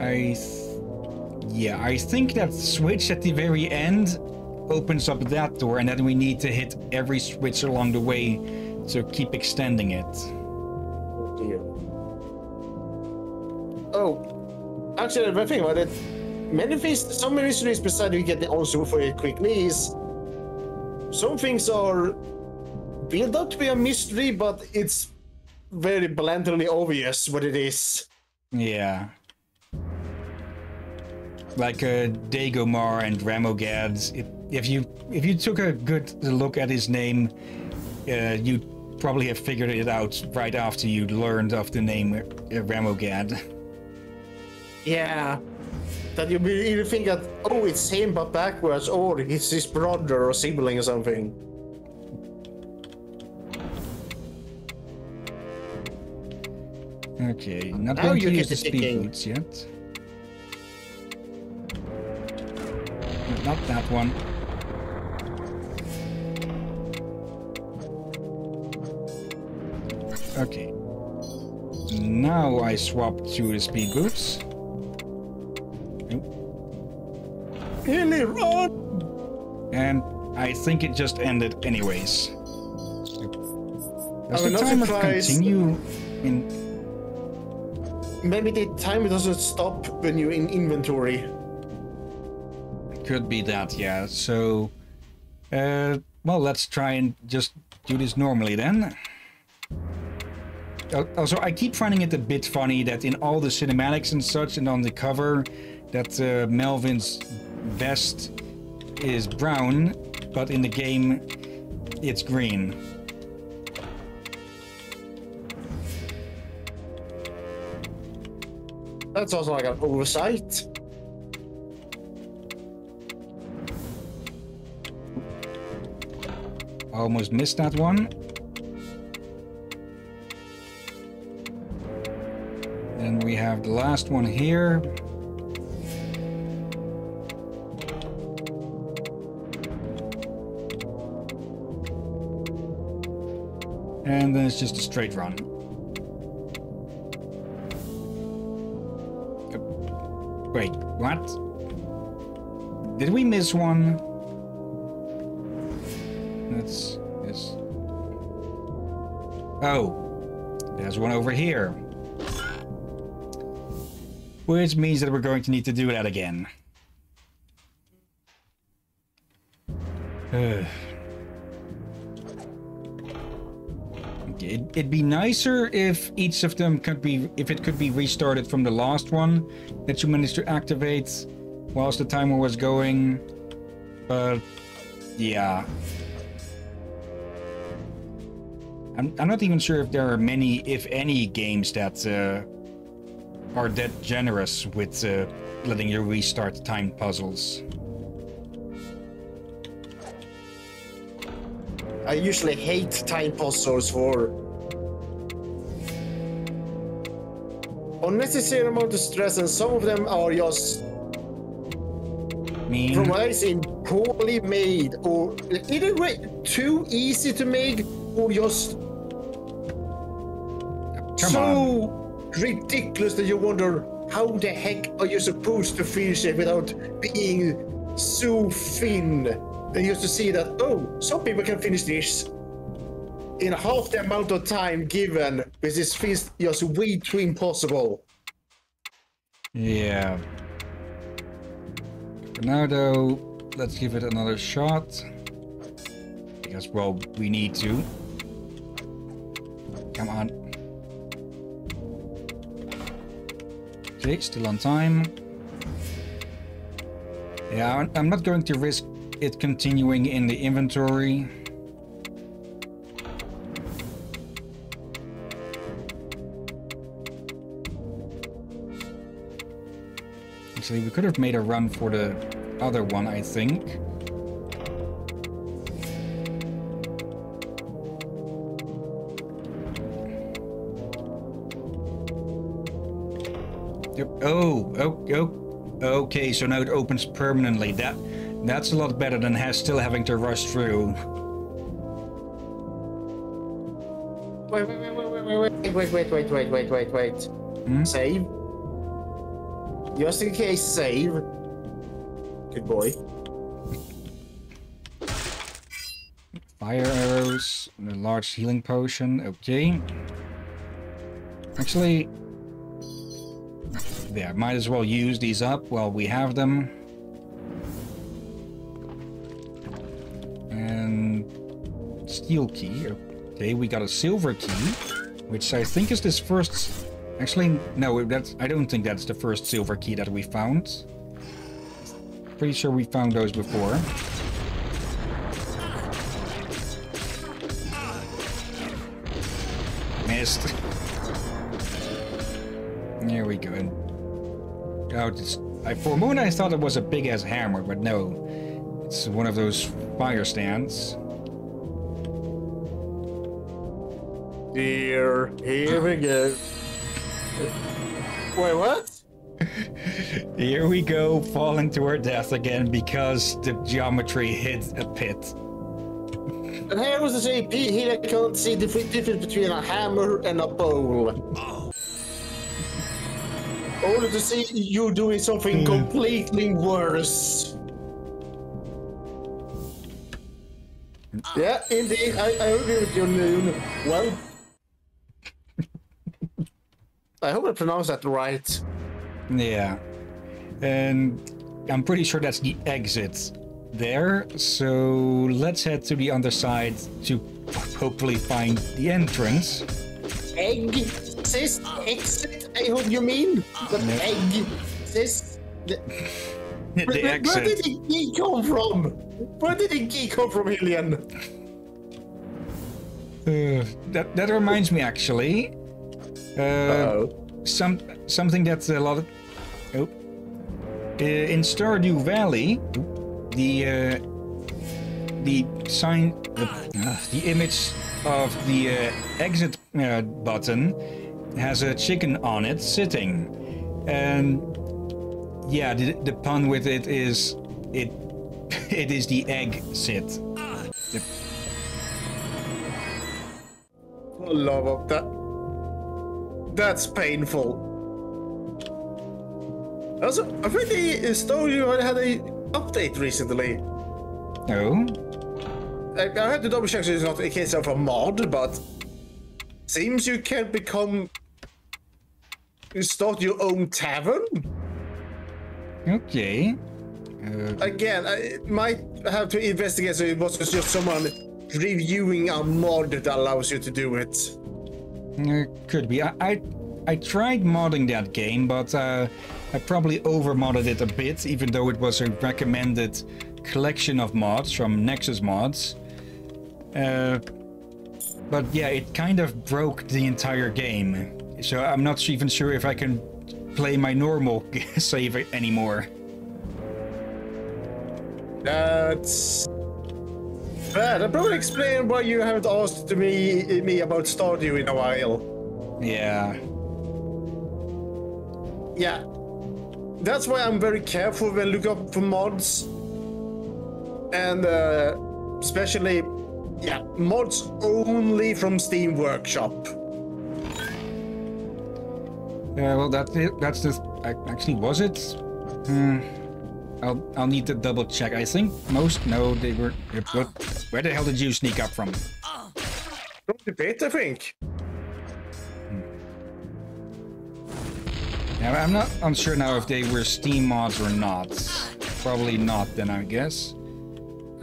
I, th- yeah, I think that switch at the very end opens up that door, and then we need to hit every switch along the way to keep extending it. Oh dear. Oh, actually, the thing about it, many things, some mysteries beside you get the answer for it quickly is some things are built up to be a mystery, but it's very blatantly obvious what it is. Yeah. Like uh, Dagomar and Ramogad. It, if you if you took a good look at his name, uh, you'd probably have figured it out right after you learned of the name uh, Ramogad. Yeah. That you either think that, oh, it's him but backwards, or it's his brother or sibling or something. Okay, not Now going you to get use the the speed boots yet. Not that one. Okay. Now I swap to the speed boots. Hilly, run! And I think it just ended anyways. Does I'm the timer surprised. continue in Maybe the timer doesn't stop when you're in inventory. Could be that, yeah. So, uh, well, let's try and just do this normally then. Also, I keep finding it a bit funny that in all the cinematics and such, and on the cover, that uh, Melvin's vest is brown, but in the game, it's green. That's also like an oversight. I almost missed that one. Then we have the last one here. Then it's just a straight run. Wait, what? Did we miss one? That's this. Oh, there's one over here. Which means that we're going to need to do that again. Ugh. It'd be nicer if each of them could be, if it could be restarted from the last one that you managed to activate whilst the timer was going. But yeah, I'm, I'm not even sure if there are many, if any, games that uh, are that generous with uh, letting you restart time puzzles. I usually hate time puzzles for unnecessary amount of stress, and some of them are just, Mean, from what I've seen, poorly made, or either way, too easy to make, or just come so on. ridiculous that you wonder how the heck are you supposed to finish it without being so thin? That you have to see that oh some people can finish this in half the amount of time given which is feels just way too impossible Yeah. For now, though, let's give it another shot. Because, well, we need to. Come on. Okay, still on time. Yeah, I'm not going to risk it continuing in the inventory. Actually, we could have made a run for the other one, I think. Oh, oh, oh, okay. So now it opens permanently. That, that's a lot better than has still having to rush through. Wait, wait, wait, wait, wait, wait, wait, wait, wait, wait, wait, wait. Hmm? Save. Just in case, save. Good boy. Fire arrows, and a large healing potion. Okay. Actually, yeah, might as well use these up while we have them. And steel key. Okay, we got a silver key, which I think is this first. Actually, no, that's. I don't think that's the first silver key that we found. Pretty sure we found those before. Missed. There we go. Oh, it's, I, for a moment I thought it was a big ass hammer, but no, it's one of those fire stands. Here, here we go. Wait, what? Here we go, falling to our death again because the geometry hit a pit. And here was the JP. Here I can't see the difference between a hammer and a bowl. Oh. Only to see you doing something hmm. completely worse. Hmm. Yeah, indeed, I, I agree with you, Noon. Well, I hope I pronounced that right. Yeah. And I'm pretty sure that's the exit there. So let's head to the other side to hopefully find the entrance. Egg, sis, exit. I hope you mean, but No. egg, sis. The, The where, where did exit. the key come from? Where did the key come from, Hillyan? Uh, that that reminds me actually. Uh, some something that's a lot of oh, uh, in Stardew Valley, the uh, the sign the, uh, the image of the uh, exit uh, button has a chicken on it sitting, and yeah, the, the pun with it is it it is the egg sit. Yep. For love of that. That's painful. Also, I think the story had a update recently. Oh, I, I had to double check so it's not a case of a mod, but seems you can become start your own tavern. okay. Uh, Again, I might have to investigate so it was just someone reviewing a mod that allows you to do it. Uh, could be. I, I I tried modding that game, but uh, I probably over modded it a bit, even though it was a recommended collection of mods from Nexus Mods. Uh, but yeah, it kind of broke the entire game. So I'm not even sure if I can play my normal save anymore. That's bad. I'll probably explain why you haven't asked me me about Stardew in a while. Yeah. Yeah, that's why I'm very careful when look up for mods, and uh, especially, yeah, mods only from Steam Workshop. Yeah, well, that that's just. I- actually was it. Hmm. I'll I'll need to double check. I think most no, they were. What? Where the hell did you sneak up from? From the bit, I think. Yeah, I'm not unsure now if they were Steam mods or not. probably not then, I guess.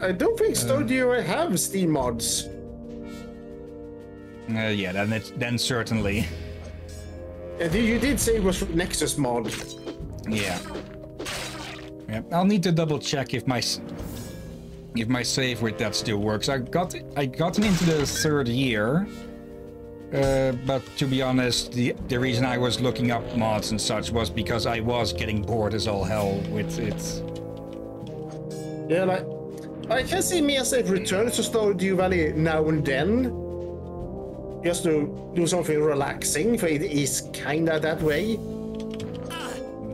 I don't think Stardew have Steam mods. Uh, yeah, then it's then certainly. Uh, you- you did say it was Nexus mod. Yeah. Yeah, I'll need to double check if my if my save with that still works. I got I gotten into the third year, uh, but to be honest, the the reason I was looking up mods and such was because I was getting bored as all hell with it. Yeah, like I can see me as a return to Stardew Valley now and then. Just to do something relaxing, for it is kinda that way.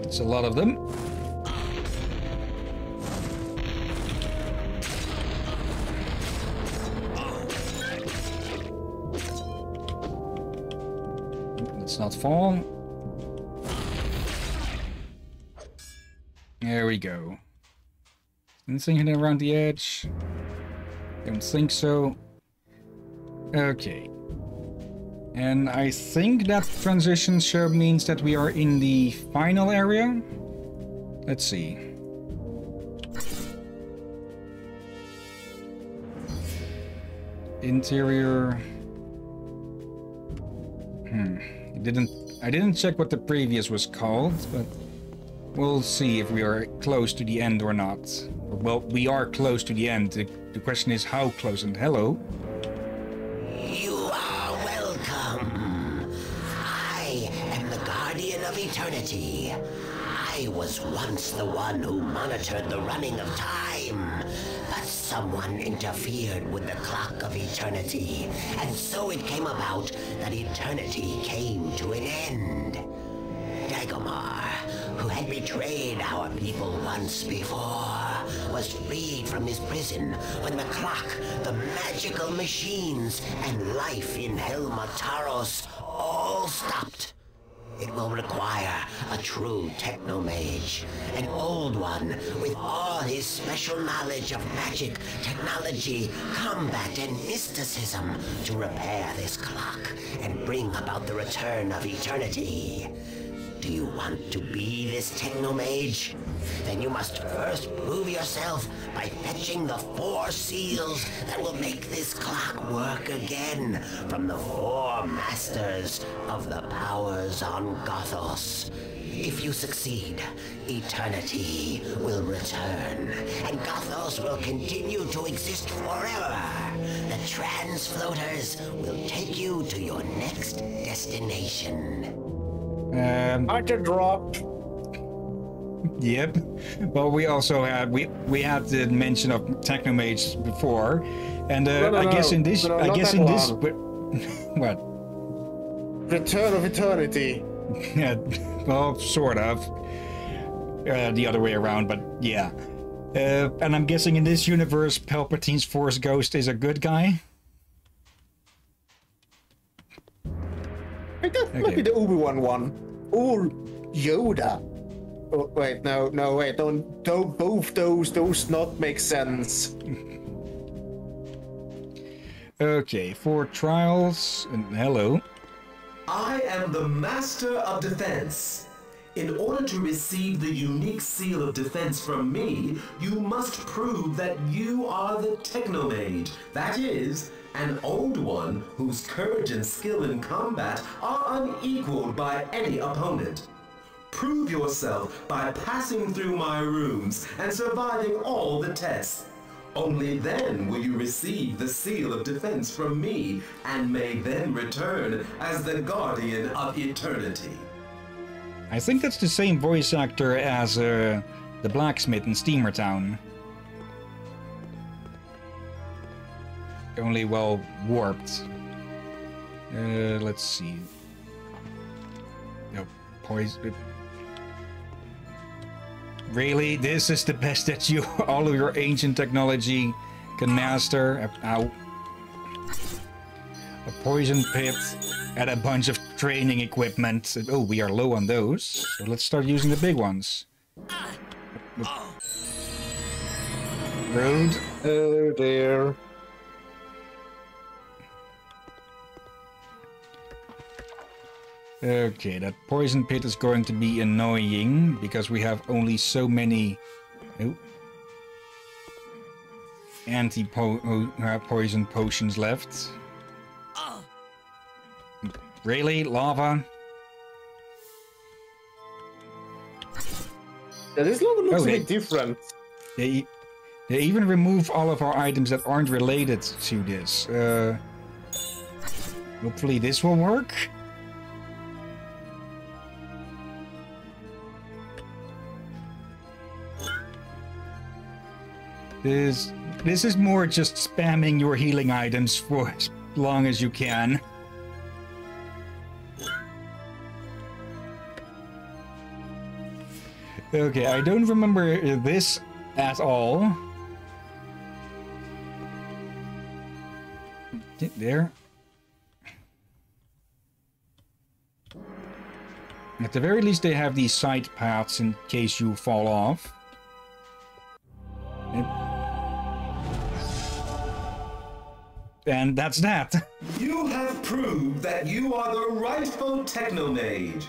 It's a lot of them. Not fall. There we go. Anything hidden around the edge? Don't think so. Okay. And I think that transition show means that we are in the final area. Let's see. Interior. Hmm. I didn't I didn't check what the previous was called, but we'll see if we are close to the end or not. Well, we are close to the end. The, the question is how close and hello. You are welcome. I am the Guardian of Eternity. I was once the one who monitored the running of time, but someone interfered with the clock of eternity, and so it came about that eternity came to an end. Dagomar, who had betrayed our people once before, was freed from his prison when the clock, the magical machines, and life in Helmataros all stopped. It will require a true technomage, an old one with all his special knowledge of magic, technology, combat, and mysticism to repair this clock and bring about the return of eternity. Do you want to be this technomage? Then you must first prove yourself by fetching the four seals that will make this clock work again from the four masters of the powers on Gothos. If you succeed, eternity will return, and Gothos will continue to exist forever. The transfloaters will take you to your next destination. Um, I can drop. Yep. Well, we also had we we had the mention of Technomage before, and uh, No, no, I guess no. in this I guess in this what? Return of Eternity. Yeah, well, sort of. Uh, the other way around, but yeah. Uh, and I'm guessing in this universe, Palpatine's Force Ghost is a good guy. I think Okay. be the Obi-Wan one. Or Yoda. Oh, wait, no, no, wait, don't, don't, both those, those not make sense. Okay, for trials. And hello. I am the Master of Defense. In order to receive the unique seal of defense from me, you must prove that you are the Technomage. That is, an old one whose courage and skill in combat are unequaled by any opponent. Prove yourself by passing through my rooms and surviving all the tests. Only then will you receive the seal of defense from me and may then return as the guardian of eternity. I think that's the same voice actor as uh, the blacksmith in Steamer Only well warped. Uh, let's see. No, poison. Really, this is the best that you, all of your ancient technology, can master. Ow. A poison pit and a bunch of training equipment. Oh, we are low on those. So let's start using the big ones. Road. Oh dear. Okay, that poison pit is going to be annoying because we have only so many Nope. Anti po uh, poison potions left. Really? Lava? Yeah, this level looks Oh, a bit different. They they even remove all of our items that aren't related to this. Uh, hopefully this will work. This this is more just spamming your healing items for as long as you can. Okay, I don't remember this at all. There. At the very least, they have these side paths in case you fall off. And that's that. You have proved that you are the rightful Technomage.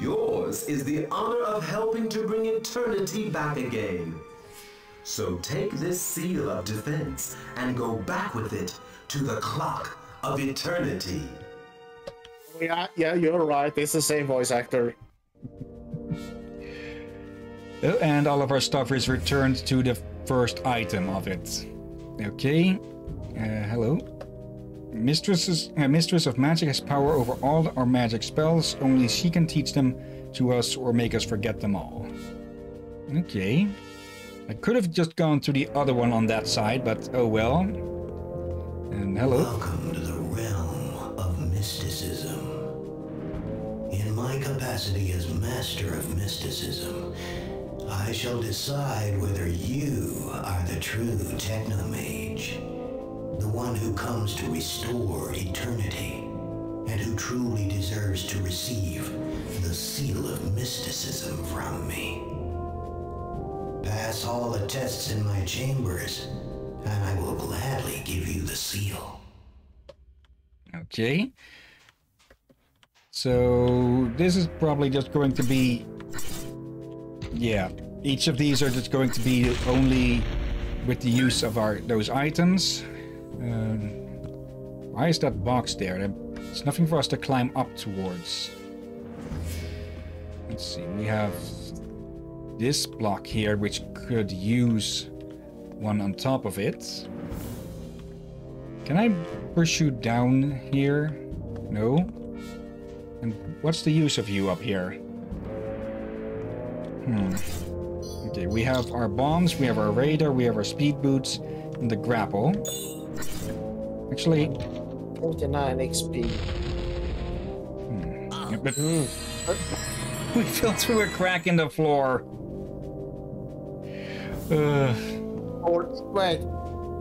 Yours is the honor of helping to bring eternity back again. So take this seal of defense and go back with it to the clock of eternity. Oh, yeah, yeah, you're right. It's the same voice actor. Oh, and all of our stuff is returned to the first item of it. Okay. Uh, hello. Mistresses, uh, Mistress of Magic has power over all our magic spells. Only she can teach them to us or make us forget them all. Okay. I could have just gone to the other one on that side, but oh well. And hello. Welcome to the realm of mysticism. In my capacity as Master of Mysticism, I shall decide whether you are the true Technomage, one who comes to restore eternity, and who truly deserves to receive the seal of mysticism from me. Pass all the tests in my chambers, and I will gladly give you the seal. Okay. So this is probably just going to be, yeah. Each of these are just going to be only with the use of our those items. Um, why is that box there? There's nothing for us to climb up towards. Let's see. We have this block here, which could use one on top of it. Can I push you down here? No? And what's the use of you up here? Hmm. Okay, we have our bombs, we have our radar, we have our speed boots, and the grapple. Actually, 49 XP. yeah, but we fell through a crack in the floor. Uh, Or wait,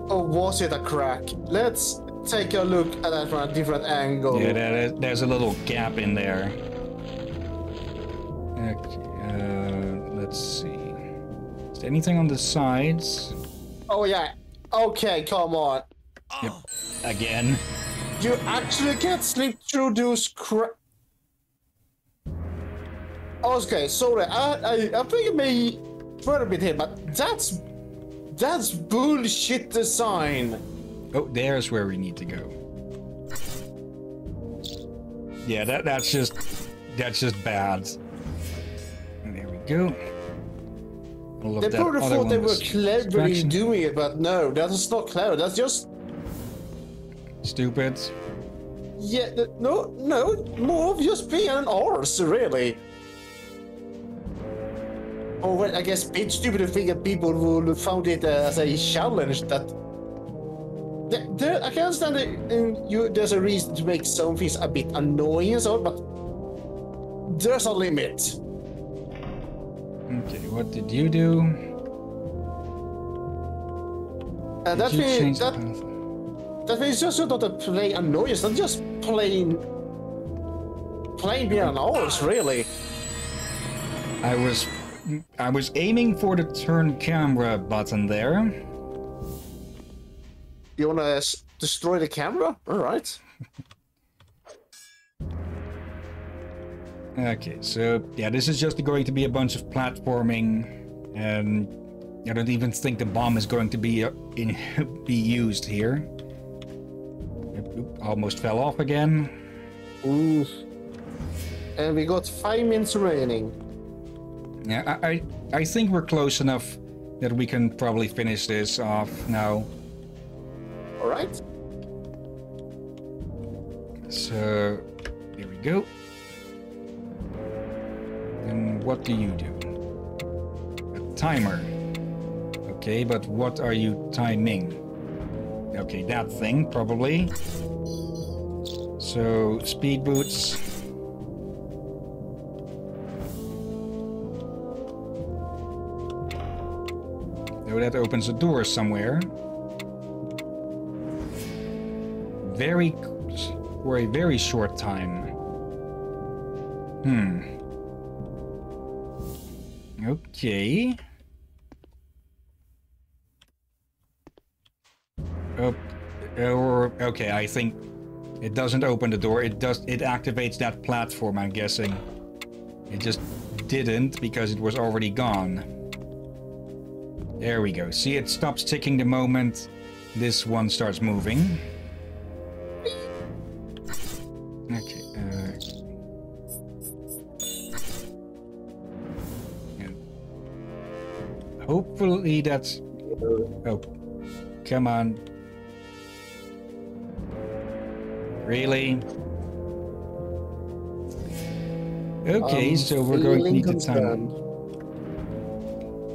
or was it a crack? Let's take a look at that from a different angle. yeah, there is, there's a little gap in there. Okay, uh, let's see. Is there anything on the sides? Oh yeah. Okay, come on. Yep. Again. You actually can't sleep through those cra- Okay, sorry. I I, I think it may further a bit here, but that's that's bullshit design. Oh, there's where we need to go. Yeah, that that's just that's just bad. And there we go. They probably thought they were was cleverly distraction. doing it, but no, that's not clever. That's just Stupid. yeah, no, no, more of just being an arse, really. Or well, I guess bit stupid to think that people would found it uh, as a challenge that. There, there, I can understand that uh, you, there's a reason to make some things a bit annoying and so, on, but there's a limit. Okay, what did you do? And that you means that? That means just not a plain annoyance, that's just plain. plain being an really. I was I was aiming for the turn camera button there. You wanna s- destroy the camera? Alright. Okay, so yeah, this is just going to be a bunch of platforming, and I don't even think the bomb is going to be uh, in, be used here. Almost fell off again. Oof. And we got five minutes remaining. Yeah, I, I I think we're close enough that we can probably finish this off now. All right. So here we go. And what do you do? A timer. Okay, but what are you timing? Okay, that thing probably. So speed boots. Oh, that opens a door somewhere. Very for a very short time. Hmm. Okay. Oh, or okay, I think it doesn't open the door. It does. It activates that platform. I'm guessing. It just didn't because it was already gone. There we go. See, it stops ticking the moment this one starts moving. Okay. Uh. Hopefully that's. Oh, come on. Really? Okay, I'm so we're going to need to time.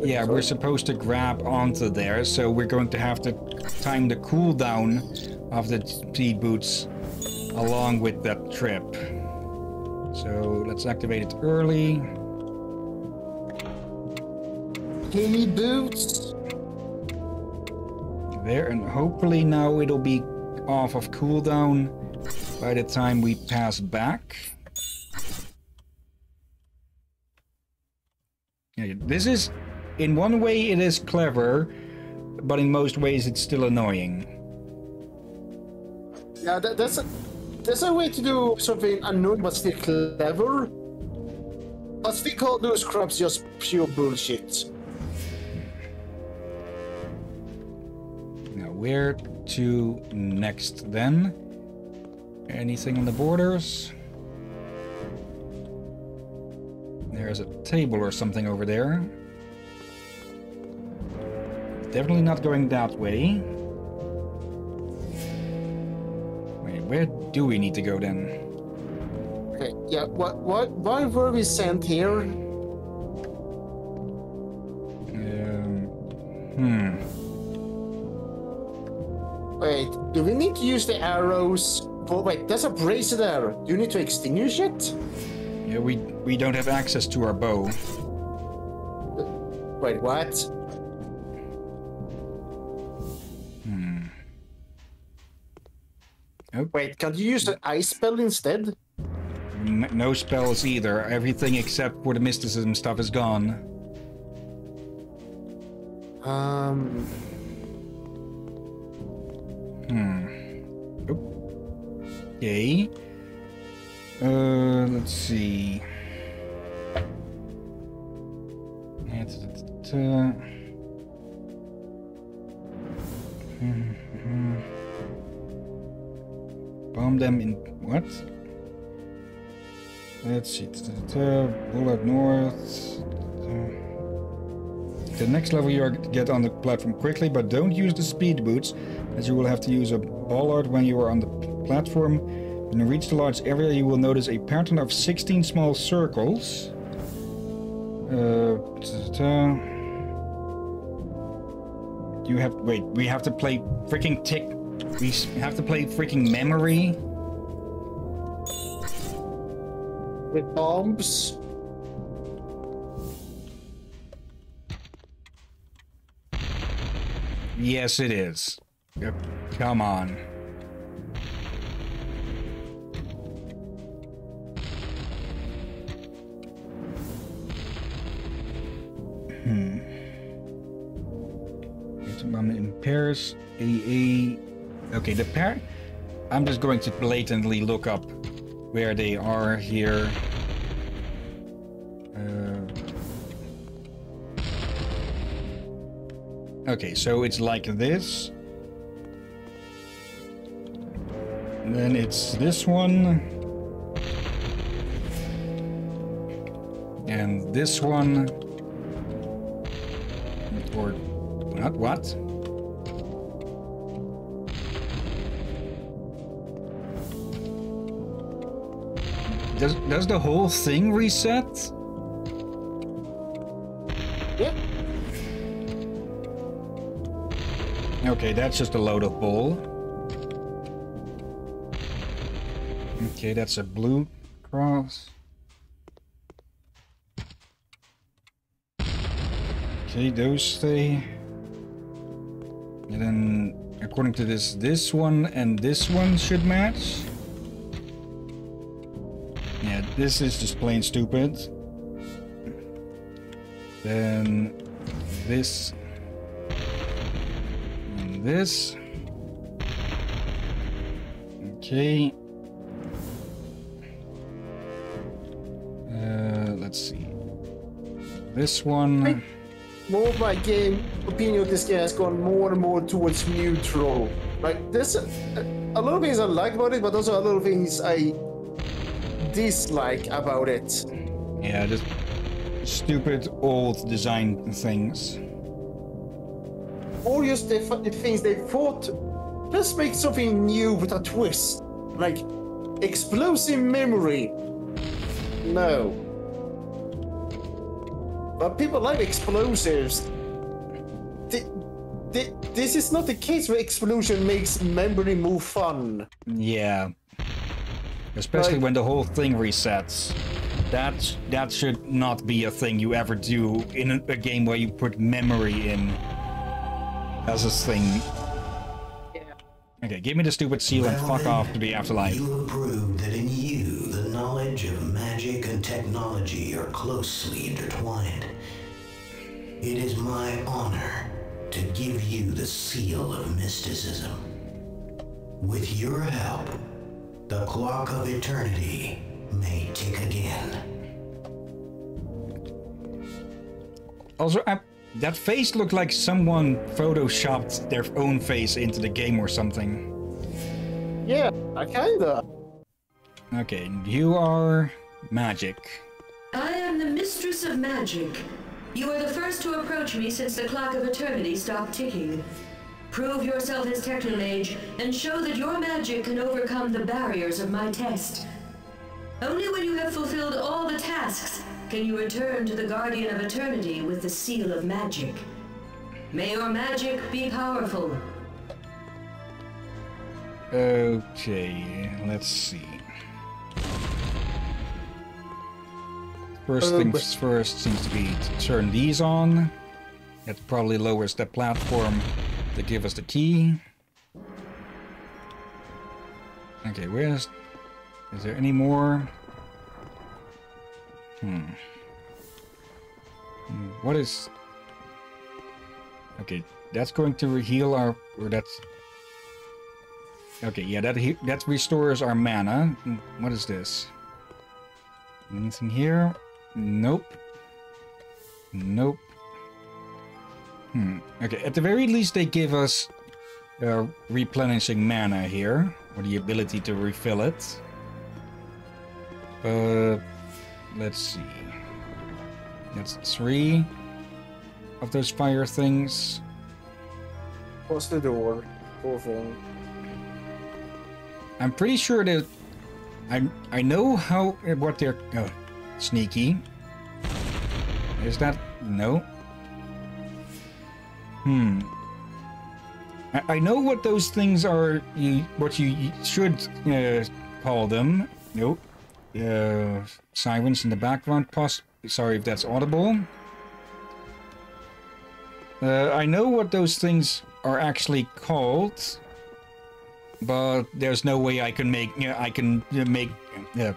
Yeah, we're supposed to grab onto there, so we're going to have to time the cooldown of the speed boots along with that trip. So let's activate it early. Heavy boots. There, and hopefully now it'll be off of cooldown by the time we pass back. Yeah, this is, in one way, it is clever, but in most ways, it's still annoying. Yeah, that, that's a that's a way to do something annoying but still clever. But still call those scrubs just pure bullshit. Now, where to next then? Anything on the borders? There's a table or something over there. Definitely not going that way. Wait, where do we need to go then? Okay, yeah. What? What? Why were we sent here? Um, hmm. Wait, do we need to use the arrows? Oh, wait, there's a bracelet there. Do you need to extinguish it? Yeah, we we don't have access to our bow. Wait, what? Hmm. Oh, Wait, can't you use the ice spell instead? no spells either. Everything except for the mysticism stuff is gone. Um. Okay. Uh, let's see. Bomb them in what? Let's see. Bullet north. The next level you get on the platform quickly, but don't use the speed boots, as you will have to use a bollard when you are on the platform. When you reach the large area, you will notice a pattern of 16 small circles. Uh, you have wait. We have to play freaking tick. We have to play freaking memory. With bombs? Yes, it is. Yep. Come on. Hmm. I'm in Paris. AA. Okay, the pair. I'm just going to blatantly look up where they are here. Uh, Okay, so it's like this. And then it's this one. And this one. Or not what? Does does the whole thing reset? Yeah. Okay, that's just a load of bull. Okay, that's a blue cross. Okay, those stay. And then, according to this, this one and this one should match. Yeah, this is just plain stupid. Then this and this. Okay. Uh, let's see. This one. More of my game opinion of this game has gone more and more towards neutral. Like this, a, a lot of things I like about it, but also a lot of things I dislike about it. Yeah, just stupid old design things. Or just the, the things they thought. Let's make something new with a twist, like explosive memory. No. But people like explosives. Th- th- this is not the case where explosion makes memory move fun. Yeah. Especially Like- when the whole thing resets. That that should not be a thing you ever do in a, a game where you put memory in as a thing. Okay, give me the stupid seal and fuck off to the afterlife. You have proved that in you, the knowledge of magic and technology are closely intertwined. It is my honor to give you the seal of mysticism. With your help, the clock of eternity may tick again. Also, I, that face looked like someone photoshopped their own face into the game or something. Yeah, I kinda. Okay, you are magic. I am the mistress of magic. You are the first to approach me since the clock of eternity stopped ticking. Prove yourself as Technomage and show that your magic can overcome the barriers of my test. Only when you have fulfilled all the tasks can you return to the Guardian of Eternity with the Seal of Magic. May your magic be powerful. Okay, let's see. First Uh, things first seems to be to turn these on. That probably lowers the platform to give us the key. Okay, where's... Is there any more? Hmm. Hmm, What is... Okay, that's going to heal our... Or that's... Okay, yeah, that he, that restores our mana. Mm, What is this? Anything here? Nope. Nope. Hmm. Okay, at the very least they give us uh, replenishing mana here, or the ability to refill it. But let's see. That's three of those fire things. Close the door. Poor thing. I'm pretty sure that I I know how what they're oh, sneaky. Is that no? Hmm. I, I know what those things are. You what you, you should uh, call them. Nope. Uh, sirens in the background. Poss. Sorry if that's audible. Uh, I know what those things are actually called but there's no way I can make yeah, I can uh, make yeah,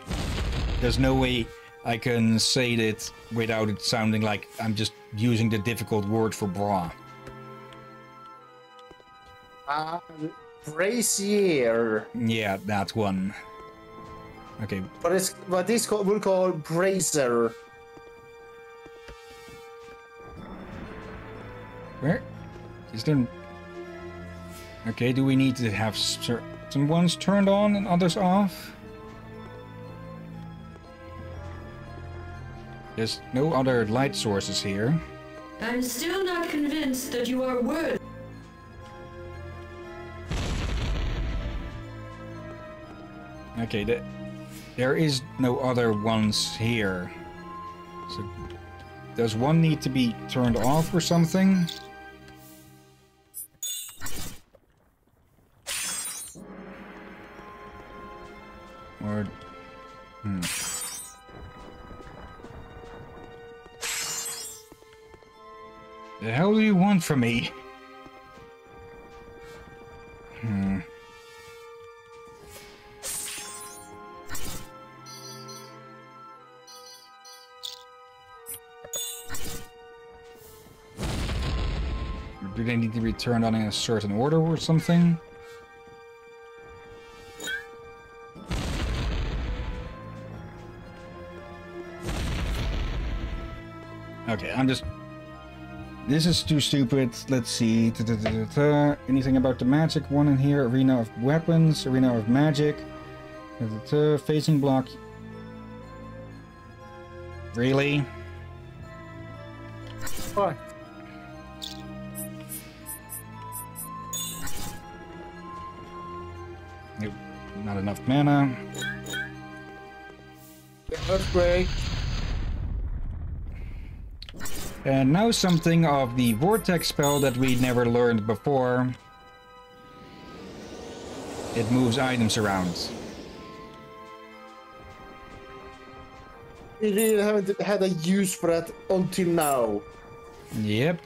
there's no way I can say that without it sounding like I'm just using the difficult word for bra. Uh, brazier. Yeah, that one. Okay, But it's but this call, we'll call brazier. where? Is there... Okay, do we need to have certain ones turned on and others off? There's no other light sources here. I'm still not convinced that you are worthy. Okay, the, there is no other ones here. So, does one need to be turned off or something? Or... Hmm. The hell do you want from me? Hmm. Do they need to be turned on in a certain order or something? Okay, I'm just... This is too stupid. Let's see. Ta -ta -ta Anything about the magic one in here? Arena of weapons, arena of magic. Facing block. Really? Nope. Not enough mana. Earthquake. And now something of the vortex spell that we never learned before. It moves items around. We really haven't had a use for that until now. Yep.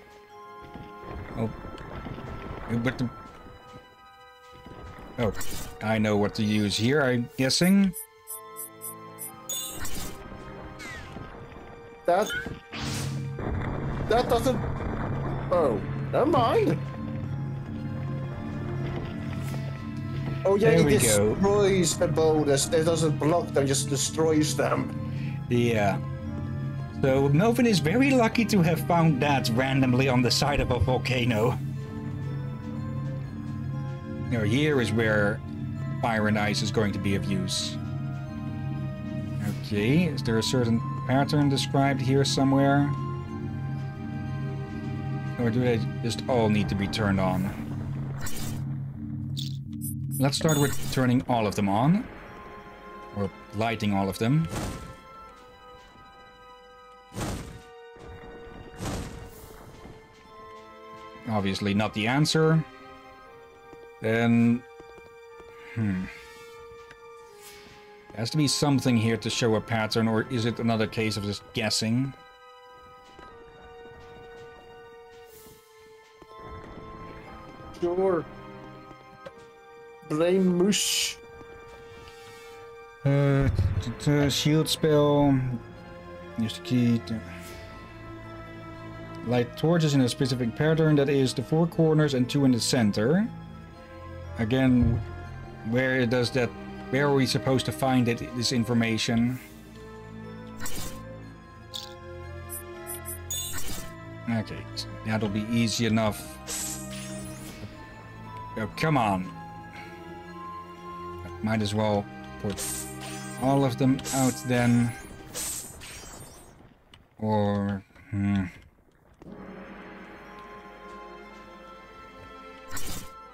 Oh. But the... Oh, I know what to use here, I'm guessing. That... That doesn't... Oh, never mind. Oh yeah, There it we go. destroys the boulders. It doesn't block them, just destroys them. Yeah. So Melvin is very lucky to have found that randomly on the side of a volcano. Now here is where fire and ice is going to be of use. Okay, is there a certain pattern described here somewhere? Or do they just all need to be turned on? Let's start with turning all of them on. Or lighting all of them. Obviously not the answer. Then... Hmm. There has to be something here to show a pattern, or is it another case of just guessing? Blame Mush. Uh, shield spell. Use the key to... Light torches in a specific pattern that is the four corners and two in the center. Again, where does that... Where are we supposed to find it, this information? Okay, that'll be easy enough. Oh, come on. Might as well put all of them out then. Or... Hmm.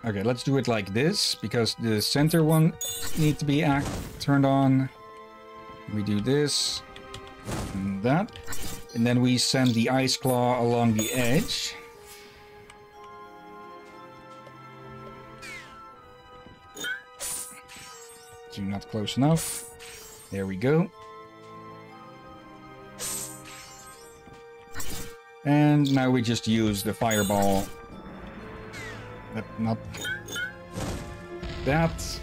Okay, let's do it like this, because the center one needs to be act turned on. We do this, and that. And then we send the ice claw along the edge. So not close enough. There we go. And now we just use the fireball. But not that.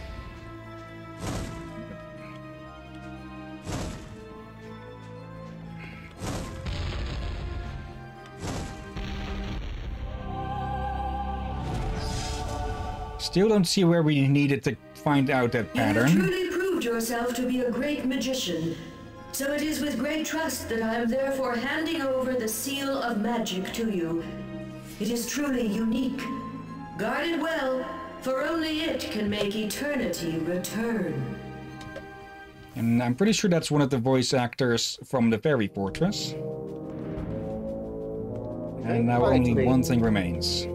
Still don't see where we needed to find out that You have pattern. truly proved yourself to be a great magician. So it is with great trust that I am therefore handing over the seal of magic to you. It is truly unique. Guard it well, for only it can make eternity return. And I'm pretty sure that's one of the voice actors from the Fairy Fortress. And now only one thing remains.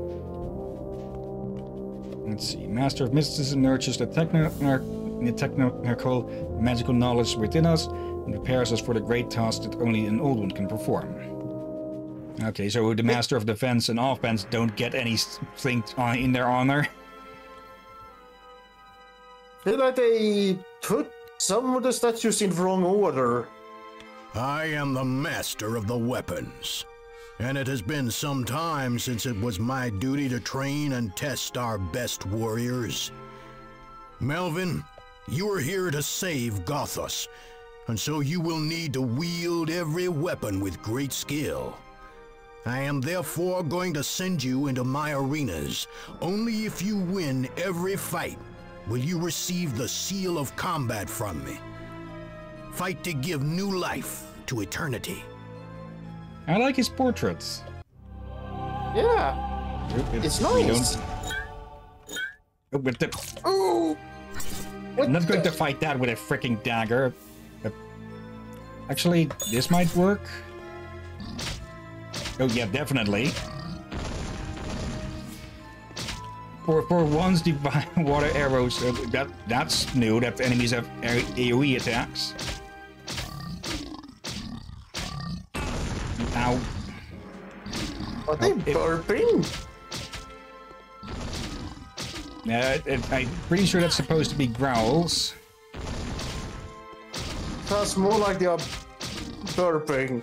Let's see. Master of Mysticism nurtures the, techno the technical magical knowledge within us and prepares us for the great task that only an old one can perform. Okay, so the Master of Defense and Offense don't get anything on- uh, in their honor. feel like they put some of the statues in wrong order. I am the master of the weapons, and it has been some time since it was my duty to train and test our best warriors. Melvin, you are here to save Gothos, and so you will need to wield every weapon with great skill. I am therefore going to send you into my arenas. Only if you win every fight will you receive the seal of combat from me. Fight to give new life to eternity. I like his portraits. Yeah, it's We nice. don't- With the Oh, I'm not going to fight that with a freaking dagger. Actually, this might work. Oh yeah, definitely. For for once, divine water arrows. Uh, that that's new. That enemies have AOE attacks. Ow! are they Oh, it- burping? Uh, it, I'm pretty sure that's supposed to be growls. Sounds more like they are burping.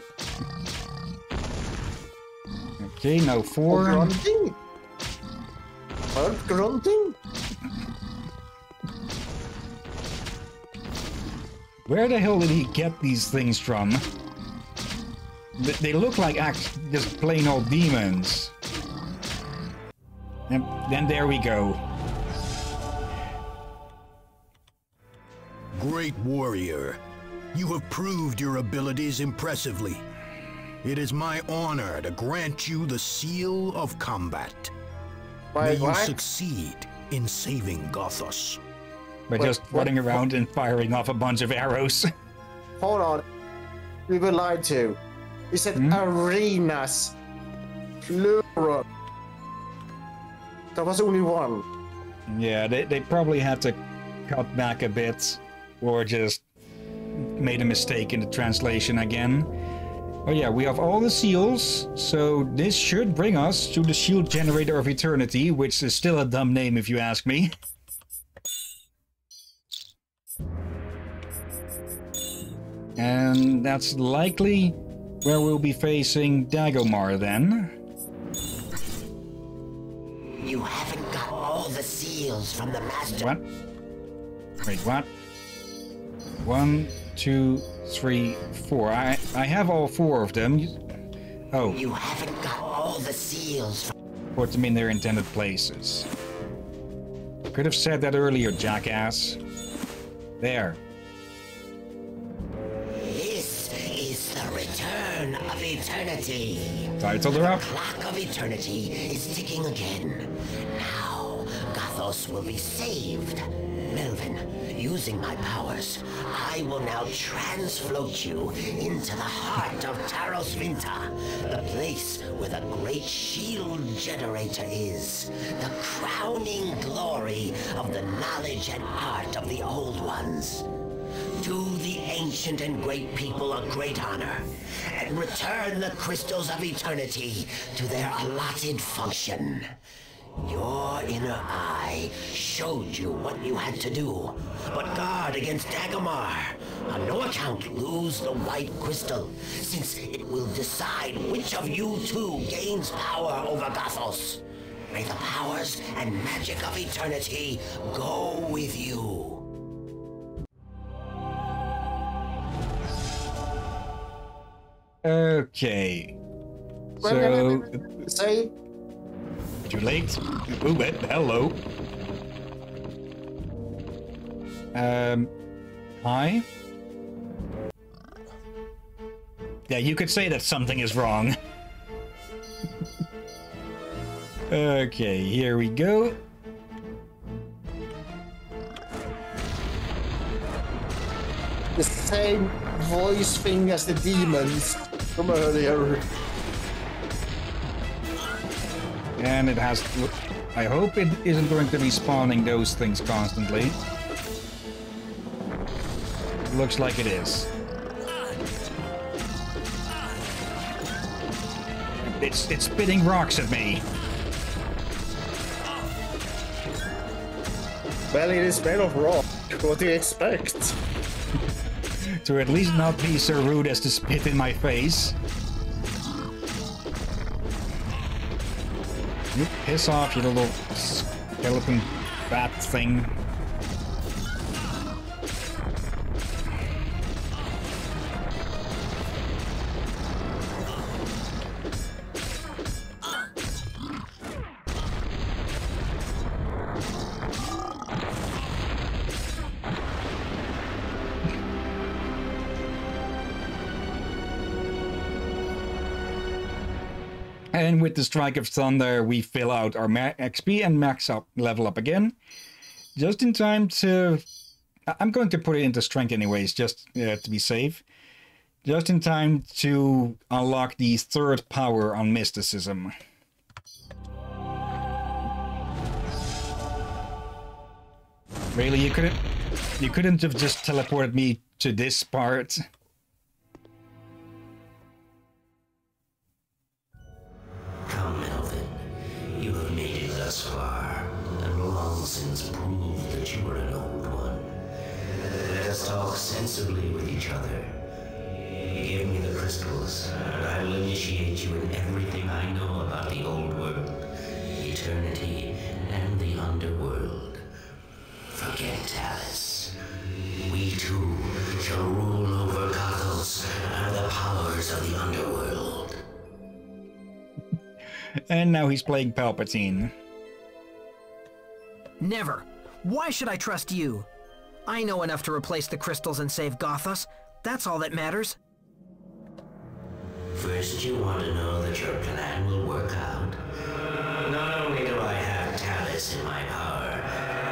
Okay, no Or four. grunting? Or grunting? Where the hell did he get these things from? Th- They look like act just plain old demons. And then there we go. Great warrior, you have proved your abilities impressively. It is my honor to grant you the seal of combat. May Wait, you what? succeed in saving Gothos. By What- just what- running around and firing off a bunch of arrows. Hold on. We've been lied to. We said Hmm? arenas. Plural. There was only one. yeah, they, they probably had to cut back a bit or just made a mistake in the translation again. Oh yeah, we have all the seals, so this should bring us to the Shield Generator of Eternity, which is still a dumb name if you ask me. And that's likely where we'll be facing Dagomar then. You haven't got all the seals from the master. What? Wait, what? One, two, three, four. I I have all four of them. Oh, You haven't got all the seals put them in their intended places. Could have said that earlier, jackass. There. Return of eternity. Titled her up. Clock of eternity is ticking again. Now, Gothos will be saved. Melvin, using my powers, I will now transfloat you into the heart of Taros Vinta, the place where the great shield generator is, the crowning glory of the knowledge and art of the old ones. Do the ancient and great people a great honor, and return the crystals of eternity to their allotted function. Your inner eye showed you what you had to do, but guard against Dagomar. On no account lose the white crystal, since it will decide which of you two gains power over Gothos. May the powers and magic of eternity go with you. Okay. So, Say, too late. Ooh, hello. Um, hi. Yeah, you could say that something is wrong. Okay, here we go. The same voice thing as the demons And it has... I hope it isn't going to be spawning those things constantly. Looks like it is. It's, it's spitting rocks at me. Well, it is made of rock. What do you expect? To at least not be so rude as to spit in my face. You piss off, you little skeleton bat thing. With the Strike of Thunder, we fill out our XP and max up level up again. Just in time to... I'm going to put it into Strength anyways, just uh, to be safe. Just in time to unlock the third power on Mysticism. Really, you couldn't... You couldn't have just teleported me to this part? Sensibly with each other. Give me the crystals, and I will initiate you in everything I know about the old world, eternity, and the underworld. Forget Talus. We too shall rule over Gothos and the powers of the underworld. And now he's playing Palpatine. Never. Why should I trust you? I know enough to replace the crystals and save Gothos. That's all that matters. First, you want to know that your plan will work out. Not only do I have Talus in my power,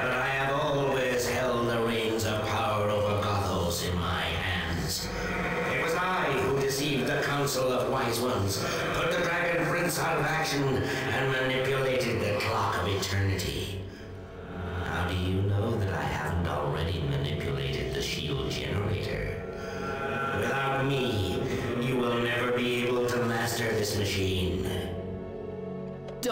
but I have always held the reins of power over Gothos in my hands. It was I who deceived the Council of Wise Ones, put the Dragon Prince out of action, and manipulated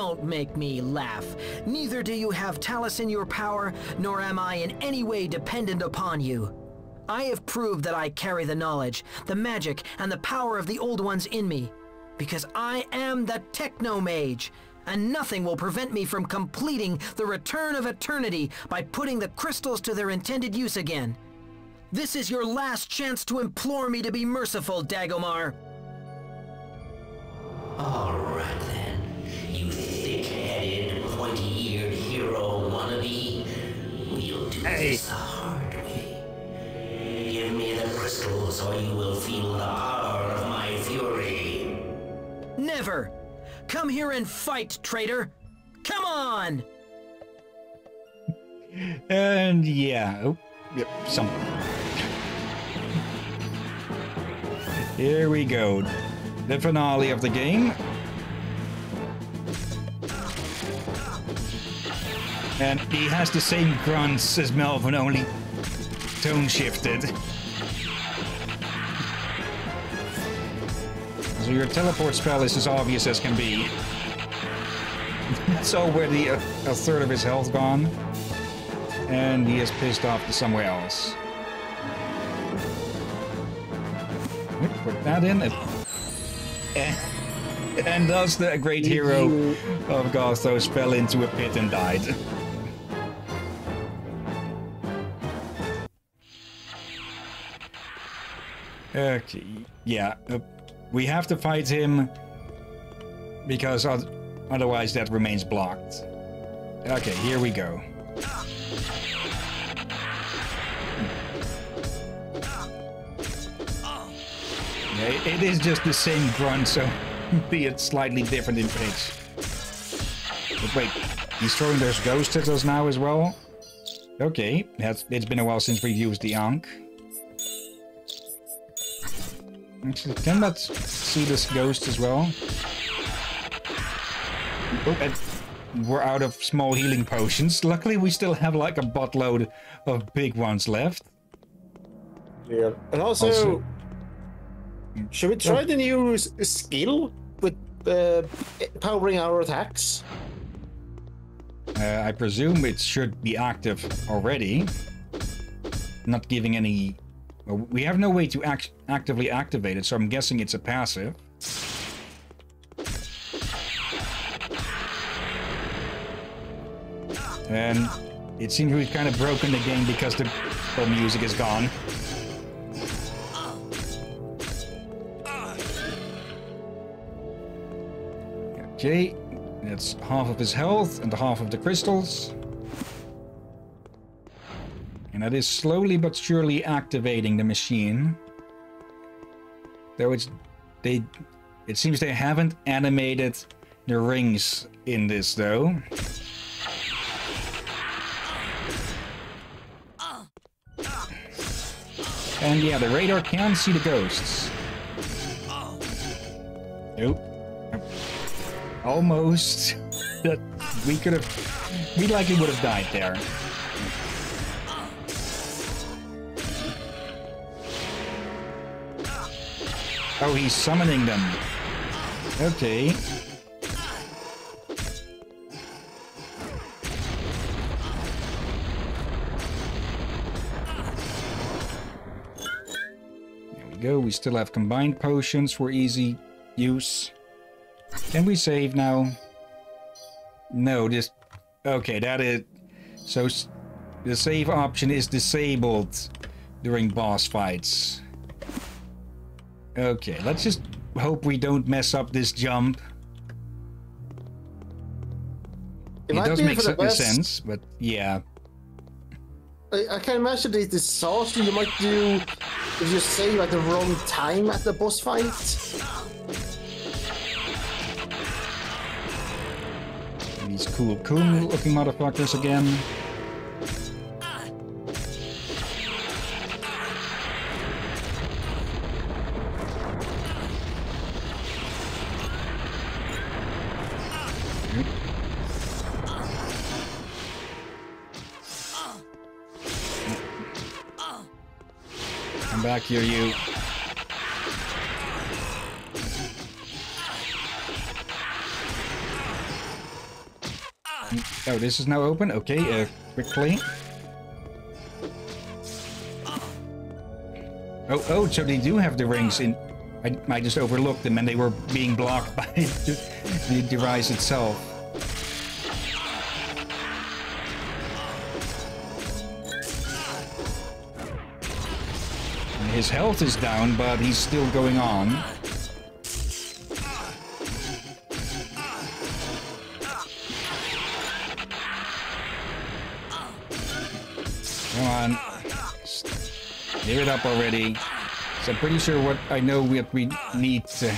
Don't make me laugh. Neither do you have Talus in your power, nor am I in any way dependent upon you. I have proved that I carry the knowledge, the magic, and the power of the Old Ones in me. Because I am the Technomage, and nothing will prevent me from completing the return of eternity by putting the crystals to their intended use again. This is your last chance to implore me to be merciful, Dagomar. All right then, We'll the hard way. Give me the crystals, or you will feel the power of my fury. Never! Come here and fight, traitor! Come on! And yeah, oh, yep, some. Here we go. The finale of the game. And he has the same grunts as Melvin, only tone shifted. So your teleport spell is as obvious as can be. It's already a, a third of his health gone. And he is pissed off to somewhere else. Put that in. It, and, and thus the great hero of Gothos fell into a pit and died. Okay, yeah, uh, we have to fight him because oth- otherwise that remains blocked. Okay, here we go. Yeah, it- is just the same grunt, so be it slightly different in pitch. Wait, he's throwing those ghosts at us now as well? Okay, that's, it's been a while since we've used the Ankh. Actually, can that see this ghost as well? Oh, we're out of small healing potions. Luckily, we still have like a buttload of big ones left. Yeah. And also, Also- should we try the new skill with uh, powering our attacks? Uh, I presume it should be active already. Not giving any... well, we have no way to act actively activate it, so I'm guessing it's a passive. And it seems we've kind of broken the game because the the music is gone. Okay, that's half of his health and half of the crystals. And that is slowly but surely activating the machine. Though it's they it seems they haven't animated the rings in this though. And yeah, the radar can see the ghosts. Nope. Almost. We could have. We likely would have died there. Oh, he's summoning them. Okay. There we go. We still have combined potions for easy use. Can we save now? No, just... Okay, that is... So, the save option is disabled during boss fights. Okay, let's just hope we don't mess up this jump. It It, does make for certain best. sense, but yeah. I, I can imagine the disaster you might do if you save at the wrong time at the boss fight. These cool, cool looking motherfuckers again. Come you. Oh, this is now open? Okay, uh, quickly. Oh, oh, so they do have the rings in... I, I just overlooked them and they were being blocked by the, the device itself. His health is down, but he's still going on. Come on. Give it up already. So I'm pretty sure what I know what we need to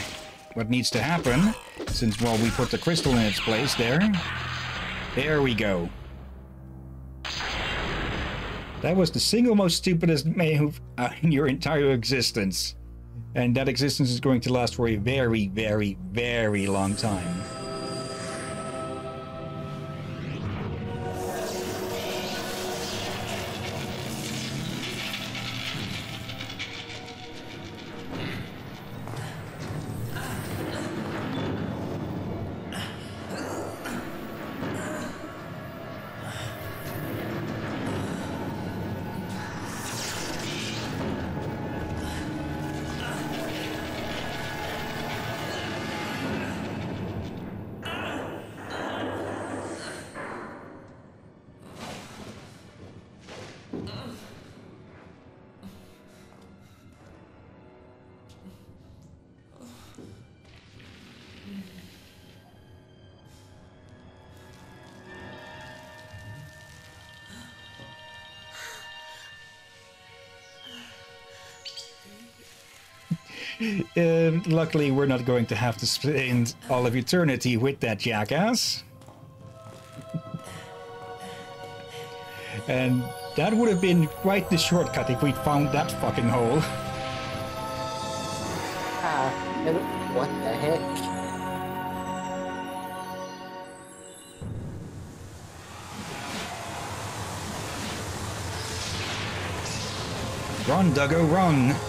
what needs to happen since well we put the crystal in its place there. There we go. That was the single most stupidest move uh, in your entire existence. And that existence is going to last for a very, very, very long time. Um, luckily, we're not going to have to spend all of eternity with that jackass. and that would have been quite the shortcut if we'd found that fucking hole. Ah, what the heck? Run, Duggo, run!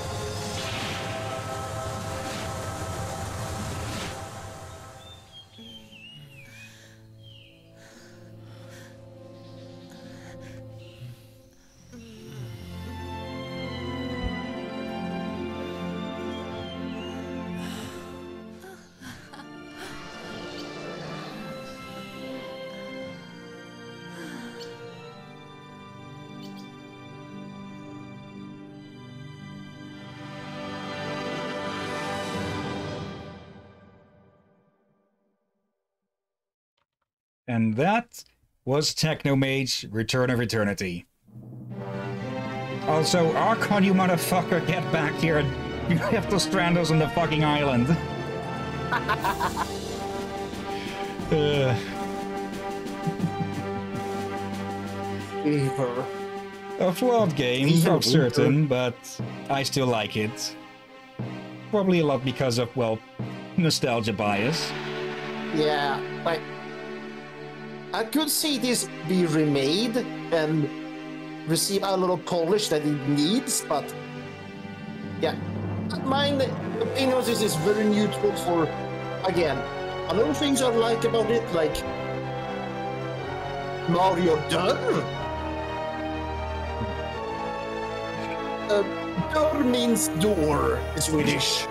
And that was Technomage Return of Eternity. Also, Archon, you motherfucker, get back here. You have to strand us on the fucking island. uh, a flawed game, of certain, but I still like it. Probably a lot because of, well, nostalgia bias. Yeah, like I could see this be remade and receive a little polish that it needs, but yeah, my opinion on this is very neutral. For again, a lot of things I like about it, like Mario Dörr. Uh, means door in Swedish.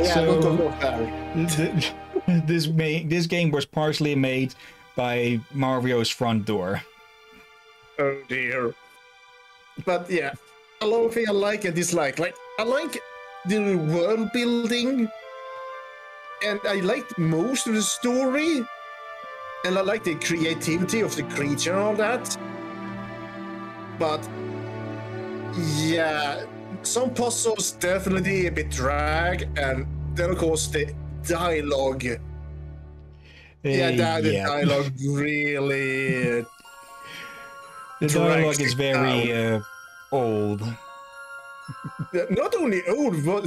yeah, So- go there. this ma- this game was partially made by Mario's front door. Oh dear. But yeah, a lot of things I like and dislike. Like I like the world building, and I liked most of the story, and I like the creativity of the creature and all that. But yeah, some puzzles definitely a bit drag, and then of course the dialogue. Yeah, Uh, that the dialogue really. The dialogue is very uh, old. Not only old, but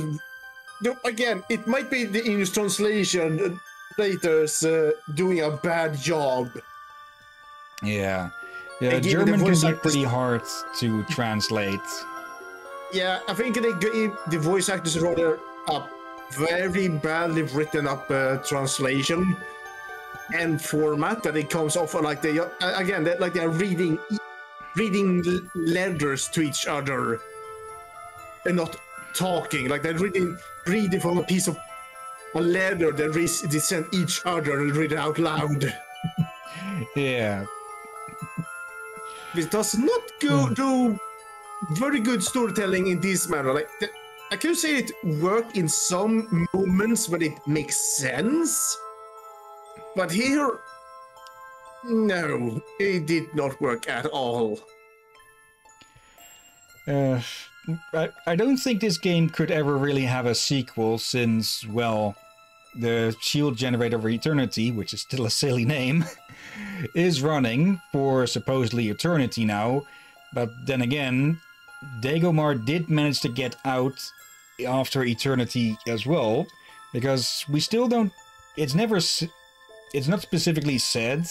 again, it might be the English translation uh, translators uh, doing a bad job. Yeah. Yeah, German can be actors- pretty hard to translate. Yeah, I think they gave the voice actors rather a very badly written up uh, translation and format that it comes off like they uh, again they like they're reading reading letters to each other and not talking like they're reading reading from a piece of a letter that re- they send each other and read it out loud. Yeah. This does not go do very good storytelling in this manner. Like the, I can say it worked in some moments when it makes sense, but here, no, it did not work at all. Uh, I, I don't think this game could ever really have a sequel since, well, the Shield Generator of Eternity, which is still a silly name, is running for supposedly eternity now. But then again, Dagomar did manage to get out after eternity as well, because we still don't. It's never. It's not specifically said.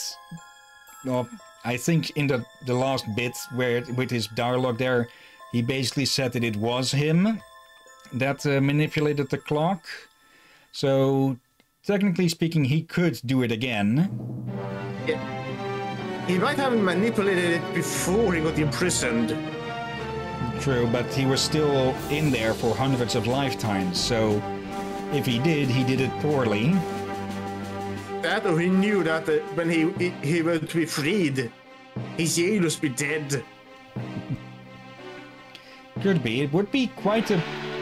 I think in the the last bit where with his dialogue there, he basically said that it was him that uh, manipulated the clock. So technically speaking, he could do it again. He might have manipulated it before he got imprisoned. True, but he was still in there for hundreds of lifetimes. So if he did, he did it poorly. That or he knew that uh, when he, he he to be freed, his jail must be dead. Could be. It would be quite a.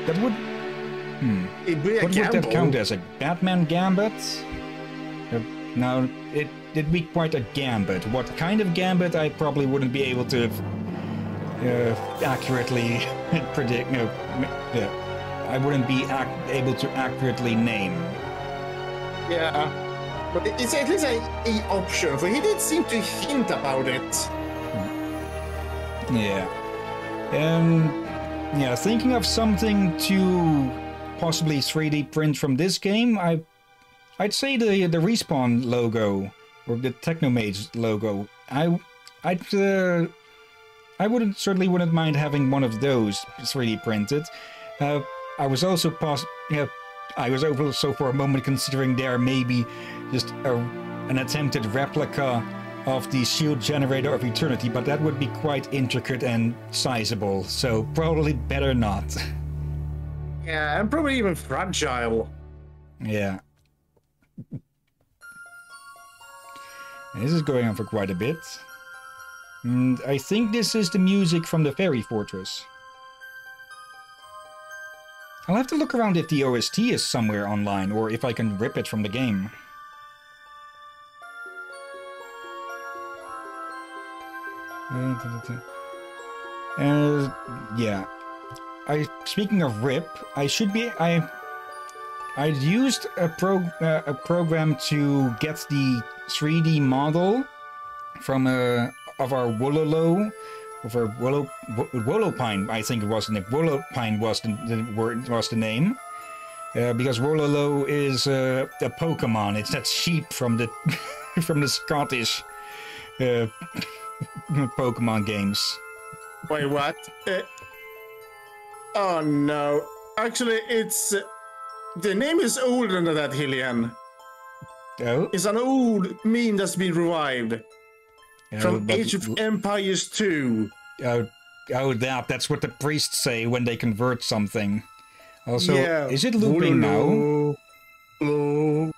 That would. Hmm. It'd be a What would that count as? A Batman gambit? Uh, no, it, it'd be quite a gambit. What kind of gambit? I probably wouldn't be able to uh, accurately predict. No, yeah, I wouldn't be ac- able to accurately name. Yeah, But it's at least a, a option, for he did seem to hint about it. Yeah. Um, yeah, thinking of something to possibly 3D print from this game, I, I'd say the the respawn logo or the Technomage logo. I, I'd, uh, I wouldn't certainly wouldn't mind having one of those 3D printed. Uh, I was also yeah, I was also for a moment considering there maybe just a, an attempted replica of the shield generator of eternity, but that would be quite intricate and sizable, so probably better not. Yeah, and probably even fragile. yeah. This is going on for quite a bit. And I think this is the music from the Fairy Fortress. I'll have to look around if the OST is somewhere online or if I can rip it from the game. Uh, yeah. I speaking of rip, I should be I I used a pro uh, a program to get the 3D model from uh, of our Wololo of our Willow Wolopine, I think it was the Wolopine was the, the word was the name. Uh, because Wololo is uh, a Pokemon. It's that sheep from the from the Scottish uh, Pokemon games. Wait, what? Uh, oh no. Actually, it's. Uh, the name is older than that, Hillyan. Oh? It's an old meme that's been revived. Oh, from but- Age of Empires 2. Oh, oh, that, that's what the priests say when they convert something. Also, yeah. is it looping now? Wololo,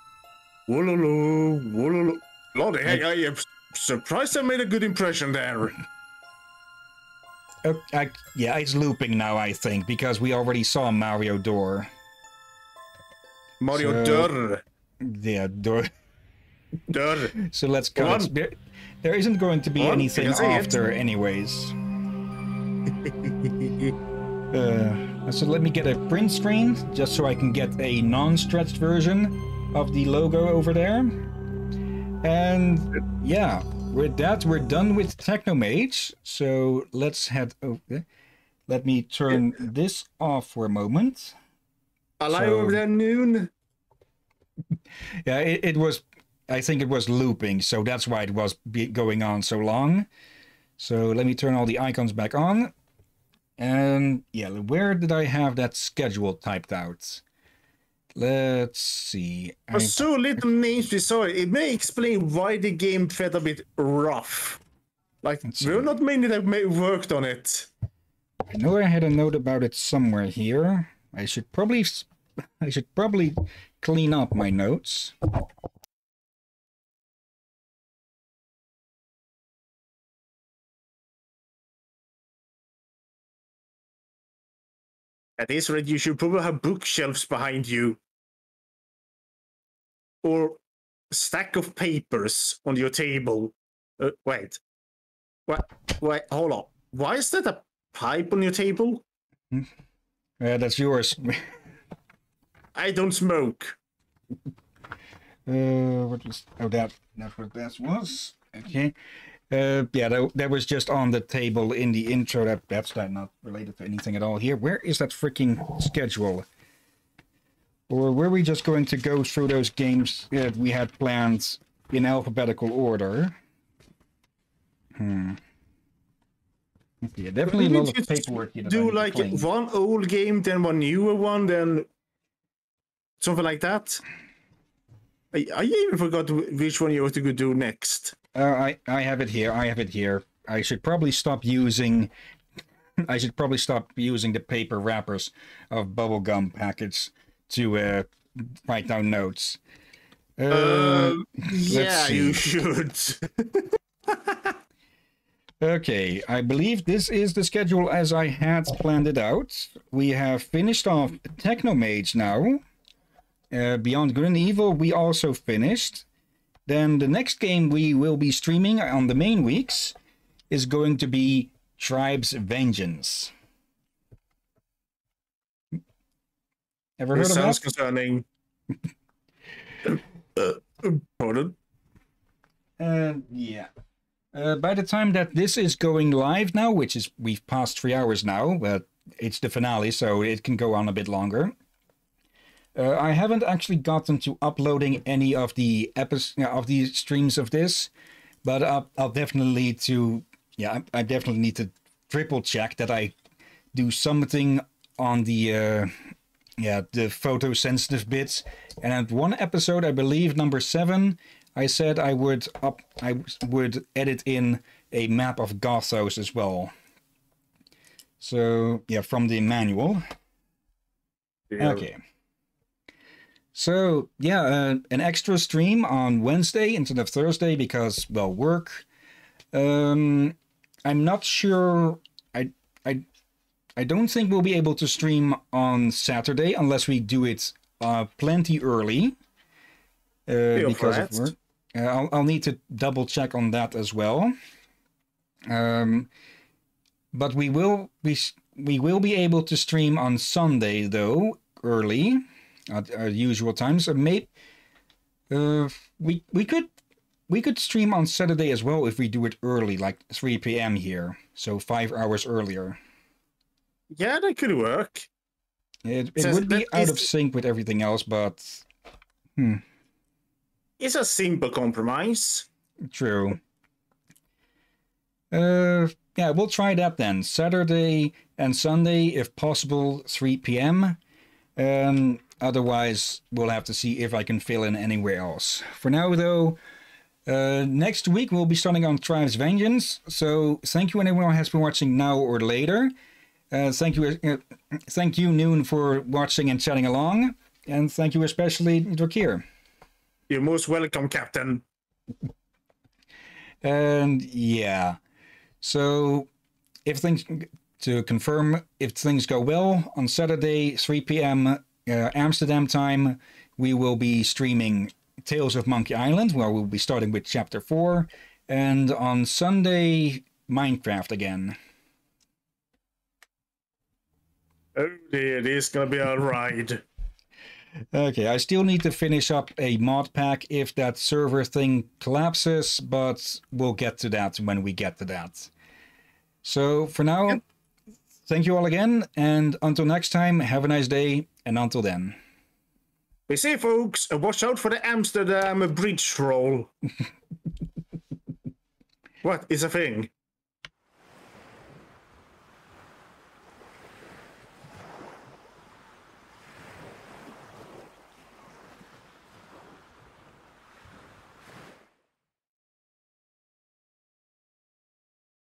wololo, wololo. Lordy, hey, I am surprised I made a good impression there. Oh, I, yeah, it's looping now, I think, because we already saw Mario Door. Mario So- Durr. Yeah, Door. Durr. So let's Go cut on. it. There, isn't going to be anything say it. after, anyways. Uh, so let me get a print screen, just so I can get a non-stretched version of the logo over there. And yeah, with that, we're done with Technomage. So let's head over. Let me turn this off for a moment. Alive So- over there noon. Yeah, it, it was. I think it was looping, so that's why it was be going on so long. So let me turn all the icons back on. And yeah, where did I have that schedule typed out? Let's see. For so little names we saw, it may explain why the game felt a bit rough. Like, there were not many that worked on it. I know I had a note about it somewhere here. I should probably, I should probably clean up my notes. At this rate, you should probably have bookshelves behind you. Or a stack of papers on your table. Uh, wait. What? Wait, hold on. Why is that a pipe on your table? Yeah, that's yours. I don't smoke. Uh, what was? Oh, that that's what that was. Okay. Uh, yeah, that, that was just on the table in the intro. That that's not not related to anything at all here. Where is that freaking schedule? Or were we just going to go through those games that we had planned in alphabetical order? Hmm. Yeah, definitely a lot of paperwork I need Do like one old game, then one newer one, then something like that. I, I even forgot which one you have to go do next. Uh, I I have it here. I have it here. I should probably stop using. I should probably stop using the paper wrappers of bubblegum packets to uh, write down notes. Uh, Uh, yeah, you should. Okay, I believe this is the schedule as I had planned it out. We have finished off Technomage now. Uh, Beyond Good and Evil, we also finished. Then the next game we will be streaming on the main weeks is going to be Tribes Vengeance. Ever heard This of sounds that? concerning. Pardon? Uh, yeah. Uh, by the time that this is going live now, which is we've passed three hours now, but it's the finale, so it can go on a bit longer. Uh, I haven't actually gotten to uploading any of the episodes of the streams of this, but I'll, I'll definitely need to. Yeah, I, I definitely need to triple check that I do something on the uh, yeah the photosensitive bits. And at one episode, I believe number seven, I said I would up I would edit in a map of Gothos as well. So yeah, from the manual. Yeah. Okay. So yeah, uh, an extra stream on Wednesday instead of Thursday because well work. Um, I'm not sure. I I I don't think we'll be able to stream on Saturday unless we do it uh, plenty early. Uh, because of work. Uh, I'll, I'll need to double check on that as well. Um, but we will be we will be able to stream on Sunday though early at our usual times. So maybe uh, we we could we could stream on Saturday as well if we do it early, like 3 p.m. here, so five hours earlier. Yeah, that could work. It, it Says would be out of sync with everything else, but hmm, It's a simple compromise. true. Uh, yeah, we'll try that then. Saturday and Sunday, if possible, 3 p.m. Um, otherwise, we'll have to see if I can fill in anywhere else. For now, though, uh, next week we'll be starting on Tribes Vengeance. So thank you anyone who has been watching now or later. Uh, thank you, uh, thank you, Noon, for watching and chatting along, and thank you especially, Drakir. You're most welcome, Captain. And yeah, so if things to confirm, if things go well on Saturday, 3 p.m. Uh, Amsterdam time, we will be streaming Tales of Monkey Island, where we'll be starting with chapter four, and on Sunday, Minecraft again. Oh dear, this is gonna be a ride. Okay, I still need to finish up a mod pack if that server thing collapses, but we'll get to that when we get to that. So for now, thank you all again, and until next time, have a nice day, and until then. Be safe, folks, and watch out for the Amsterdam bridge roll. what is a thing?